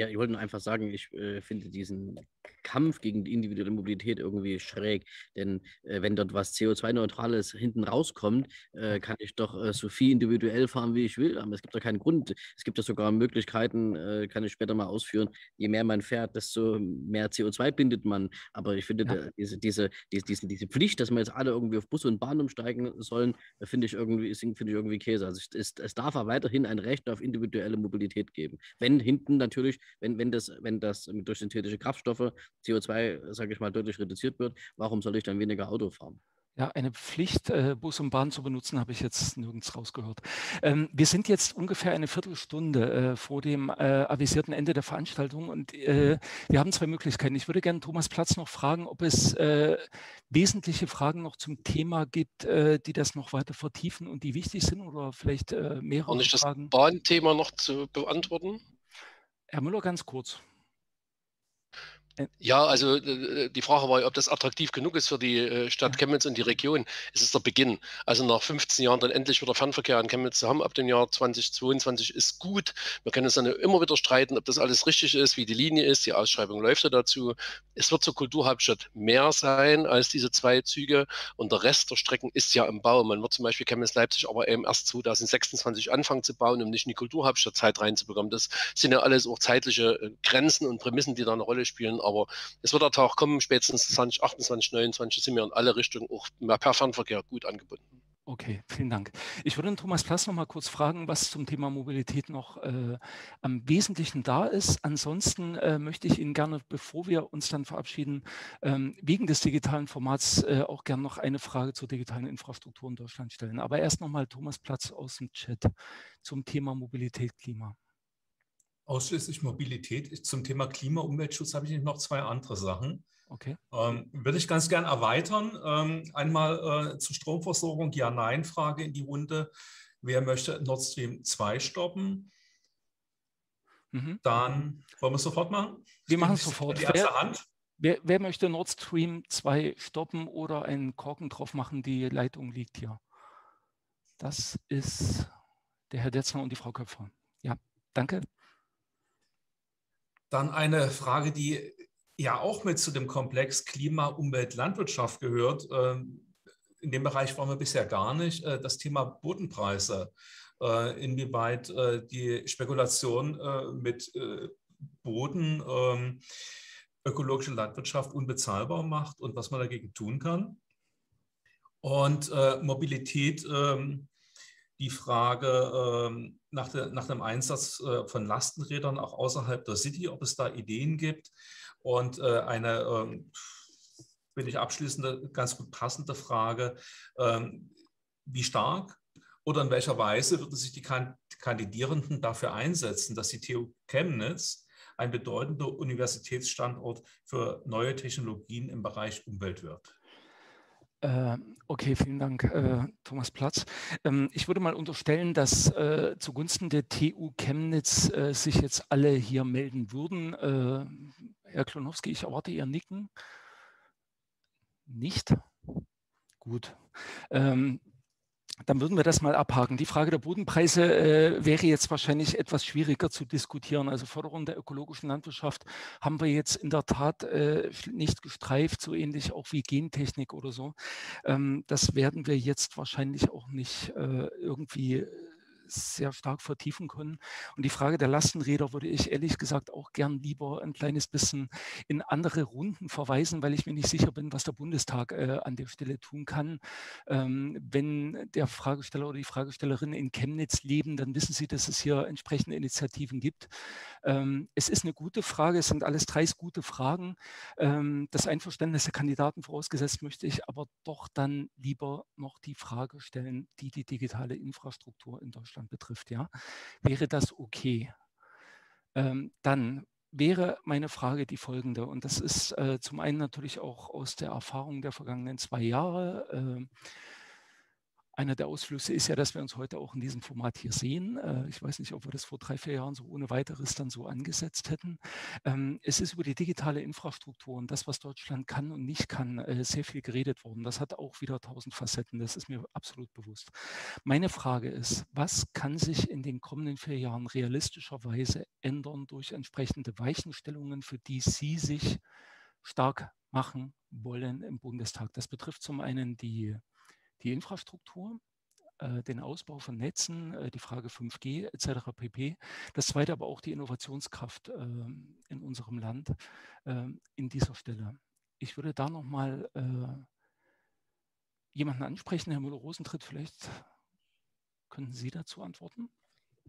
Ja, ich wollte nur einfach sagen, ich äh, finde diesen Kampf gegen die individuelle Mobilität irgendwie schräg. Denn äh, wenn dort was CO2-Neutrales hinten rauskommt, äh, kann ich doch äh, so viel individuell fahren, wie ich will. Aber es gibt doch keinen Grund. Es gibt ja sogar Möglichkeiten, äh, kann ich später mal ausführen. Je mehr man fährt, desto mehr CO2 bindet man. Aber ich finde, ja. diese, diese, diese, diese Pflicht, dass wir jetzt alle irgendwie auf Bus und Bahn umsteigen sollen, finde ich irgendwie, finde ich irgendwie Käse. Also es, es darf aber weiterhin ein Recht auf individuelle Mobilität geben. Wenn hinten natürlich wenn, wenn, das, wenn das durch synthetische Kraftstoffe CO2, sage ich mal, deutlich reduziert wird, warum soll ich dann weniger Auto fahren? Ja, eine Pflicht, äh, Bus und Bahn zu benutzen, habe ich jetzt nirgends rausgehört. Ähm, wir sind jetzt ungefähr eine Viertelstunde äh, vor dem äh, avisierten Ende der Veranstaltung und äh, wir haben zwei Möglichkeiten. Ich würde gerne Thomas Platz noch fragen, ob es äh, wesentliche Fragen noch zum Thema gibt, äh, die das noch weiter vertiefen und die wichtig sind oder vielleicht mehrere ich Fragen. das Bahnthema noch zu beantworten? Herr Müller, ganz kurz. Äh, ja, also äh, die Frage war, ob das attraktiv genug ist für die äh, Stadt Chemnitz und die Region. Es ist der Beginn. Also nach 15 Jahren dann endlich wieder Fernverkehr in Chemnitz zu haben ab dem Jahr 2022 ist gut. Wir können uns dann immer wieder streiten, ob das alles richtig ist, wie die Linie ist. Die Ausschreibung läuft ja dazu. Es wird zur Kulturhauptstadt mehr sein als diese zwei Züge und der Rest der Strecken ist ja im Bau. Man wird zum Beispiel Chemnitz-Leipzig aber eben erst 2026 anfangen zu bauen, um nicht in die Kulturhauptstadtzeit reinzubekommen. Das sind ja alles auch zeitliche Grenzen und Prämissen, die da eine Rolle spielen aber es wird der Tag kommen, spätestens 2028, 2029 sind wir in alle Richtungen auch per Fernverkehr gut angebunden. Okay, vielen Dank. Ich würde den Thomas Plass noch mal kurz fragen, was zum Thema Mobilität noch äh, am Wesentlichen da ist. Ansonsten äh, möchte ich Ihnen gerne, bevor wir uns dann verabschieden, ähm, wegen des digitalen Formats äh, auch gerne noch eine Frage zur digitalen Infrastruktur in Deutschland stellen. Aber erst noch mal Thomas Platz aus dem Chat zum Thema Mobilität, Klima ausschließlich Mobilität. Zum Thema Klima, Umweltschutz habe ich noch zwei andere Sachen. Okay. Ähm, würde ich ganz gern erweitern. Ähm, einmal äh, zur Stromversorgung, Ja-Nein-Frage in die Runde. Wer möchte Nord Stream 2 stoppen? Mhm. Dann wollen wir es sofort machen. Wir machen es sofort. Wer, wer, wer, möchte Nord Stream 2 stoppen oder einen Korken drauf machen? Die Leitung liegt hier. Das ist der Herr Detzner und die Frau Köpfer. Ja, danke. Dann eine Frage, die ja auch mit zu dem Komplex Klima, Umwelt, Landwirtschaft gehört. Ähm, in dem Bereich waren wir bisher gar nicht. Äh, das Thema Bodenpreise. Äh, inwieweit äh, die Spekulation mit Boden ähm, ökologische Landwirtschaft unbezahlbar macht und was man dagegen tun kann. Und Mobilität ähm, die Frage ähm, nach, der, nach, dem Einsatz äh, von Lastenrädern auch außerhalb der City, ob es da Ideen gibt. Und äh, eine, ähm, finde ich abschließende, ganz gut passende Frage, ähm, wie stark oder in welcher Weise würden sich die Kandidierenden dafür einsetzen, dass die TU Chemnitz ein bedeutender Universitätsstandort für neue Technologien im Bereich Umwelt wird? Äh, okay, vielen Dank, äh, Thomas Platz. Ähm, ich würde mal unterstellen, dass äh, zugunsten der TU Chemnitz äh, sich jetzt alle hier melden würden. Äh, Herr Klonowski, ich erwarte Ihr Nicken. Nicht? Gut. Ähm, dann würden wir das mal abhaken. Die Frage der Bodenpreise äh, wäre jetzt wahrscheinlich etwas schwieriger zu diskutieren. Also Förderung der ökologischen Landwirtschaft haben wir jetzt in der Tat äh, nicht gestreift, so ähnlich auch wie Gentechnik oder so. Ähm, das werden wir jetzt wahrscheinlich auch nicht äh, irgendwie sehr stark vertiefen können. Und die Frage der Lastenräder würde ich ehrlich gesagt auch gern lieber ein kleines bisschen in andere Runden verweisen, weil ich mir nicht sicher bin, was der Bundestag äh, an der Stelle tun kann. Ähm, wenn der Fragesteller oder die Fragestellerin in Chemnitz leben, dann wissen sie, dass es hier entsprechende Initiativen gibt. Ähm, es ist eine gute Frage, es sind alles drei gute Fragen. Ähm, das Einverständnis der Kandidaten vorausgesetzt möchte ich aber doch dann lieber noch die Frage stellen, die die digitale Infrastruktur in Deutschland Deutschland betrifft, ja, wäre das okay? Ähm, dann wäre meine Frage die folgende, und das ist äh, zum einen natürlich auch aus der Erfahrung der vergangenen zwei Jahre. Äh, einer der Ausflüsse ist ja, dass wir uns heute auch in diesem Format hier sehen. Äh, ich weiß nicht, ob wir das vor drei, vier Jahren so ohne weiteres dann so angesetzt hätten. Ähm, es ist über die digitale Infrastruktur und das, was Deutschland kann und nicht kann, äh, sehr viel geredet worden. Das hat auch wieder tausend Facetten. Das ist mir absolut bewusst. Meine Frage ist, was kann sich in den kommenden vier Jahren realistischerweise ändern durch entsprechende Weichenstellungen, für die Sie sich stark machen wollen im Bundestag? Das betrifft zum einen die die Infrastruktur, äh, den Ausbau von Netzen, äh, die Frage 5G etc. pp. Das zweite aber auch die Innovationskraft ähm, in unserem Land ähm, in dieser Stelle. Ich würde da nochmal äh, jemanden ansprechen, Herr Müller-Rosentritt, vielleicht können Sie dazu antworten?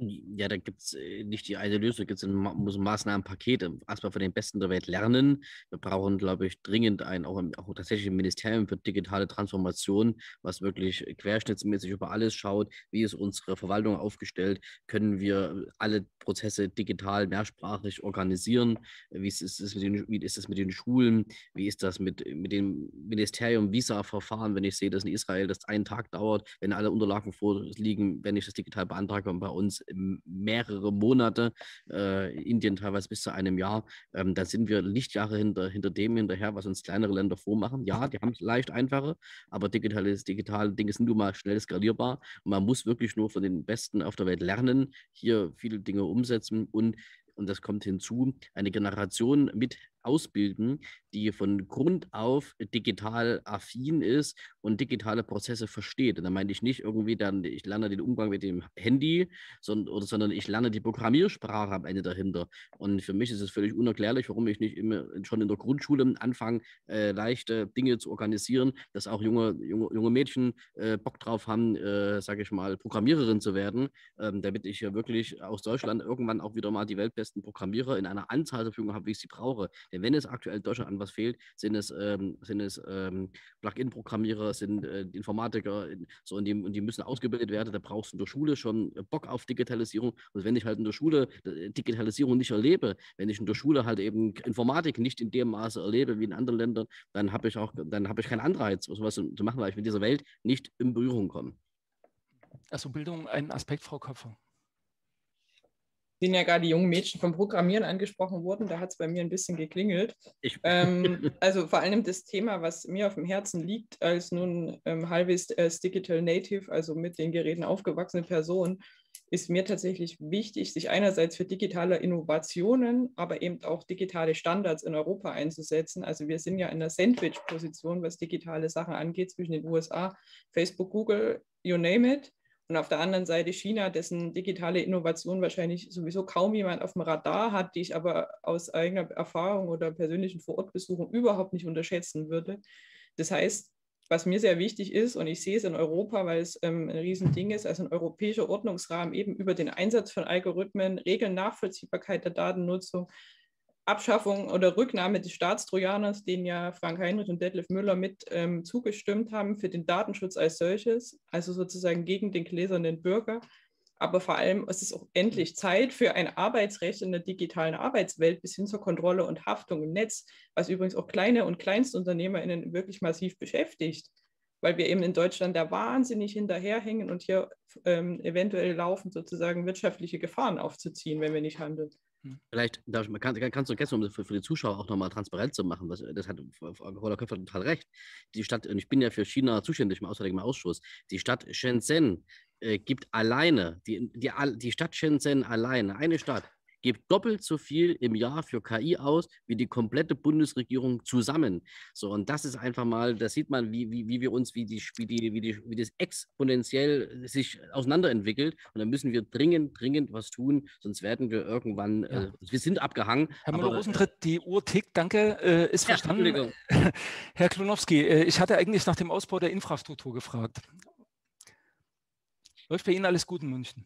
Ja, da gibt es äh, nicht die eine Lösung, es ein, muss ein Maßnahmenpaket. Erstmal von den Besten der Welt lernen. Wir brauchen, glaube ich, dringend ein, auch, auch tatsächlich ein Ministerium für digitale Transformation, was wirklich querschnittsmäßig über alles schaut. Wie ist unsere Verwaltung aufgestellt? Können wir alle Prozesse digital mehrsprachig organisieren? Wie ist es mit den, wie ist es mit den Schulen? Wie ist das mit, mit dem Ministerium Visa-Verfahren, wenn ich sehe, dass in Israel das einen Tag dauert, wenn alle Unterlagen vorliegen, wenn ich das digital beantrage und bei uns mehrere Monate, äh, Indien teilweise bis zu einem Jahr, ähm, da sind wir Lichtjahre hinter, hinter dem hinterher, was uns kleinere Länder vormachen. Ja, die haben es leicht einfacher, aber digitales, digitale Dinge sind nun mal schnell skalierbar. Und man muss wirklich nur von den Besten auf der Welt lernen, hier viele Dinge umsetzen und und das kommt hinzu, eine Generation mit ausbilden, die von Grund auf digital affin ist und digitale Prozesse versteht. Und da meine ich nicht irgendwie dann, ich lerne den Umgang mit dem Handy, sondern, oder, sondern ich lerne die Programmiersprache am Ende dahinter. Und für mich ist es völlig unerklärlich, warum ich nicht immer schon in der Grundschule anfange, äh, leichte Dinge zu organisieren, dass auch junge, junge, junge Mädchen äh, Bock drauf haben, äh, sage ich mal, Programmiererin zu werden, ähm, damit ich ja wirklich aus Deutschland irgendwann auch wieder mal die weltbesten Programmierer in einer Anzahl zur Verfügung habe, wie ich sie brauche. Denn wenn es aktuell in Deutschland an was fehlt, sind es, ähm, sind es ähm, Plugin-Programmierer, sind äh, Informatiker, in, so, und die, und die müssen ausgebildet werden. Da brauchst du in der Schule schon Bock auf Digitalisierung. Und wenn ich halt in der Schule äh, Digitalisierung nicht erlebe, wenn ich in der Schule halt eben Informatik nicht in dem Maße erlebe wie in anderen Ländern, dann habe ich auch, dann habe ich keinen Anreiz, sowas zu machen, weil ich mit dieser Welt nicht in Berührung komme. Also Bildung ein Aspekt, Frau Köpfer sind ja gerade die jungen Mädchen vom Programmieren angesprochen worden. Da hat es bei mir ein bisschen geklingelt. Ähm, [LAUGHS] also vor allem das Thema, was mir auf dem Herzen liegt, als nun ähm, halbes äh, Digital Native, also mit den Geräten aufgewachsene Person, ist mir tatsächlich wichtig, sich einerseits für digitale Innovationen, aber eben auch digitale Standards in Europa einzusetzen. Also wir sind ja in der Sandwich-Position, was digitale Sachen angeht, zwischen den USA, Facebook, Google, you name it. Und auf der anderen Seite China, dessen digitale Innovation wahrscheinlich sowieso kaum jemand auf dem Radar hat, die ich aber aus eigener Erfahrung oder persönlichen Vorortbesuchen überhaupt nicht unterschätzen würde. Das heißt, was mir sehr wichtig ist, und ich sehe es in Europa, weil es ähm, ein Riesending ist, also ein europäischer Ordnungsrahmen eben über den Einsatz von Algorithmen, Regeln, Nachvollziehbarkeit der Datennutzung, Abschaffung oder Rücknahme des Staatstrojaners, den ja Frank Heinrich und Detlef Müller mit ähm, zugestimmt haben für den Datenschutz als solches, also sozusagen gegen den gläsernen Bürger. Aber vor allem ist es auch endlich Zeit für ein Arbeitsrecht in der digitalen Arbeitswelt bis hin zur Kontrolle und Haftung im Netz, was übrigens auch kleine und KleinstunternehmerInnen wirklich massiv beschäftigt, weil wir eben in Deutschland da wahnsinnig hinterherhängen und hier ähm, eventuell laufen, sozusagen wirtschaftliche Gefahren aufzuziehen, wenn wir nicht handeln. Hm. Vielleicht darf ich, kann, kannst du vergessen, um für, für, die Zuschauer auch nochmal transparent zu machen, was, das hat Roller Köpfer total recht. Die Stadt, und ich bin ja für China zuständig im Auswärtigen Ausschuss, die Stadt Shenzhen äh, gibt alleine, die, die, die Stadt Shenzhen alleine, eine Stadt, gibt doppelt so viel im Jahr für KI aus wie die komplette Bundesregierung zusammen. So, und das ist einfach mal, da sieht man, wie, wie, wie wir uns, wie, die, wie, die, wie, die, wie das exponentiell sich auseinanderentwickelt. Und da müssen wir dringend, dringend was tun, sonst werden wir irgendwann, ja. äh, wir sind abgehangen. Herr Müller-Rosentritt, die Uhr tickt, danke, äh, ist ja, verstanden. [LAUGHS] Herr Klonowski, äh, ich hatte eigentlich nach dem Ausbau der Infrastruktur gefragt. Läuft bei Ihnen alles gut in München?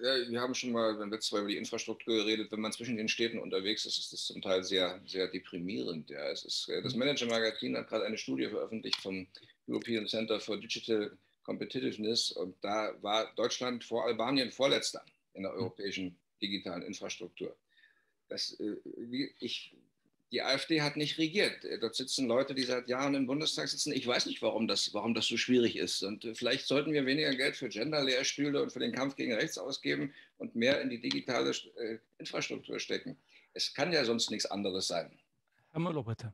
Ja, wir haben schon mal beim letzten Mal über die Infrastruktur geredet. Wenn man zwischen den Städten unterwegs ist, ist das zum Teil sehr, sehr deprimierend. Ja, es ist, äh, das mhm. Manager-Magazin hat gerade eine Studie veröffentlicht vom European Center for Digital Competitiveness und da war Deutschland vor Albanien vorletzter in der mhm. europäischen digitalen Infrastruktur. Das, äh, ich die AfD hat nicht regiert. Dort sitzen Leute, die seit Jahren im Bundestag sitzen. Ich weiß nicht, warum das, warum das so schwierig ist. Und äh, vielleicht sollten wir weniger Geld für Gender-Lehrstühle und für den Kampf gegen Rechts ausgeben und mehr in die digitale äh, Infrastruktur stecken. Es kann ja sonst nichts anderes sein. Herr Müller, bitte.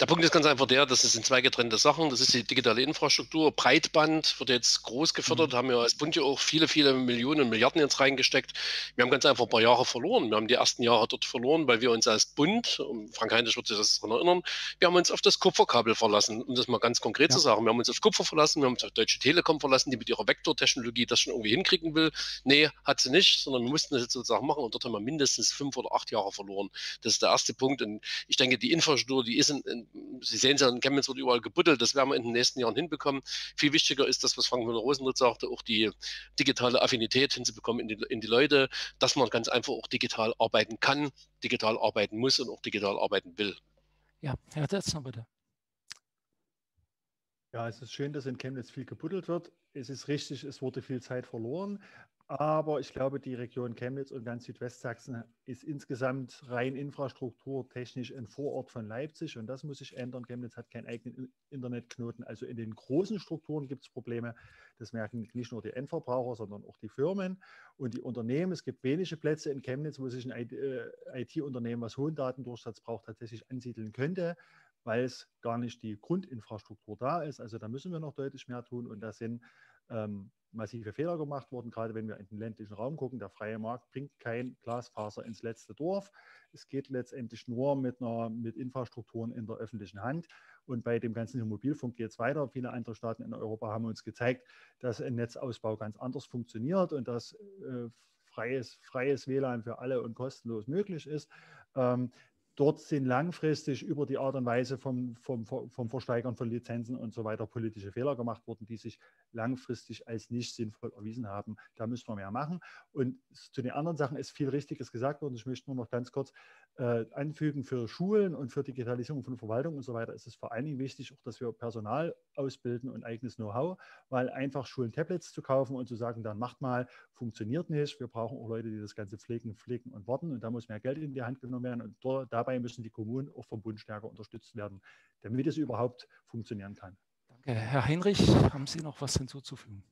Der Punkt ist ganz einfach der, das sind zwei getrennte Sachen. Das ist die digitale Infrastruktur. Breitband wird jetzt groß gefördert, mhm. haben wir als Bund ja auch viele, viele Millionen, Milliarden jetzt reingesteckt. Wir haben ganz einfach ein paar Jahre verloren. Wir haben die ersten Jahre dort verloren, weil wir uns als Bund, Frank Heinrich wird sich das daran erinnern, wir haben uns auf das Kupferkabel verlassen, um das mal ganz konkret ja. zu sagen. Wir haben uns auf Kupfer verlassen, wir haben uns auf Deutsche Telekom verlassen, die mit ihrer Vektortechnologie das schon irgendwie hinkriegen will. Nee, hat sie nicht, sondern wir mussten das jetzt sozusagen machen und dort haben wir mindestens fünf oder acht Jahre verloren. Das ist der erste Punkt. Und ich denke, die Infrastruktur, die ist in, in Sie sehen es ja, in Chemnitz wird überall gebuddelt. Das werden wir in den nächsten Jahren hinbekommen. Viel wichtiger ist das, was Frank Müller-Rosenritt sagte, auch die digitale Affinität hinzubekommen in die, in die Leute, dass man ganz einfach auch digital arbeiten kann, digital arbeiten muss und auch digital arbeiten will. Ja, Herr Tetzner, bitte. Ja, es ist schön, dass in Chemnitz viel gebuddelt wird. Es ist richtig, es wurde viel Zeit verloren. Aber ich glaube, die Region Chemnitz und ganz Südwestsachsen ist insgesamt rein infrastrukturtechnisch ein Vorort von Leipzig und das muss sich ändern. Chemnitz hat keinen eigenen Internetknoten. Also in den großen Strukturen gibt es Probleme. Das merken nicht nur die Endverbraucher, sondern auch die Firmen und die Unternehmen. Es gibt wenige Plätze in Chemnitz, wo sich ein IT-Unternehmen, äh, was hohen Datendurchsatz braucht, tatsächlich ansiedeln könnte weil es gar nicht die Grundinfrastruktur da ist. Also da müssen wir noch deutlich mehr tun und da sind ähm, massive Fehler gemacht worden, gerade wenn wir in den ländlichen Raum gucken. Der freie Markt bringt kein Glasfaser ins letzte Dorf. Es geht letztendlich nur mit, einer, mit Infrastrukturen in der öffentlichen Hand. Und bei dem ganzen Mobilfunk geht es weiter. Viele andere Staaten in Europa haben uns gezeigt, dass ein Netzausbau ganz anders funktioniert und dass äh, freies, freies WLAN für alle und kostenlos möglich ist. Ähm, dort sind langfristig über die Art und Weise vom, vom, vom Versteigern von Lizenzen und so weiter politische Fehler gemacht worden, die sich langfristig als nicht sinnvoll erwiesen haben. Da müssen wir mehr machen. Und zu den anderen Sachen ist viel Richtiges gesagt worden. Ich möchte nur noch ganz kurz äh, anfügen, für Schulen und für Digitalisierung von Verwaltung und so weiter ist es vor allen Dingen wichtig, auch, dass wir Personal ausbilden und eigenes Know-how, weil einfach Schulen Tablets zu kaufen und zu sagen, dann macht mal, funktioniert nicht. Wir brauchen auch Leute, die das Ganze pflegen, pflegen und warten. Und da muss mehr Geld in die Hand genommen werden. Und da, dabei müssen die Kommunen auch vom Bund stärker unterstützt werden, damit es überhaupt funktionieren kann. Danke. Herr Heinrich, haben Sie noch was hinzuzufügen?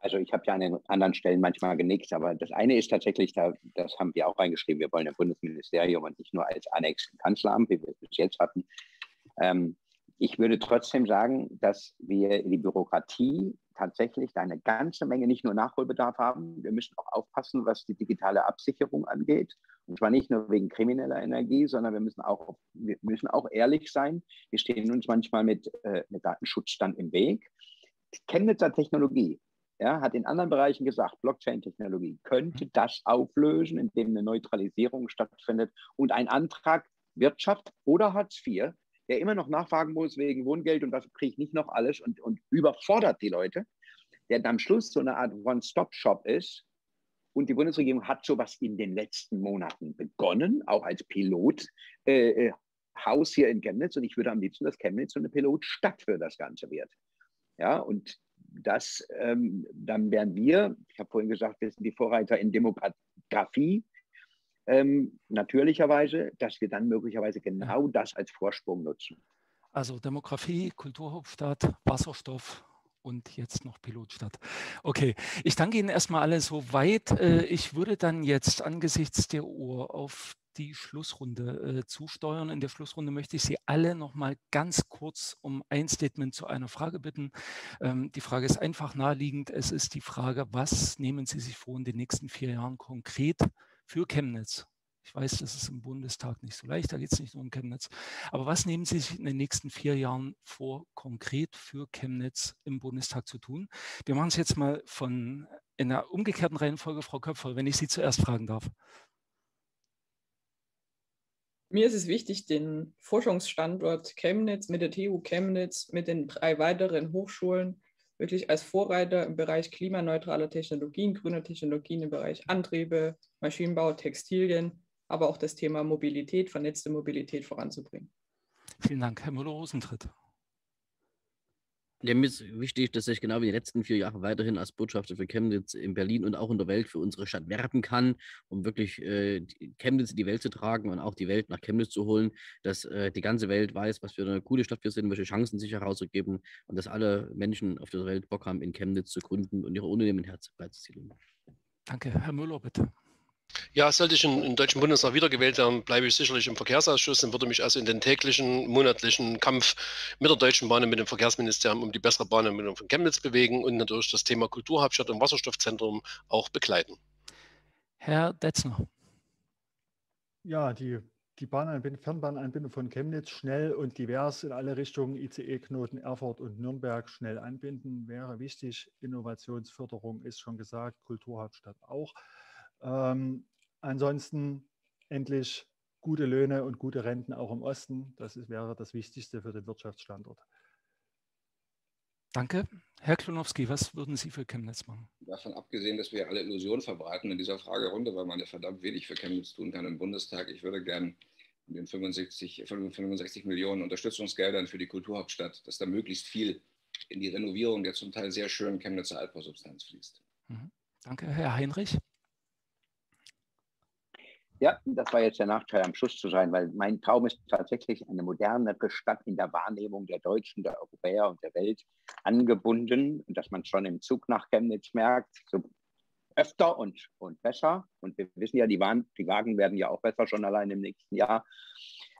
Also ich habe ja an den anderen Stellen manchmal genickt, aber das eine ist tatsächlich, da, das haben wir auch reingeschrieben, wir wollen ein Bundesministerium und nicht nur als Annex Kanzleramt, wie wir es bis jetzt hatten. Ähm, ich würde trotzdem sagen, dass wir die Bürokratie tatsächlich eine ganze Menge nicht nur Nachholbedarf haben. Wir müssen auch aufpassen, was die digitale Absicherung angeht. Und zwar nicht nur wegen krimineller Energie, sondern wir müssen auch, wir müssen auch ehrlich sein. Wir stehen uns manchmal mit, äh, mit Datenschutz dann im Weg. Chemnitzer Technologie ja, hat in anderen Bereichen gesagt, Blockchain-Technologie könnte mhm. das auflösen, indem eine Neutralisierung stattfindet und ein Antrag Wirtschaft oder Hartz IV der immer noch nachfragen muss wegen Wohngeld und was kriege ich nicht noch alles und, und überfordert die Leute, der am Schluss so eine Art One-Stop-Shop ist. Und die Bundesregierung hat sowas in den letzten Monaten begonnen, auch als Pilothaus äh, äh hier in Chemnitz. Und ich würde am liebsten, dass Chemnitz so eine Pilotstadt für das Ganze wird. Ja, und das, ähm, dann wären wir, ich habe vorhin gesagt, wir sind die Vorreiter in Demografie ähm, natürlicherweise, dass wir dann möglicherweise genau das als Vorsprung nutzen. Also Demografie, Kulturhauptstadt, Wasserstoff, und jetzt noch Pilotstadt. Okay, ich danke Ihnen erstmal alle so weit. Äh, ich würde dann jetzt angesichts der Uhr auf die Schlussrunde äh, zusteuern. In der Schlussrunde möchte ich Sie alle noch mal ganz kurz um ein Statement zu einer Frage bitten. Ähm, die Frage ist einfach naheliegend. Es ist die Frage, was nehmen Sie sich vor in den nächsten vier Jahren konkret für Chemnitz ich weiß, das ist im Bundestag nicht so leicht, da geht es nicht nur um Chemnitz. Aber was nehmen Sie sich in den nächsten vier Jahren vor, konkret für Chemnitz im Bundestag zu tun? Wir machen es jetzt mal von in der umgekehrten Reihenfolge, Frau Köpfer, wenn ich Sie zuerst fragen darf. Mir ist es wichtig, den Forschungsstandort Chemnitz mit der TU Chemnitz, mit den drei weiteren Hochschulen wirklich als Vorreiter im Bereich klimaneutraler Technologien, grüner Technologien im Bereich Antriebe, Maschinenbau, Textilien aber auch das Thema Mobilität, vernetzte Mobilität voranzubringen. Vielen Dank, Herr Müller-Rosentritt. Ja, mir ist wichtig, dass ich genau wie die letzten vier Jahre weiterhin als Botschafter für Chemnitz in Berlin und auch in der Welt für unsere Stadt werben kann, um wirklich äh, Chemnitz in die Welt zu tragen und auch die Welt nach Chemnitz zu holen, dass äh, die ganze Welt weiß, was für eine gute Stadt wir sind, welche Chancen sich herauszugeben und dass alle Menschen auf der Welt Bock haben, in Chemnitz zu gründen und ihre Unternehmen herzuziehen. Danke. Herr Müller, bitte. Ja, sollte ich in, in Deutschen Bundestag wiedergewählt werden, bleibe ich sicherlich im Verkehrsausschuss und würde mich also in den täglichen, monatlichen Kampf mit der Deutschen Bahn und mit dem Verkehrsministerium um die bessere Bahnanbindung von Chemnitz bewegen und natürlich das Thema Kulturhauptstadt und Wasserstoffzentrum auch begleiten. Herr Detzner. Ja, die, die Bahnanbindung, Fernbahnanbindung von Chemnitz schnell und divers in alle Richtungen, ICE-Knoten Erfurt und Nürnberg schnell anbinden, wäre wichtig. Innovationsförderung ist schon gesagt, Kulturhauptstadt auch. Ähm, ansonsten endlich gute Löhne und gute Renten auch im Osten. Das ist, wäre das Wichtigste für den Wirtschaftsstandort. Danke. Herr Klonowski, was würden Sie für Chemnitz machen? Davon abgesehen, dass wir alle Illusionen verbreiten in dieser Fragerunde, weil man ja verdammt wenig für Chemnitz tun kann im Bundestag. Ich würde gern mit den 65, 65 Millionen Unterstützungsgeldern für die Kulturhauptstadt, dass da möglichst viel in die Renovierung der zum Teil sehr schönen Chemnitzer Altbausubstanz fließt. Mhm. Danke, Herr Heinrich. Ja, das war jetzt der Nachteil, am Schluss zu sein, weil mein Traum ist tatsächlich eine modernere Stadt in der Wahrnehmung der Deutschen, der Europäer und der Welt angebunden und dass man schon im Zug nach Chemnitz merkt, so öfter und, und besser. Und wir wissen ja, die, Wagen, die Wagen werden ja auch besser schon allein im nächsten Jahr.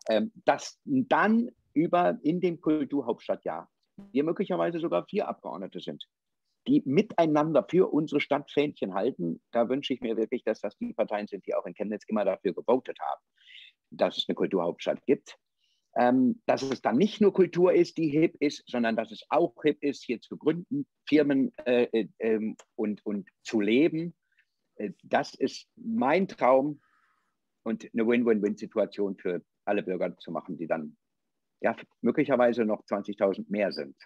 Ähm, dass dann über in dem Kulturhauptstadtjahr wir möglicherweise sogar vier Abgeordnete sind die miteinander für unsere Stadt Fähnchen halten. Da wünsche ich mir wirklich, dass das die Parteien sind, die auch in Chemnitz immer dafür gewotet haben, dass es eine Kulturhauptstadt gibt. Ähm, dass es dann nicht nur Kultur ist, die hip ist, sondern dass es auch hip ist, hier zu gründen, Firmen äh, äh, ähm, und, und zu leben. Äh, das ist mein Traum und eine Win-Win-Win-Situation für alle Bürger zu machen, die dann ja, möglicherweise noch 20.000 mehr sind,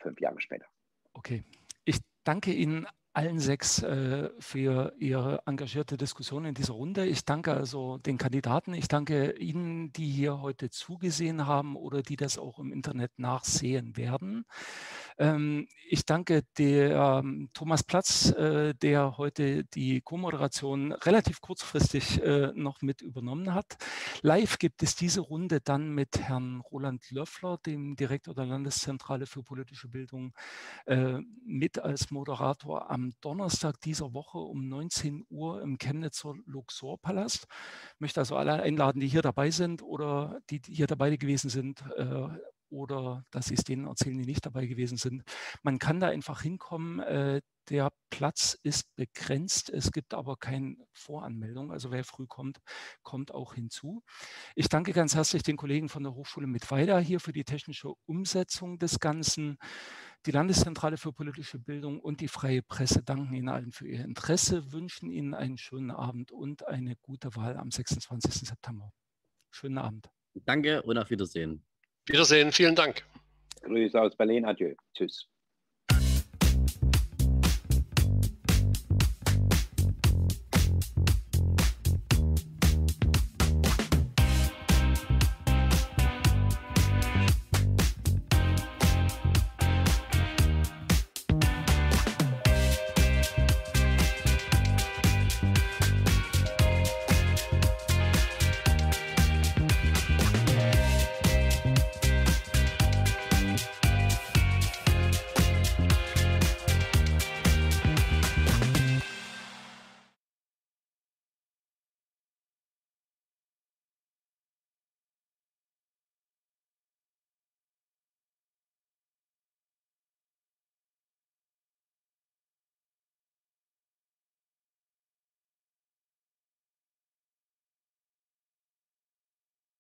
fünf Jahre später. Okay, danke Ihnen allen sechs äh, für Ihre engagierte Diskussion in dieser Runde. Ich danke also den Kandidaten. Ich danke Ihnen, die hier heute zugesehen haben oder die das auch im Internet nachsehen werden. Ähm, ich danke der ähm, Thomas Platz, äh, der heute die Co-Moderation relativ kurzfristig äh, noch mit übernommen hat. Live gibt es diese Runde dann mit Herrn Roland Löffler, dem Direktor der Landeszentrale für politische Bildung, äh, mit als Moderator am Donnerstag dieser Woche um 19 Uhr im Chemnitzer Luxor-Palast. Möchte also alle einladen, die hier dabei sind oder die hier dabei gewesen sind, oder dass sie es denen erzählen, die nicht dabei gewesen sind. Man kann da einfach hinkommen. Äh, der Platz ist begrenzt. Es gibt aber keine Voranmeldung. Also wer früh kommt, kommt auch hinzu. Ich danke ganz herzlich den Kollegen von der Hochschule Mittweida hier für die technische Umsetzung des Ganzen. Die Landeszentrale für politische Bildung und die Freie Presse danken Ihnen allen für Ihr Interesse, wünschen Ihnen einen schönen Abend und eine gute Wahl am 26. September. Schönen Abend. Danke und auf Wiedersehen. Wiedersehen, vielen Dank. Grüße aus Berlin, adieu. Tschüss.